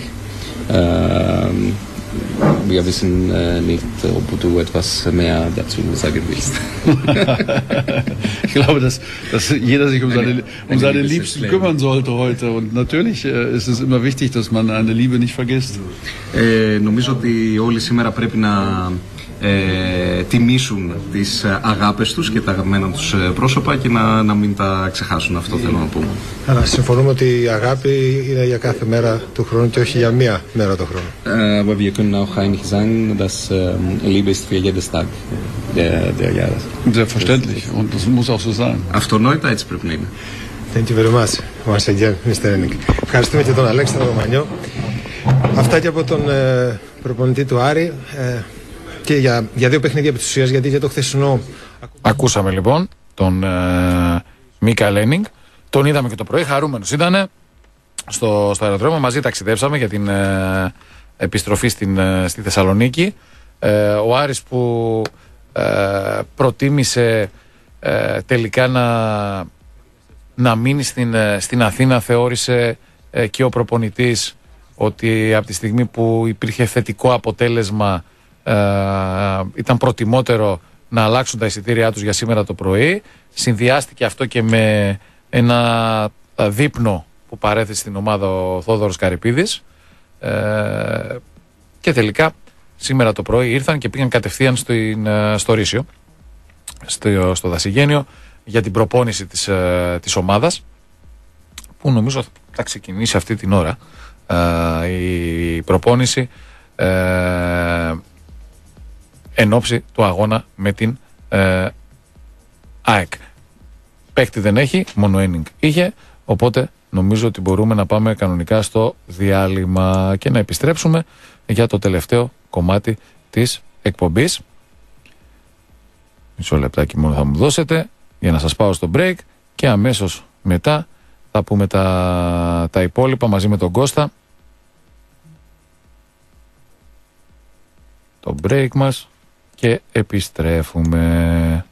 Ähm, wir wissen äh, nicht, ob du etwas mehr dazu sagen willst. Ich glaube, dass, dass jeder sich um seine, um eine seine gewisse Liebsten Pflege. kümmern sollte heute. Und natürlich äh, ist es immer wichtig, dass man eine Liebe nicht vergisst. Ε, νομίζω ότι όλοι σήμερα πρέπει να ε, τιμήσουν τις ε, αγάπες τους και τα αγαπημένα τους ε, πρόσωπα και να, να μην τα ξεχάσουν. Αυτό θέλω να πούμε. Αλλά συμφωνούμε ότι η αγάπη είναι για κάθε μέρα του χρόνου και όχι για μία μέρα το χρόνο. Äh, aber wir können auch einig sein, dass ähm, Liebe ist für jedes Tag der, der Jahres. Selbstverständlich. Und das muss auch so sein. Αυτονόητα έτσι πρέπει να είναι. Thank you very much, once again, Mr. Ennick. Ευχαριστούμε και τον Αλέξανδρο Μανιό. Αυτά και από τον ε, προπονητή του Άρη. Ε, και για, για δύο παιχνίδια επί της ουσίας, γιατί για το χθεσινό Ακούσαμε λοιπόν τον ε, Μίκα Λένινγκ. Τον είδαμε και το πρωί, χαρούμενος ήταν. Στο, στο αεροδρόμιο μαζί ταξιδέψαμε για την ε, επιστροφή στην, ε, στη Θεσσαλονίκη. Ε, ο Άρης που ε, προτίμησε ε, τελικά να, να μείνει στην, ε, στην Αθήνα θεώρησε ε, και ο προπονητής ότι από τη στιγμή που υπήρχε θετικό αποτέλεσμα ε, ήταν προτιμότερο να αλλάξουν τα εισιτήριά τους για σήμερα το πρωί. Συνδυάστηκε αυτό και με ένα ε, δείπνο που παρέθεσε στην ομάδα ο Θόδωρος Καρυπίδης ε, και τελικά σήμερα το πρωί ήρθαν και πήγαν κατευθείαν στην, ε, στο Ρήσιο στο, στο Δασιγένιο για την προπόνηση της, ε, της ομάδας που νομίζω θα ξεκινήσει αυτή την ώρα ε, η προπόνηση ε, εν ώψη του αγώνα με την ε, ΑΕΚ. Παίκτη δεν έχει, μόνο ένινγκ είχε, οπότε νομίζω ότι μπορούμε να πάμε κανονικά στο διάλειμμα και να επιστρέψουμε για το τελευταίο κομμάτι της εκπομπής. Μισό λεπτάκι μόνο θα μου δώσετε για να σας πάω στο break και αμέσως μετά θα πούμε τα, τα υπόλοιπα μαζί με τον Κώστα. Το break μας και επιστρέφουμε.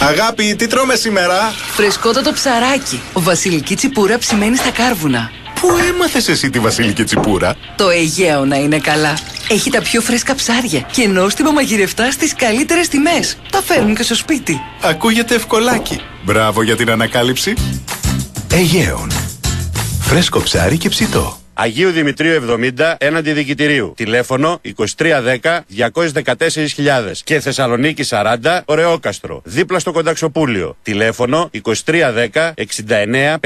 Αγάπη, τι τρώμε σήμερα; Φρεσκότατο ψαράκι. Ο βασιλική τσιπούρα ψημένη στα κάρβουνα. Πού έμαθες εσύ τη βασιλική τσιπούρα; Το Αιγαίο να είναι καλά. Έχει τα πιο φρέσκα ψάρια και νόστιμα μαγειρευτά στις καλύτερες τιμές. Τα φέρνουν και στο σπίτι. Ακούγεται ευκολάκι. Μπράβο για την ανακάλυψη. Αιγαίων. Φρέσκο ψάρι και ψητό. Αγίου Δημητρίου 70 έναντι δικητηρίου. Τηλέφωνο 2310 214.000 και Θεσσαλονίκη 40 Ωρεόκαστρο. Δίπλα στο Κονταξοπούλιο. Τηλέφωνο 2310 69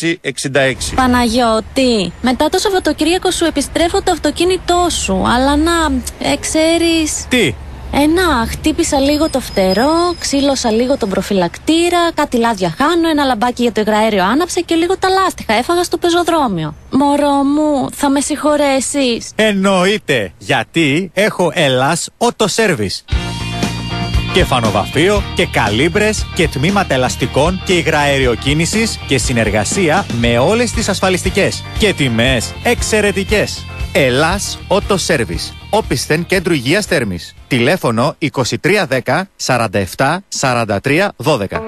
56 66. Παναγιώτη, μετά το Σαββατοκύριακο σου επιστρέφω το αυτοκίνητό σου, αλλά να, ε, ξέρεις... Τι; Ε, να, χτύπησα λίγο το φτερό, ξύλωσα λίγο τον προφυλακτήρα, κάτι λάδια χάνω, ένα λαμπάκι για το υγραέριο άναψε και λίγο τα λάστιχα έφαγα στο πεζοδρόμιο. Μωρό μου, θα με συγχωρέσεις. Εννοείται, γιατί έχω Ελλάς Auto Service. Και φανοβαφείο και καλύμπρες και τμήματα ελαστικών και υγραεριοκίνησης και συνεργασία με όλες τις ασφαλιστικές και τιμές εξαιρετικές. Ελλάς Auto Service. Όπισθεν Κέντρου Υγείας Θέρμης. Τηλέφωνο 2310 47 43 12.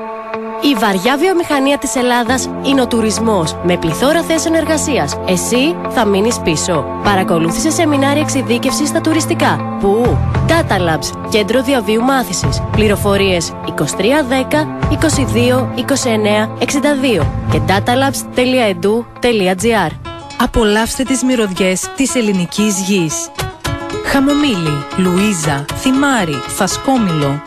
Η βαριά βιομηχανία της Ελλάδας είναι ο τουρισμός με πληθώρα θέσεων εργασίας. Εσύ θα μείνεις πίσω. Παρακολούθησε σεμινάρια εξειδίκευσης στα τουριστικά. Πού; Data Labs, κέντρο διαβίου μάθησης. Πληροφορίες 2310 22 29 62 και datalabs.edu.gr Απολαύστε τις μυρωδιές της ελληνικής γης. Χαμομήλι, Λουίζα, Θυμάρι, Φασκόμηλο.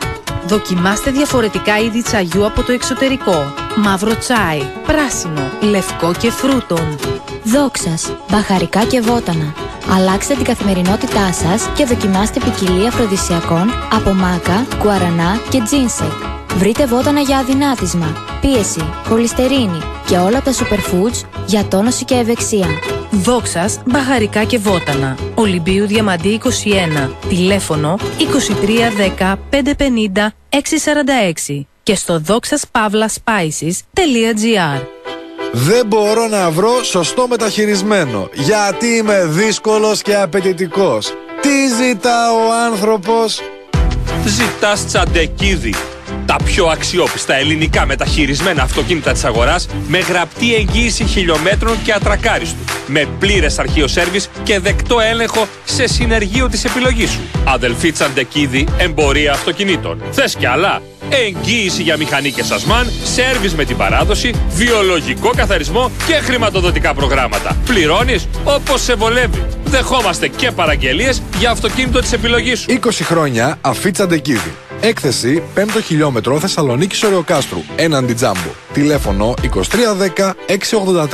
Δοκιμάστε διαφορετικά είδη τσαγιού από το εξωτερικό. Μαύρο τσάι, πράσινο, λευκό και φρούτον. Δόξας, μπαχαρικά και βότανα. Αλλάξτε την καθημερινότητά σας και δοκιμάστε ποικιλία αφροδισιακών από μάκα, κουαρανά και τζίνσεκ. Βρείτε βότανα για αδυνάτισμα, πίεση, χολυστερίνη και όλα τα superfoods για τόνωση και ευεξία. Δόξας, μπαχαρικά και βότανα. Ολυμπίου Διαμαντή 21. Τηλέφωνο 2310 550 646 και στο δόξασπαύλασπάισις.gr Δεν μπορώ να βρω σωστό μεταχειρισμένο γιατί είμαι δύσκολος και απαιτητικός. Τι ζητά ο άνθρωπος; Ζητάς τσαντεκίδι. Τα πιο αξιόπιστα ελληνικά μεταχειρισμένα αυτοκίνητα της αγοράς με γραπτή εγγύηση χιλιόμετρων και ατρακάριστου. Με πλήρες αρχείο σέρβις και δεκτό έλεγχο σε συνεργείο της επιλογής σου. Αδελφή Τσαντεκίδη, εμπορία αυτοκινήτων. Θες κι άλλα; Εγγύηση για μηχανή και σασμάν, σέρβις με την παράδοση, βιολογικό καθαρισμό και χρηματοδοτικά προγράμματα. Πληρώνεις όπως σε βολεύει. δεχόμαστε και παραγγελίες για αυτοκίνητο της επιλογής σου. 20 χρόνια Αφίτσα Ντεκίδη. Έκθεση 5ο χιλιόμετρο Θεσσαλονίκη Ωρεοκάστρου. Έναντι τζάμπο. Τηλέφωνο 2310 683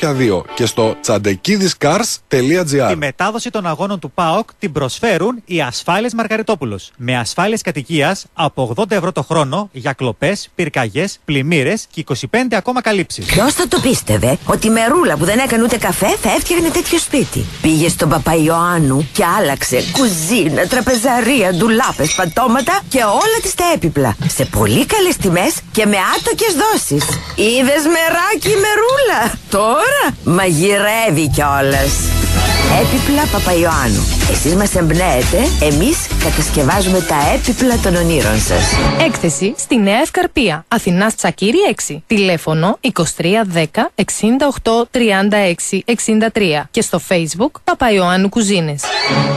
202 και στο τσαντεκίδισcars.gr. Τη μετάδοση των αγώνων του ΠΑΟΚ την προσφέρουν οι ασφάλειες Μαργαριτόπουλος. Με ασφάλειες κατοικίας από 80 ευρώ το χρόνο για κλοπές, πυρκαγιές, πλημμύρες και 25 ακόμα καλύψεις. Ποιος θα το πίστευε ότι η μερούλα που δεν έκανε ούτε καφέ θα έφτιαχνε τέτοιο σπίτι; Πήγε στον Παπαϊωάννου και άλλαξε κουζίνα, τραπεζαρία, ντουλάπες, πατώματα και όλα της τα έπιπλα. Σε πολύ καλές τιμές και με άτοκες δόσεις. Είδες μεράκι μερούλα. Τώρα μαγειρεύει κιόλας. Έπιπλα Παπαϊωάννου. Εσείς μας εμπνέετε, εμείς κατασκευάζουμε τα έπιπλα των ονείρων σας. Έκθεση στη Νέα Ευκαρπία. Αθηνάς Τσακύρη 6. Τηλέφωνο 2310 68 36 63. Και στο Facebook Παπαϊωάννου Κουζίνες.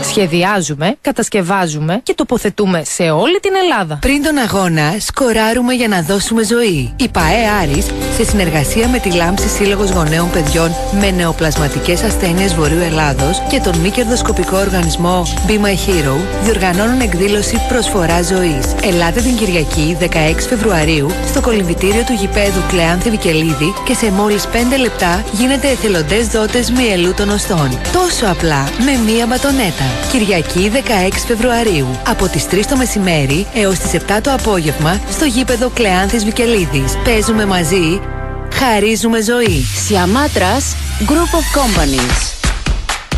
Σχεδιάζουμε, κατασκευάζουμε και τοποθετούμε σε όλη την Ελλάδα. Πριν τον αγώνα, σκοράρουμε για να δώσουμε ζωή. Η ΠαΕ Άρης, σε συνεργασία με τη Λάμψη Σύλλογος Γονέων Παιδιών με νεοπλασματικές ασθένειες Βορείου Ελλάδος και τον μη κερδοσκοπικό οργανισμό Be My Hero, διοργανώνουν εκδήλωση Προσφορά Ζωής. Ελάτε την Κυριακή 16 Φεβρουαρίου στο κολυμβητήριο του γηπέδου Κλεάνθη Βικελίδη και σε μόλις 5 λεπτά γίνετε εθελοντές δότες μυελού των οστών. Τόσο απλά, με μία μπατονέτα. Κυριακή 16 Φεβρουαρίου, από τις 3 το μεσημέρι έως τις 7 το απόγευμα στο γήπεδο Κλεάνθης Βικελίδης. Παίζουμε μαζί, χαρίζουμε ζωή. Σιαμάτρας Group of Companies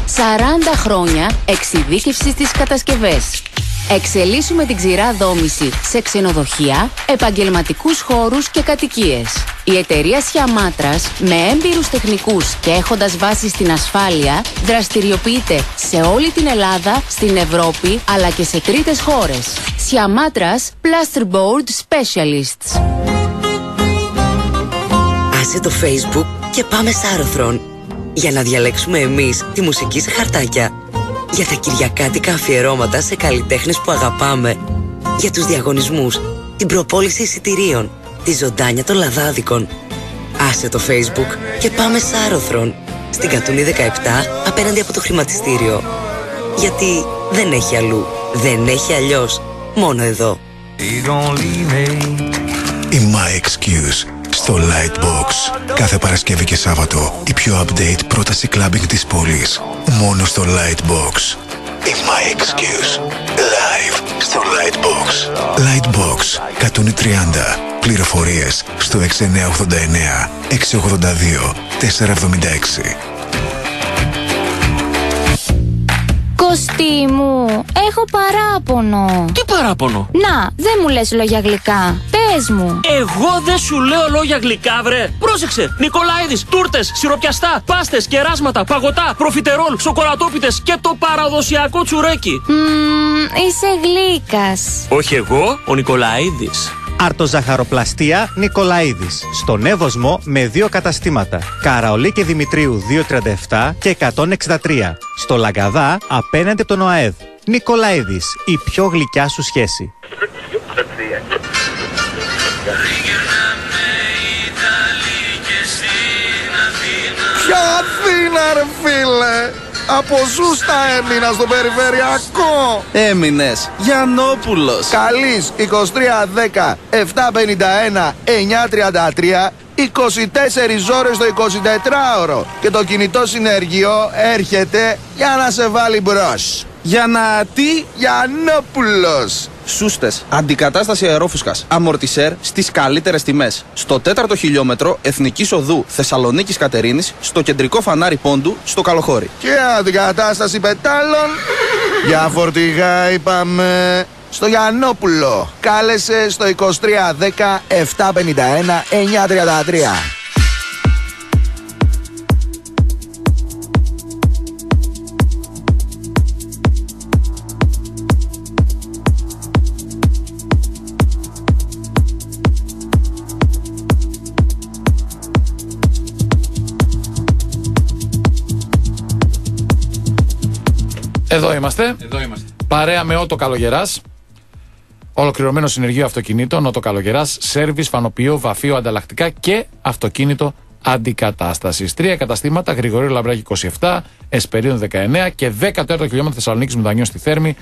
40 χρόνια εξειδίκευσης στις κατασκευές. Εξελίσσουμε την ξηρά δόμηση σε ξενοδοχεία, επαγγελματικούς χώρους και κατοικίες. Η εταιρεία Σιαμάτρας, με έμπειρους τεχνικούς και έχοντας βάση στην ασφάλεια, δραστηριοποιείται σε όλη την Ελλάδα, στην Ευρώπη, αλλά και σε τρίτες χώρες. Σιαμάτρας Plasterboard Specialists. Άσε το Facebook και πάμε Σάρωθρον για να διαλέξουμε εμείς τη μουσική σε χαρτάκια. Για τα κυριακάτικα αφιερώματα σε καλλιτέχνες που αγαπάμε. Για τους διαγωνισμούς, την προπόληση εισιτηρίων, τη ζωντάνια των λαδάδικων. Άσε το Facebook και πάμε Σάρωθρον. Στην Κατούνη 17 απέναντι από το χρηματιστήριο. Γιατί δεν έχει αλλού. Δεν έχει αλλιώς. Μόνο εδώ. Η My Excuse στο Lightbox. Κάθε Παρασκευή και Σάββατο η πιο update πρόταση clubbing της πόλης. Μόνο στο Lightbox. Η My Excuse. Live στο Lightbox. Lightbox. 130. Πληροφορίες στο 6989 682 476. Κωστή μου, έχω παράπονο. Τι παράπονο; Να, δεν μου λες λόγια γλυκά. Πες μου. Εγώ δεν σου λέω λόγια γλυκά, βρε. Πρόσεξε. Νικολάηδης, τούρτες, σιροπιαστά, πάστες, κεράσματα, παγωτά, προφιτερόλ, σοκολατόπιτες και το παραδοσιακό τσουρέκι. Μμμ, είσαι γλύκας. Όχι εγώ, ο Νικολαίδης. Αρτοζαχαροπλαστεία Νικολαίδης. Στον Εύωσμο με δύο καταστήματα. Καραολί και Δημητρίου 237 και 163. Στο Λαγκαδά απέναντι από τον ΟΑΕΔ. Νικολαίδης, η πιο γλυκιά σου σχέση. Ποια Αθήνα ρε φίλε Από ζούστα έμεινα στο περιφερειακό. Έμεινες Γιαννόπουλος. Καλής 2310 751 933 24 ώρες το 24ωρο Και το κινητό συνεργείο έρχεται για να σε βάλει μπρος. Για να τι; Γιαννόπουλος Σούστες. Αντικατάσταση αερόφουσκα. Αμορτισέρ στις καλύτερες τιμές. Στο 4ο χιλιόμετρο Εθνικής Οδού Θεσσαλονίκης Κατερίνης, στο κεντρικό φανάρι Πόντου, στο Καλοχώρι. Και αντικατάσταση πετάλων Για φορτηγά είπαμε στο Γιαννόπουλο Κάλεσε στο 2310 751 933 Εδώ είμαστε. Εδώ είμαστε. Παρέα με Ότο Καλογεράς. Ολοκληρωμένο συνεργείο αυτοκινήτων. Ότο Καλογεράς. Σέρβις, φανοποιείο, βαφείο, ανταλλακτικά και αυτοκίνητο αντικατάστασης. Τρία καταστήματα, Γρηγορίου Λαμπράκη 27, Εσπερίων 19 και 14 χιλιόμετρα Θεσσαλονίκης Μουδανιού στη Θέρμη.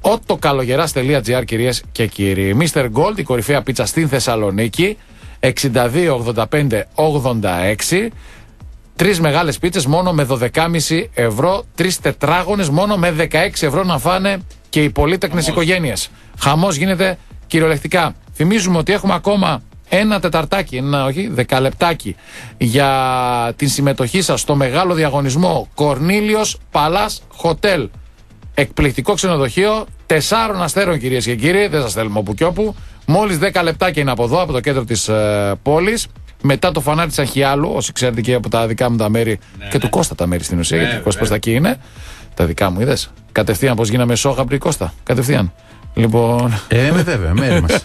Οτοκαλογερά.gr κυρίες και κύριοι. Mr. Gold, η κορυφαία πίτσα στην Θεσσαλονίκη. 62, 85, 86. Τρεις μεγάλες πίτσες μόνο με 12,5 ευρώ. Τρεις τετράγωνες μόνο με 16 ευρώ να φάνε και οι πολύτεκνε οικογένειες. Χαμός γίνεται κυριολεκτικά. Θυμίζουμε ότι έχουμε ακόμα ένα τεταρτάκι, ένα όχι, δεκαλεπτάκι για την συμμετοχή σας στο μεγάλο διαγωνισμό Κορνίλιος Παλάς Hotel. Εκπληκτικό ξενοδοχείο, τεσσάρων αστέρων κυρίες και κύριοι, δεν σας θέλουμε όπου και όπου. Μόλις 10 λεπτάκια είναι από εδώ, από το κέντρο της ε, πόλης. Μετά το φανάρι της Αχιάλου, όσοι ξέρετε και από τα δικά μου τα μέρη και του Κώστα τα μέρη στην ουσία, Ναι, γιατί ο Κώστας βέβαια. προς τα εκεί είναι. Τα δικά μου είδες. Κατευθείαν πώ γίναμε σόγαμπροι Κώστα. Κατευθείαν. Λοιπόν. Ε, με βέβαια, μέρη μας.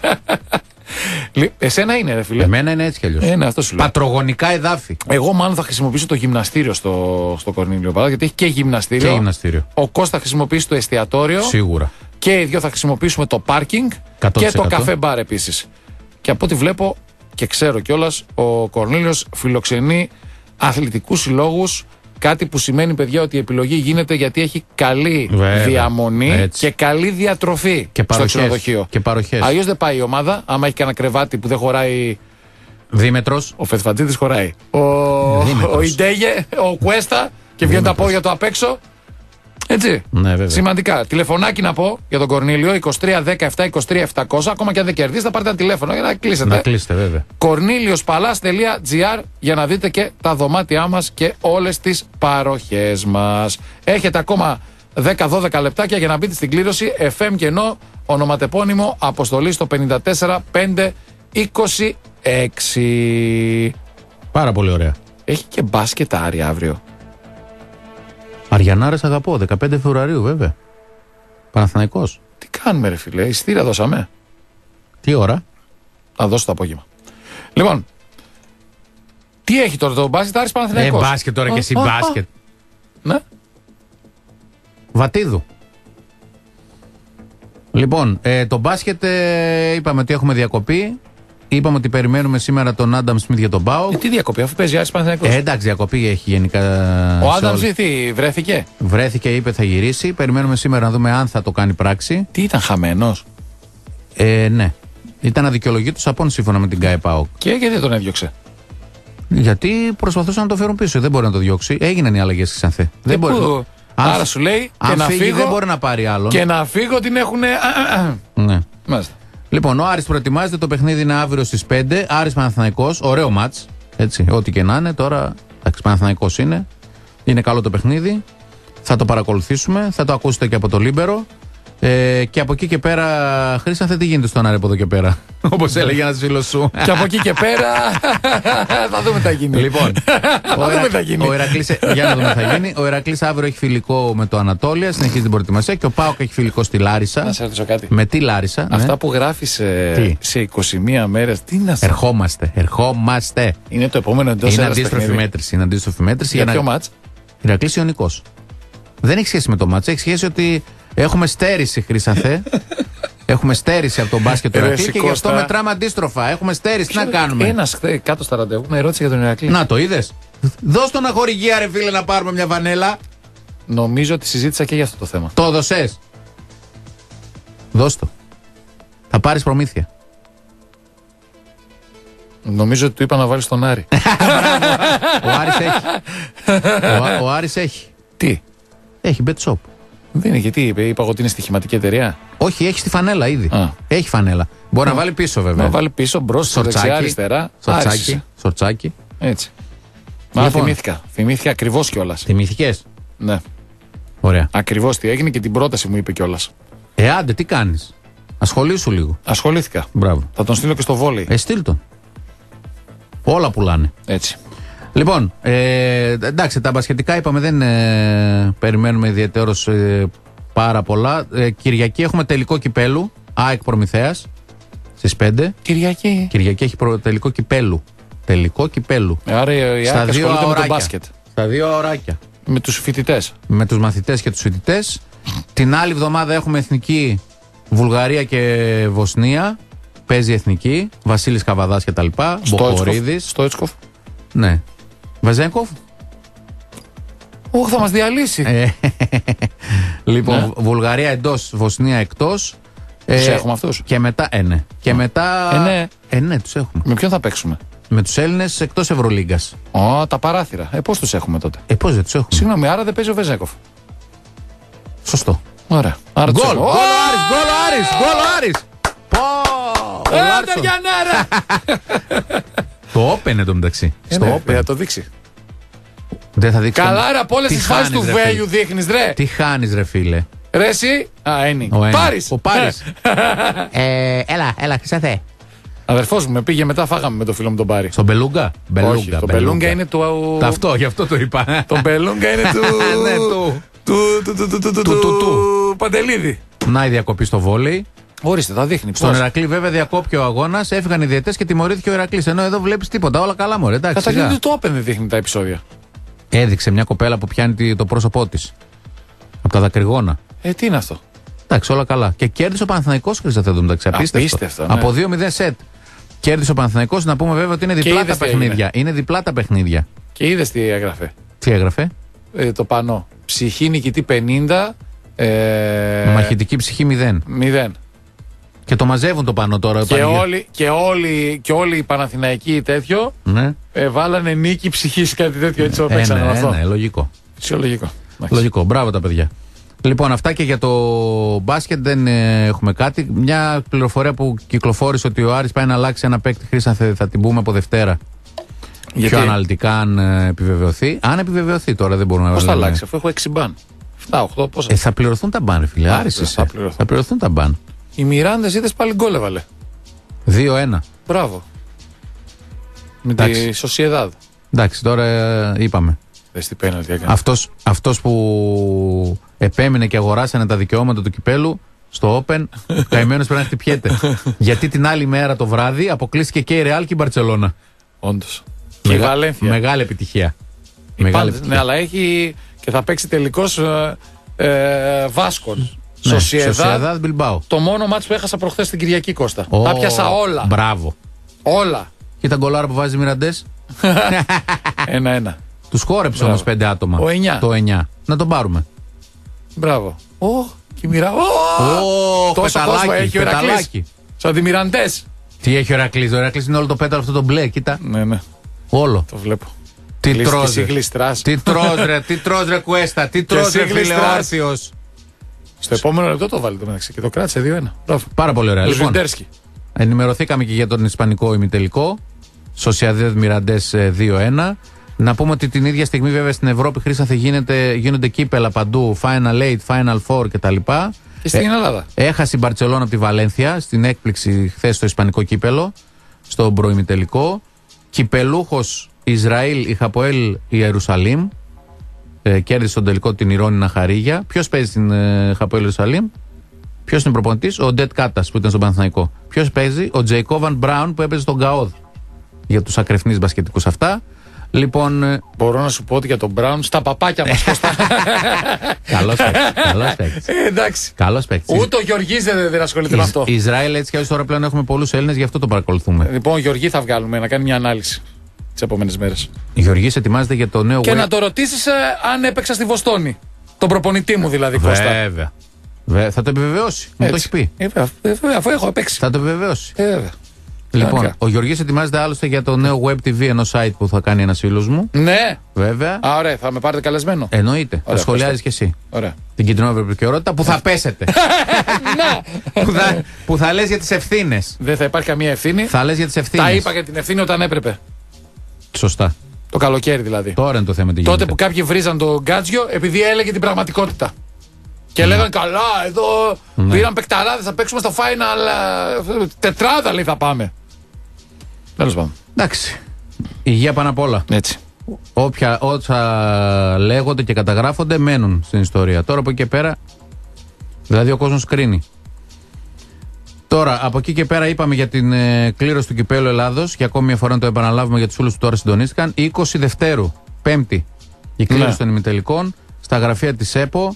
Εσένα είναι, ρε φίλε. Εμένα είναι έτσι κι αλλιώς. Ε, ναι, αυτό σου λέω. Πατρογονικά εδάφη. Εγώ μάλλον θα χρησιμοποιήσω το γυμναστήριο στο, στο Κορνίλιο Παλά, γιατί έχει και γυμναστήριο. Και γυμναστήριο. Ο Κώστας θα χρησιμοποιήσει το εστιατόριο. Σίγουρα. Και οι δυο θα χρησιμοποιήσουμε το πάρκινγκ 100%. και το καφέ μπαρ επίσης. Και από ό,τι βλέπω και ξέρω κιόλας, ο Κορνίλιος φιλοξενεί αθλητικούς συλλόγους. Κάτι που σημαίνει, παιδιά, ότι η επιλογή γίνεται γιατί έχει καλή Βέβαια. διαμονή Έτσι. και καλή διατροφή Και στο παροχές. ξενοδοχείο. Και παροχές. Αλλιώς δεν πάει η ομάδα. Άμα έχει κανένα κρεβάτι που δεν χωράει. Δίμετρο. Ο Φετφατζίδη χωράει. Ο, Δίμετρος. ο Ιντέγε, ο Κουέστα και βγαίνουν τα πόδια του απ' έξω. Έτσι. Ναι, βέβαια. Σημαντικά. Τηλεφωνάκι να πω για τον Κορνίλιο 23 17 23 700. Ακόμα και αν δεν κερδίσει, θα πάρετε ένα τηλέφωνο για να κλείσετε. Να κλείσετε, βέβαια. Κορνίλιοσπαλά.gr για να δείτε και τα δωμάτια μας και όλες τις παροχές μας. Έχετε ακόμα 10-12 λεπτάκια για να μπείτε στην κλήρωση FM και ενώ ονοματεπώνυμο αποστολή στο 54526. Πάρα πολύ ωραία. Έχει και μπάσκετ Άρη αύριο. Αριανάρες αγαπώ, 15 Φεβρουαρίου βέβαια. Παναθηναϊκός. Τι κάνουμε ρε φίλε, ειστήρα δώσαμε. Τι ώρα; Θα δώσω το απόγευμα. Λοιπόν, τι έχει τώρα το μπάσκετ Άρης Ε, Παναθηναϊκός. μπάσκετ τώρα και εσύ Α, α, α. μπάσκετ. Ναι. Βατίδου. Λοιπόν, ε, το μπάσκετ ε, είπαμε ότι έχουμε διακοπή. Είπαμε ότι περιμένουμε σήμερα τον Άνταμ Σμιθ για τον Πάο. Ε, τι διακοπή, αφού παίζει Άρης Παναθηναϊκός. Ε, εντάξει, διακοπή έχει γενικά. Ο σε Άνταμ όλες. τι βρέθηκε; Βρέθηκε, είπε θα γυρίσει. Περιμένουμε σήμερα να δούμε αν θα το κάνει πράξη. Τι ήταν χαμένος; Ε, ναι. Ήταν αδικαιολογήτως απόν σύμφωνα με την ΚΑΕΠΑΟΚ. Και γιατί δεν τον έδιωξε. Γιατί προσπαθούσαν να το φέρουν πίσω. Δεν μπορεί να το διώξει. Έγιναν οι αλλαγές στη Ξανθέ. Δεν Ε, μπορεί. πού- Αν- Άρα σου λέει αν και να φύγει, φύγω. δεν μπορεί να πάρει άλλον. Και να φύγω την έχουν. Ναι. Μάλιστα. Λοιπόν, ο Άρης προετοιμάζεται. Το παιχνίδι είναι αύριο στις 5. Άρης Παναθηναϊκός. Ωραίο μάτς. Έτσι, ό,τι και να είναι. Τώρα, εντάξει, Παναθηναϊκός είναι. Είναι καλό το παιχνίδι. Θα το παρακολουθήσουμε. Θα το ακούσετε και από το Λίμπερο. Ε, και από εκεί και πέρα, Χρήσαν, τι γίνεται στον Άρη από εδώ και πέρα; Όπως έλεγε ένας φίλος σου. και από εκεί και πέρα. θα δούμε τι θα γίνει. Λοιπόν, θα ο, δούμε Ερα... τι θα γίνει. ο Ηρακλής, για να δούμε τι θα γίνει. Ο Ηρακλής αύριο έχει φιλικό με το Ανατόλια, συνεχίζει την προετοιμασία και ο Πάοκ έχει φιλικό στη Λάρισα. Να σε ρωτήσω κάτι. Με τι Λάρισα, ναι. Αυτά που γράφεις Τι; σε 21 μέρες, τι να σε. Ερχόμαστε, ερχόμαστε. Είναι το επόμενο εντός Είναι αντίστροφη μέτρηση. Είναι αντίστροφη μέτρηση Για ποιο μάτς; Ηρακλής Ιωνικός. Δεν έχει σχέση με το μάτς. Έχει σχέση ότι έχουμε στέρηση, Χρυσαθέ. έχουμε στέρηση από τον μπάσκετ του Ρε, Ηρακλή και γι' αυτό Κώστα. μετράμε αντίστροφα. Έχουμε στέρηση. Τι να κάνουμε; Ένας χθε κάτω στα ραντεβού με ρώτησε για τον Ηρακλή. Να το είδες; Δώσ' τον αγορηγία, ρε φίλε, να πάρουμε μια βανέλα. Νομίζω ότι συζήτησα και για αυτό το θέμα. Το έδωσες. Δώσ' το. Θα πάρεις προμήθεια. Νομίζω ότι του είπα να βάλεις τον Άρη. Ο Άρης έχει. Ο, Α- ο Άρης έχει. Τι; Έχει bet shop. Δεν είναι γιατί είπε, είπα εγώ ότι είναι στοιχηματική εταιρεία. Όχι, έχει τη φανέλα ήδη. Α. Έχει φανέλα. Μπορεί να Να- βάλει πίσω βέβαια. Να βάλει πίσω, μπρος, δεξιά, Σορτσάκι. αριστερά. Σορτσάκι. Άρχισε. Σορτσάκι. Έτσι. Μα Λοιπόν. θυμήθηκα. Θυμήθηκα ακριβώς κιόλας. Θυμήθηκε. Ναι. Ωραία. Ακριβώς τι έγινε και την πρόταση μου είπε κιόλας. Ε, άντε, τι κάνεις; Ασχολήσου λίγο. Ασχολήθηκα. Μπράβο. Θα τον στείλω και στο βόλεϊ. Ε, στείλ τον. Όλα πουλάνε. Έτσι. Λοιπόν, ε, εντάξει, τα μπασχετικά είπαμε δεν ε, περιμένουμε ιδιαίτερως ε, πάρα πολλά. Ε, Κυριακή έχουμε τελικό κυπέλου. ΑΕΚ Προμηθέας στις 5. Κυριακή. Κυριακή έχει προ- τελικό κυπέλου. Τελικό κυπέλου. Ε, Άρα η Στα ΑΕΚ δύο ασχολείται με το ωράκια. μπάσκετ. Στα δύο ωράκια. Με τους φοιτητές. Με τους μαθητές και τους φοιτητές. Την άλλη εβδομάδα έχουμε εθνική Βουλγαρία και Βοσνία. Παίζει εθνική. Βασίλης Καβαδάς και τα λοιπά. Μποχορίδης. Στο Έτσκοφ. Ναι. Βεζέγκοφ. Όχι, θα μας διαλύσει. Ε, λοιπόν, Ναι. Βουλγαρία εντός, Βοσνία εκτός. Τους έχουμε αυτούς; Και μετά, ε, ναι. Και μετά. Ε, ναι. Ε, ναι, τους έχουμε. Με ποιον θα παίξουμε; Με τους Έλληνες εκτός Ευρωλίγκας. Ω, τα παράθυρα. Ε, πώς τους έχουμε τότε; Ε, πώς δεν τους έχουμε; Συγγνώμη, άρα δεν παίζει ο Βεζέκοφ. Σωστό. Ωραία. Άρα τους Γκολ! έχουμε. Γκολ Ω, ο Άρης! Γκολ ο Άρης! Γκολ ο Άρης! Πω! Ο Έλα, Λάρσον. Τεριανάρα! Το Open εν τω μεταξύ. Ε, Στο ναι, Open. Θα το δείξει. Δεν θα δείξει. Καλά, ρε, από όλε Τι τι φάσει του χάνεις, ρε, Βέλιου φίλε. δείχνει, ρε. Τι χάνει, ρε φίλε. Ρε, εσύ. Α, Ένι. Ο Ένι. Πάρει. Ο Πάρης. ε, έλα, έλα, Χρυσαθέ. Αδερφό μου με πήγε μετά, φάγαμε με το φίλο μου τον Πάρη. Στον Μπελούγκα. Όχι, το Μπελούγκα είναι του. Αυτό, γι' αυτό το είπα. Το Μπελούγκα είναι του. Ναι, του. Του. Του. Του. Του. Του. Του, του, του. Του. Παντελίδη. Να η διακοπή στο βόλεϊ. Ορίστε, θα δείχνει. Στον πώς. Ερακλή, βέβαια, διακόπηκε ο αγώνας, έφυγαν οι διαιτέ και τιμωρήθηκε ο Ερακλής. Ενώ εδώ βλέπεις τίποτα, όλα καλά μου. Εντάξει, Καταρχήν σιγά. το Open δεν δείχνει τα επεισόδια. Έδειξε μια κοπέλα που πιάνει τη- το πρόσωπό της. Από τα δακρυγόνα. Ε, τι είναι αυτό; Εντάξει, όλα καλά. Και κέρδισε ο Παναθηναϊκός Χρυσαθέ εδώ μεταξύ. Απίστευτο. Απίστευτο, ναι. Από 2-0 σετ. Κέρδισε ο Παναθηναϊκός να πούμε βέβαια ότι είναι Και διπλά τα είδες τι παιχνίδια. Είναι διπλά τα παιχνίδια. Και είδες τι έγραφε. Τι έγραφε; Ε, το πανό. Ψυχή νικητή 50. Ε, Μαχητική ψυχή 0. 0. Και το μαζεύουν το πάνω τώρα. Και πανηγύρι. όλοι, και, όλοι, και όλοι οι Παναθηναϊκοί τέτοιο Ναι. ε, βάλανε νίκη ψυχής κάτι τέτοιο έτσι Ε, παίξανε ναι, με αυτό. ναι, λογικό. Φυσιολογικό. Λογικό. Μπράβο τα παιδιά. Λοιπόν, αυτά και για το μπάσκετ δεν ε, έχουμε κάτι. Μια πληροφορία που κυκλοφόρησε ότι ο Άρης πάει να αλλάξει ένα παίκτη χρήσα θα, θα την πούμε από Δευτέρα. Γιατί; Πιο αναλυτικά αν ε, επιβεβαιωθεί. Αν επιβεβαιωθεί τώρα δεν μπορούμε να Πώς θα λέμε. αλλάξει, αφού έχω 6 μπαν. 7, 8, πόσα. Ε, θα πληρωθούν τα μπαν, ρε φίλε. Α, Άρης δεν είσαι. θα πληρωθούν. Θα πληρωθούν τα μπαν. Οι Μιράντες είδες πάλι γκολ έβαλε. 2-1. Μπράβο. Με τη Εντάξει. Σοσιεδάδ. Εντάξει, τώρα ε, είπαμε. Δες τι πέναλτι έκανε. Αυτός, αυτός που επέμεινε και αγοράσανε τα δικαιώματα του κυπέλου στο Open, καημένος πρέπει να χτυπιέται. Γιατί την άλλη μέρα το βράδυ αποκλείστηκε και η Ρεάλ και η Μπαρτσελώνα. Όντως. Και η Βαλένθια. Μεγάλη επιτυχία. Οι Μεγάλη πάντες, επιτυχία. ναι, αλλά έχει και θα παίξει τελικώ ε, ε, Βάσκον. Ναι, Σοσιεδάδ. Σοσιεδάδ Μπιλμπάου. Το μόνο μάτς που έχασα προχθές την Κυριακή Κώστα. Ω, Τα πιάσα όλα. Μπράβο. Όλα. Κοίτα γκολάρα που βάζει Μιραντές; Ένα-ένα. Τους χόρεψε Μπράβο. όμως πέντε άτομα. Ο εννιά. Το 9. Να τον πάρουμε. Μπράβο. Ω, και μοιρά. Ω, Ω, Τόσος πεταλάκι, κόσμο έχει ο Ηρακλής. πεταλάκι. Σαν τη Μιραντέ. Τι έχει ο Ερακλής. Ο Ερακλής είναι όλο το πέταλο αυτό το μπλε. Κοίτα. Ναι, ναι. Όλο. Το βλέπω. Τι Γλυσ- τρως, εσύ ρε. γλιστράς. Τι τρως ρε, τι τρως ρε Κουέστα, τι Και τρως εσύ ρε φίλε γλιστράς. Όρθιος. Στο επόμενο λεπτό το βάλει το μεταξύ και το κράτησε 2-1. Μπράβο. Πάρα πολύ ωραία. Ο Λοιπόν, Ζουντέρσκι. ενημερωθήκαμε και για τον Ισπανικό ημιτελικό. Σοσιαδέδ Μιραντέ 2-1. Να πούμε ότι την ίδια στιγμή βέβαια στην Ευρώπη χρήσα θα γίνεται, γίνονται κύπελα παντού, Final 8, Final 4 κτλ. Και στην Ε, Ελλάδα. Έχασε η Μπαρσελόνα από τη Βαλένθια στην έκπληξη χθες στο Ισπανικό κύπελο, στο προημιτελικό. Κυπελούχος Ισραήλ, η Χαποέλ Ιερουσαλήμ. Ε, κέρδισε τον τελικό την Ιρόνινα Χαρίγια. Ποιος παίζει στην ε, Χαποέλ Ιερουσαλήμ, Ποιος είναι προπονητής, ο Ντέτ Κάτας που ήταν στον Παναθηναϊκό. Ποιος παίζει, ο Τζέικόβαν Μπράουν που έπαιζε στον Γκαόδ. Για τους ακρεφνείς μπασκετικούς αυτά. Λοιπόν. ε, Μπορώ να σου πω ότι για τον Μπράουν στα παπάκια μας Κώστα. Καλός παίκτης. Καλός παίκτης. Ε, εντάξει. Καλός παίκτης. Ούτε ο Γεωργής δεν, δεν ασχολείται με αυτό. Ισραήλ έτσι κι αλλιώς τώρα πλέον έχουμε πολλούς Έλληνες, γι' αυτό το παρακολουθούμε. Λοιπόν, ο Γεωργή θα βγάλουμε να κάνει μια ανάλυση τις επόμενες μέρες. Γεωργής ετοιμάζεται για το νέο Και Wave. να το ρωτήσεις αν έπαιξα στη Βοστόνη. Τον προπονητή μου δηλαδή, Κώστα. Βέβαια. Βε- Θα το επιβεβαιώσει. Μου το Έτσι. έχει πει. Ε, βέβαια, ε, βέβαια, αφού έχω παίξει. Θα το επιβεβαιώσει. Ε, βέβαια. Λοιπόν, Κανονικά. ο Γεωργής ετοιμάζεται άλλωστε για το νέο Web TV ενός site που θα κάνει ένας φίλος μου. Ναι. Βέβαια. Α, ωραία, θα με πάρετε καλεσμένο. Εννοείται. Θα Ωραία, σχολιάζει κι εσύ. Ωραία. Την κεντρική επικαιρότητα που θα πέσετε. που θα, που θα λες για τις ευθύνες. Δεν θα υπάρχει καμία ευθύνη. Θα λες για τις ευθύνες. Τα είπα για την ευθύνη όταν έπρεπε. Σωστά. Το καλοκαίρι δηλαδή. Τώρα είναι το θέμα τι Τότε γίνεται. που κάποιοι βρίζαν τον Γκάτζιο επειδή έλεγε την πραγματικότητα. Και λέγανε καλά, εδώ Ναι. πήραν παικταράδες, θα παίξουμε στο final. ε, Τετράδα λέει θα πάμε. Τέλος πάντων. Εντάξει. Υγεία πάνω απ' όλα. Έτσι. Όποια, όσα λέγονται και καταγράφονται μένουν στην ιστορία. Τώρα από εκεί και πέρα, δηλαδή ο κόσμος κρίνει. Τώρα, από εκεί και πέρα είπαμε για την ε, κλήρωση του κυπέλου Ελλάδος και ακόμη μια φορά να το επαναλάβουμε για τους όλους που τώρα συντονίστηκαν. 20 Δευτέρου, Πέμπτη, η κλήρωση Ναι. των ημιτελικών στα γραφεία της ΕΠΟ.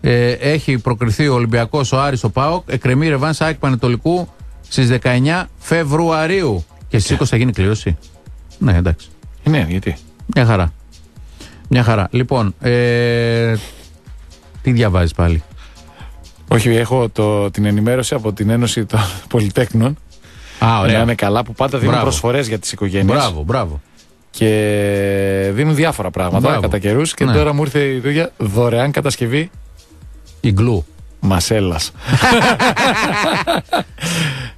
Ε, έχει προκριθεί ο Ολυμπιακός, ο Άρης, ο ΠΑΟΚ. Εκκρεμεί ρεβάνς ΑΕΚ Πανετολικού στις 19 Φεβρουαρίου. Και στις 20 θα γίνει κλήρωση. Ναι, εντάξει. Ναι, γιατί; Μια χαρά. Μια χαρά. Λοιπόν, ε, τι διαβάζεις πάλι; Όχι, έχω το, την ενημέρωση από την Ένωση των Πολυτέχνων. Α, ωραία. Να είναι καλά που πάντα δίνουν Μπράβο. προσφορές για τις οικογένειες. Μπράβο, μπράβο. Και δίνουν διάφορα πράγματα Μπράβο. κατά καιρούς. Και Ναι. τώρα μου ήρθε η δουλειά δωρεάν κατασκευή Ιγκλού. Μασέλας.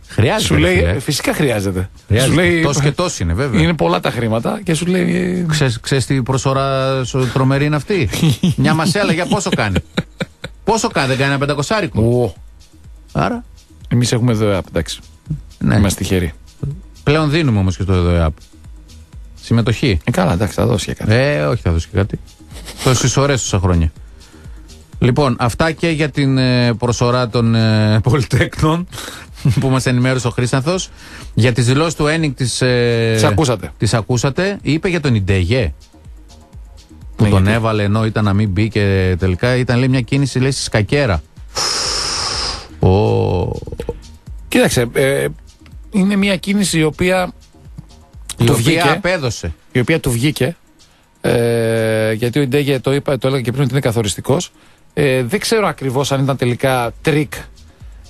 Χρειάζεται. Σου ρε λέει, φίλε. φυσικά χρειάζεται. Χρειάζεται. Σου λέει, Τόσο και τόσο είναι, βέβαια. Είναι πολλά τα χρήματα και σου λέει. ε, Ξέρεις, ξέρεις τι προσφορά σου τρομερή είναι αυτή; Μια μασέλα για πόσο κάνει; Πόσο κάνει, δεν κάνει ένα πεντακοσάρικο; Άρα. Εμείς έχουμε ΔΟΕΑΠ, εντάξει. Ναι. Είμαστε τυχεροί. Πλέον δίνουμε όμως και στο ΕΔΟΕΑΠ. Συμμετοχή. Ε, καλά, εντάξει, θα δώσει και κάτι. Ε, όχι, θα δώσει και κάτι. Τόσε ώρε τόσα χρόνια. Λοιπόν, αυτά και για την ε, προσφορά των ε, Πολυτέκνων που μας ενημέρωσε ο Χρήσανθος Για τις δηλώσεις του Ένικ τι. Ε, Τις ακούσατε. Τις ακούσατε. Είπε για τον Ιντέγε. Που Ναι, τον γιατί; έβαλε ενώ ήταν να μην μπει και τελικά ήταν λέει, μια κίνηση λέει στη σκακέρα. Ο... Κοίταξε, ε, είναι μια κίνηση η οποία Η του οποία βγήκε. απέδωσε. Η οποία του βγήκε. Ε, γιατί ο Ιντέγε το είπα, το έλεγα και πριν ότι είναι καθοριστικός. Ε, δεν ξέρω ακριβώς αν ήταν τελικά τρικ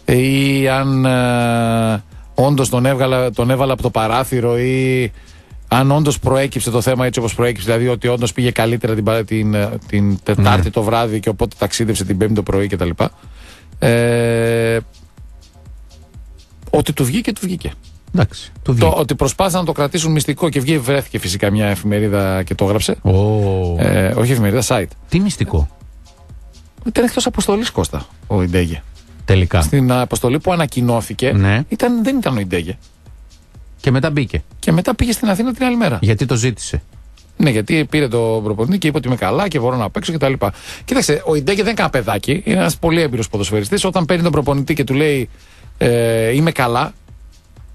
ε, ή αν ε, όντως τον, έβγαλα, τον έβαλα από το παράθυρο ή αν όντως προέκυψε το θέμα έτσι όπως προέκυψε. Δηλαδή ότι όντως πήγε καλύτερα την, παρα- την, ε, την Τετάρτη Ναι. το βράδυ και οπότε ταξίδευσε την Πέμπτη το πρωί κτλ. Ε, ότι του βγήκε, του βγήκε. Εντάξει, του Το, βγήκε. ότι προσπάθησαν να το κρατήσουν μυστικό και βγήκε, βρέθηκε φυσικά μια εφημερίδα και το έγραψε. Ω. Ε, όχι εφημερίδα, site. Τι μυστικό; Ήταν εκτός αποστολής Κώστα ο Ιντέγε. Τελικά. Στην αποστολή που ανακοινώθηκε Ναι. ήταν, δεν ήταν ο Ιντέγε. Και μετά μπήκε. Και μετά πήγε στην Αθήνα την άλλη μέρα. Γιατί το ζήτησε. Ναι, γιατί πήρε το προπονητή και είπε ότι είμαι καλά και μπορώ να παίξω κτλ. Κοίταξε, ο Ιντέγε δεν είναι κανένα παιδάκι. Είναι ένας πολύ έμπειρος ποδοσφαιριστής. Όταν παίρνει τον προπονητή και του λέει ε, Είμαι καλά,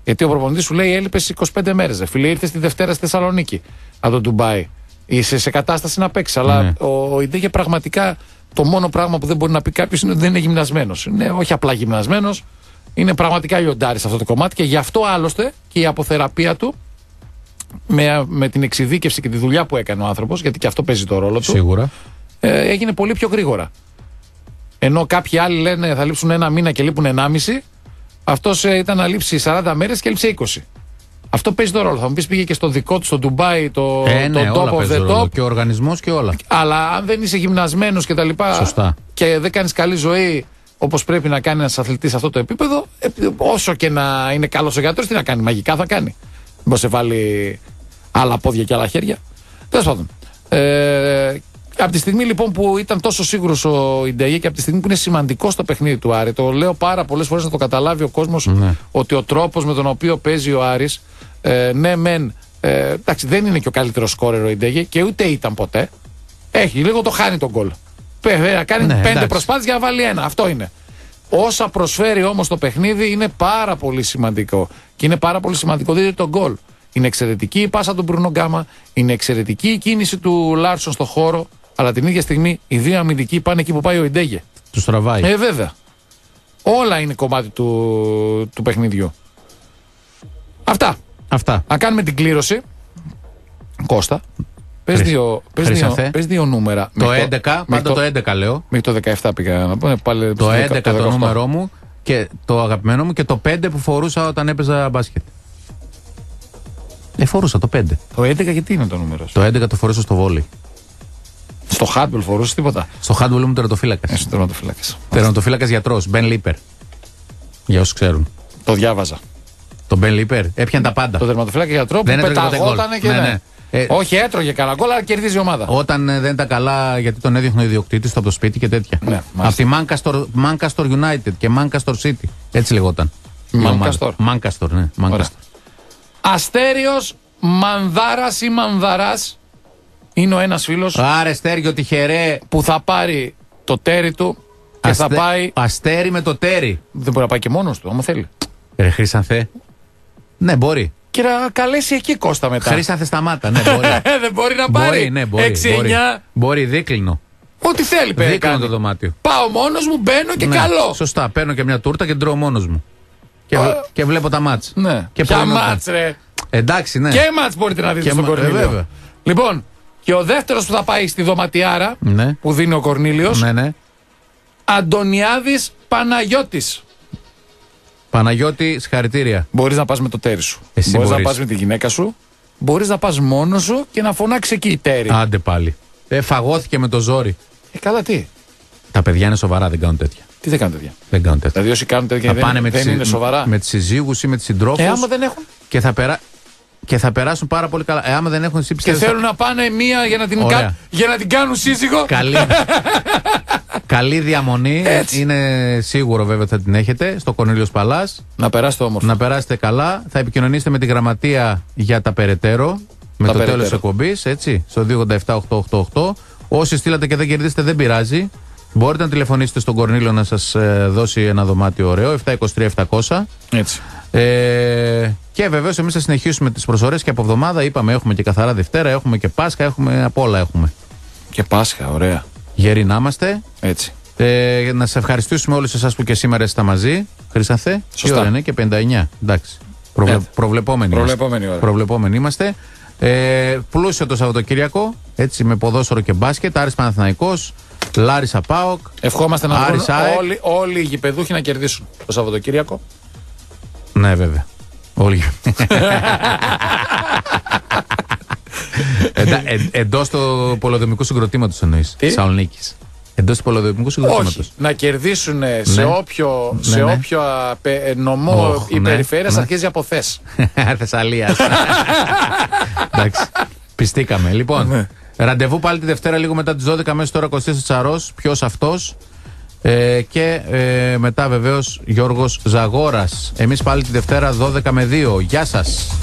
γιατί ο προπονητής σου λέει Έλειπε 25 μέρες. Φίλε, ήρθες τη Δευτέρα στη Θεσσαλονίκη από το Ντουμπάι. Είσαι σε κατάσταση να παίξεις. Αλλά Ναι. ο, ο Ιντέγε πραγματικά το μόνο πράγμα που δεν μπορεί να πει κάποιος είναι ότι δεν είναι γυμνασμένος. Είναι όχι απλά γυμνασμένος, είναι πραγματικά λιοντάρι σε αυτό το κομμάτι και γι' αυτό άλλωστε και η αποθεραπεία του με, με την εξειδίκευση και τη δουλειά που έκανε ο άνθρωπος, γιατί και αυτό παίζει το ρόλο του, Σίγουρα. ε, έγινε πολύ πιο γρήγορα. Ενώ κάποιοι άλλοι λένε θα λείψουν ένα μήνα και λείπουν 1,5, αυτός ήταν να λείψει 40 μέρες και έλειψε 20. Αυτό παίζει το ρόλο. Θα μου πεις πήγε και στο δικό του, στο Ντουμπάι, το, Ε, το ναι, top όλα of παίζει the ρόλο. top. Και ο οργανισμός και όλα. Αλλά αν δεν είσαι γυμνασμένος και τα λοιπά Σωστά. και δεν κάνεις καλή ζωή όπως πρέπει να κάνει ένας αθλητής σε αυτό το επίπεδο, ε, όσο και να είναι καλός ο γιατρός, τι να κάνει, μαγικά θα κάνει. Μπορεί σε βάλει άλλα πόδια και άλλα χέρια. Τέλος πάντων. Ε, από τη στιγμή λοιπόν που ήταν τόσο σίγουρος ο Ιντέγε και από τη στιγμή που είναι σημαντικό στο παιχνίδι του Άρη, το λέω πάρα πολλές φορές να το καταλάβει ο κόσμος Ναι. ότι ο τρόπος με τον οποίο παίζει ο Άρης ε, ναι, μεν. Ε, εντάξει, δεν είναι και ο καλύτερος σκόρερ ο Ιντέγε και ούτε ήταν ποτέ. Έχει λίγο το χάνει τον γκολ. Πε- ε, Κάνει Ναι, πέντε εντάξει. προσπάθειες για να βάλει ένα. Αυτό είναι. Όσα προσφέρει όμως το παιχνίδι είναι πάρα πολύ σημαντικό. Και είναι πάρα πολύ σημαντικό. Δείτε τον γκολ. Είναι εξαιρετική η πάσα του Μπρουνο Γκάμα. Είναι εξαιρετική η κίνηση του Λάρσον στο χώρο. Αλλά την ίδια στιγμή οι δύο αμυντικοί πάνε εκεί που πάει ο Ιντέγε. Τους τραβάει. Ε, βέβαια. Όλα είναι κομμάτι του, του παιχνιδιού. Αυτά. Αυτά. Να κάνουμε την κλήρωση. Κώστα. Πες Χρυσ- δύο, πες δύο, Χρυσανθέ. πες δύο νούμερα. Το Μέχρι 11, μέχρι πάντα το 11 λέω. Μέχρι το 17 πήγα να πω. είναι Πάλι Το στο 11 10, το 18. νούμερό μου και το αγαπημένο μου και το 5 που φορούσα όταν έπαιζα μπάσκετ. Ε, φορούσα το 5. Το 11 γιατί είναι το νούμερο. σου; Το 11 το φορούσα στο βόλι. Στο hardball φορούσες τίποτα; Στο hardball ήμουν τερματοφύλακας. Ε, στο τερματοφύλακας. Τερματοφύλακας γιατρός, Μπεν Λίπερ. Για όσους ξέρουν. Το διάβαζα. Το Μπεν Λίπερ έπιανε τα πάντα. Το τερματοφύλακα γιατρό που Δεν έτρωγε ποτέ πεταγότανε γκολ. και Ναι, ναι. Ναι. Ε, Όχι, έτρωγε κανένα γκολ, αλλά κερδίζει η ομάδα. Όταν ε, δεν ήταν καλά, γιατί τον έδιωχνε ο ιδιοκτήτης του από το σπίτι και τέτοια. Ναι, από τη Manchester, Manchester United και Manchester City. Έτσι λεγόταν. η ομάδα. Manchester. Manchester, ναι. Ωραία. Manchester. Αστέριος Μανδάρας ή Μανδαράς είναι ο ένας φίλος Άρε, Στέργιο, τυχερέ. που θα πάρει το τέρι του και θα Αστε- πάει. Αστέρι με το τέρι. Δεν μπορεί να πάει και μόνος του, άμα θέλει. Ρε Χρήσανθε. Ναι, μπορεί. Και να καλέσει εκεί Κώστα μετά. Χρήσανθε σταμάτα. Ναι, μπορεί. δεν μπορεί να πάρει. μπορεί, ναι, μπορεί. 6-9. Μπορεί, μπορεί δίκλινο. Ό,τι θέλει παιδί. Δίκλινο κάνει. το δωμάτιο. Πάω μόνος μου, μπαίνω και Ναι, καλό. Σωστά. Παίρνω και μια τούρτα και τρώω μόνος μου. Και, Α. βλέ- και βλέπω τα μάτς. Ναι. Και Ποια πρωινό- μάτς ρε. Εντάξει, ναι. Και μάτς μπορείτε να δείτε Και στον μα- ε, Κορνίλιο. βέβαια. Λοιπόν, Και ο δεύτερος που θα πάει στη δωματιάρα Ναι. που δίνει ο Κορνήλιο. Ναι, ναι. Αντωνιάδης Παναγιώτης. Παναγιώτη, συγχαρητήρια. Μπορείς να πας με το τέρι σου. Εσύ μπορείς να μπορείς. πας με τη γυναίκα σου. Μπορείς να πας μόνος σου και να φωνάξει εκεί η τέρι. Άντε πάλι. Ε, φαγώθηκε με το ζόρι. Ε, καλά τι; Τα παιδιά είναι σοβαρά, δεν κάνουν τέτοια. Τι δεν κάνουν τέτοια; Δεν κάνουν τέτοια. Δηλαδή όσοι κάνουν τέτοια θα δεν, πάνε με δεν τις, είναι σοβαρά; με τις συζύγους ή με τις συντρόφους Ε, άμα δεν έχουν. και, θα περά... και θα περάσουν πάρα πολύ καλά. Ε, άμα δεν έχουν εσύ Και πιστεύεις, θέλουν να πάνε μία για να την, Ωραία. κα- για να την κάνουν σύζυγο. Καλή, καλή διαμονή. Είναι σίγουρο βέβαια ότι θα την έχετε στο Κορνήλιος Παλάς. Να περάσετε όμορφα. Να περάσετε καλά. Θα επικοινωνήσετε με τη γραμματεία για τα περαιτέρω. Με Τα το περαιτέρω. τέλο εκπομπής, έτσι, στο 287-888. Όσοι στείλατε και δεν κερδίσετε, δεν πειράζει. Μπορείτε να τηλεφωνήσετε στον Κορνήλιο να σας δώσει ένα δωμάτιο ωραίο, 723-700. Έτσι. Ε, και βεβαίως εμείς θα συνεχίσουμε τις προσωρές και από εβδομάδα. Είπαμε, έχουμε και καθαρά Δευτέρα, έχουμε και Πάσχα, έχουμε από όλα έχουμε. Και Πάσχα, ωραία. Γεροί να είμαστε. Έτσι. Ε, να σα ευχαριστήσουμε όλους εσάς που και σήμερα είστε μαζί. Χρήσανθε. Τι Σωστά. ώρα είναι και 59. Εντάξει. Προβλε... Έτσι. Προβλεπόμενοι, Προβλεπόμενη είμαστε. ώρα. Προβλεπόμενοι είμαστε. Ε, πλούσιο το Σαββατοκύριακο. Έτσι με ποδόσφαιρο και μπάσκετ. Άρης Παναθηναϊκός, Λάρισα Πάοκ. Ευχόμαστε να Άρης βρουν ΑΕΚ. όλοι, όλοι οι γηπεδούχοι να κερδίσουν το Σαββατοκύριακο. Ναι, βέβαια. Όλοι. Εντα, ε, Εντός του πολεοδομικού συγκροτήματος εννοείς. Θεσσαλονίκης. Εντός του πολεοδομικού συγκροτήματος. Όχι. Να κερδίσουν σε Ναι. όποιο, Ναι, σε ναι. όποιο α, πε- νομό Οχ, η ναι, περιφέρειας ναι. αρχίζει από θες. Θεσσαλίας. Εντάξει. Πιστήκαμε. Λοιπόν, ραντεβού πάλι τη Δευτέρα λίγο μετά τις 12 μέσα τώρα Κωστής Τσαρός. Ποιος αυτός; Ε, και ε, μετά βεβαίως Γιώργος Ζαγόρας. Εμείς πάλι τη Δευτέρα 12 με 2 Γεια σας